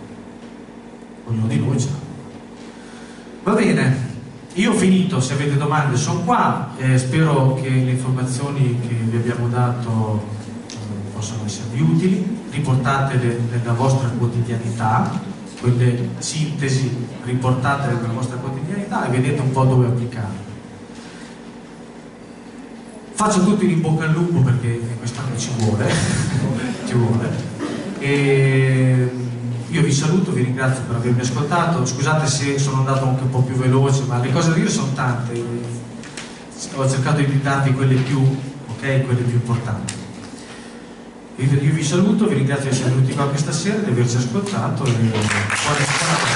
Ognuno di noi sa. Va bene, io ho finito, se avete domande sono qua, eh, spero che le informazioni che vi abbiamo dato eh, possano esservi utili, riportatele nella vostra quotidianità, quelle sintesi riportatele nella vostra quotidianità e vedete un po' dove applicarle. Faccio tutti in bocca al lupo perché quest'anno ci vuole, [LAUGHS] ci vuole. E io vi saluto, vi ringrazio per avermi ascoltato, scusate se sono andato anche un po' più veloce, ma le cose da dire sono tante, ho cercato di darvi quelle più, ok, quelle più importanti. Io vi saluto, vi ringrazio di essere venuti qua questa sera, di averci ascoltato e.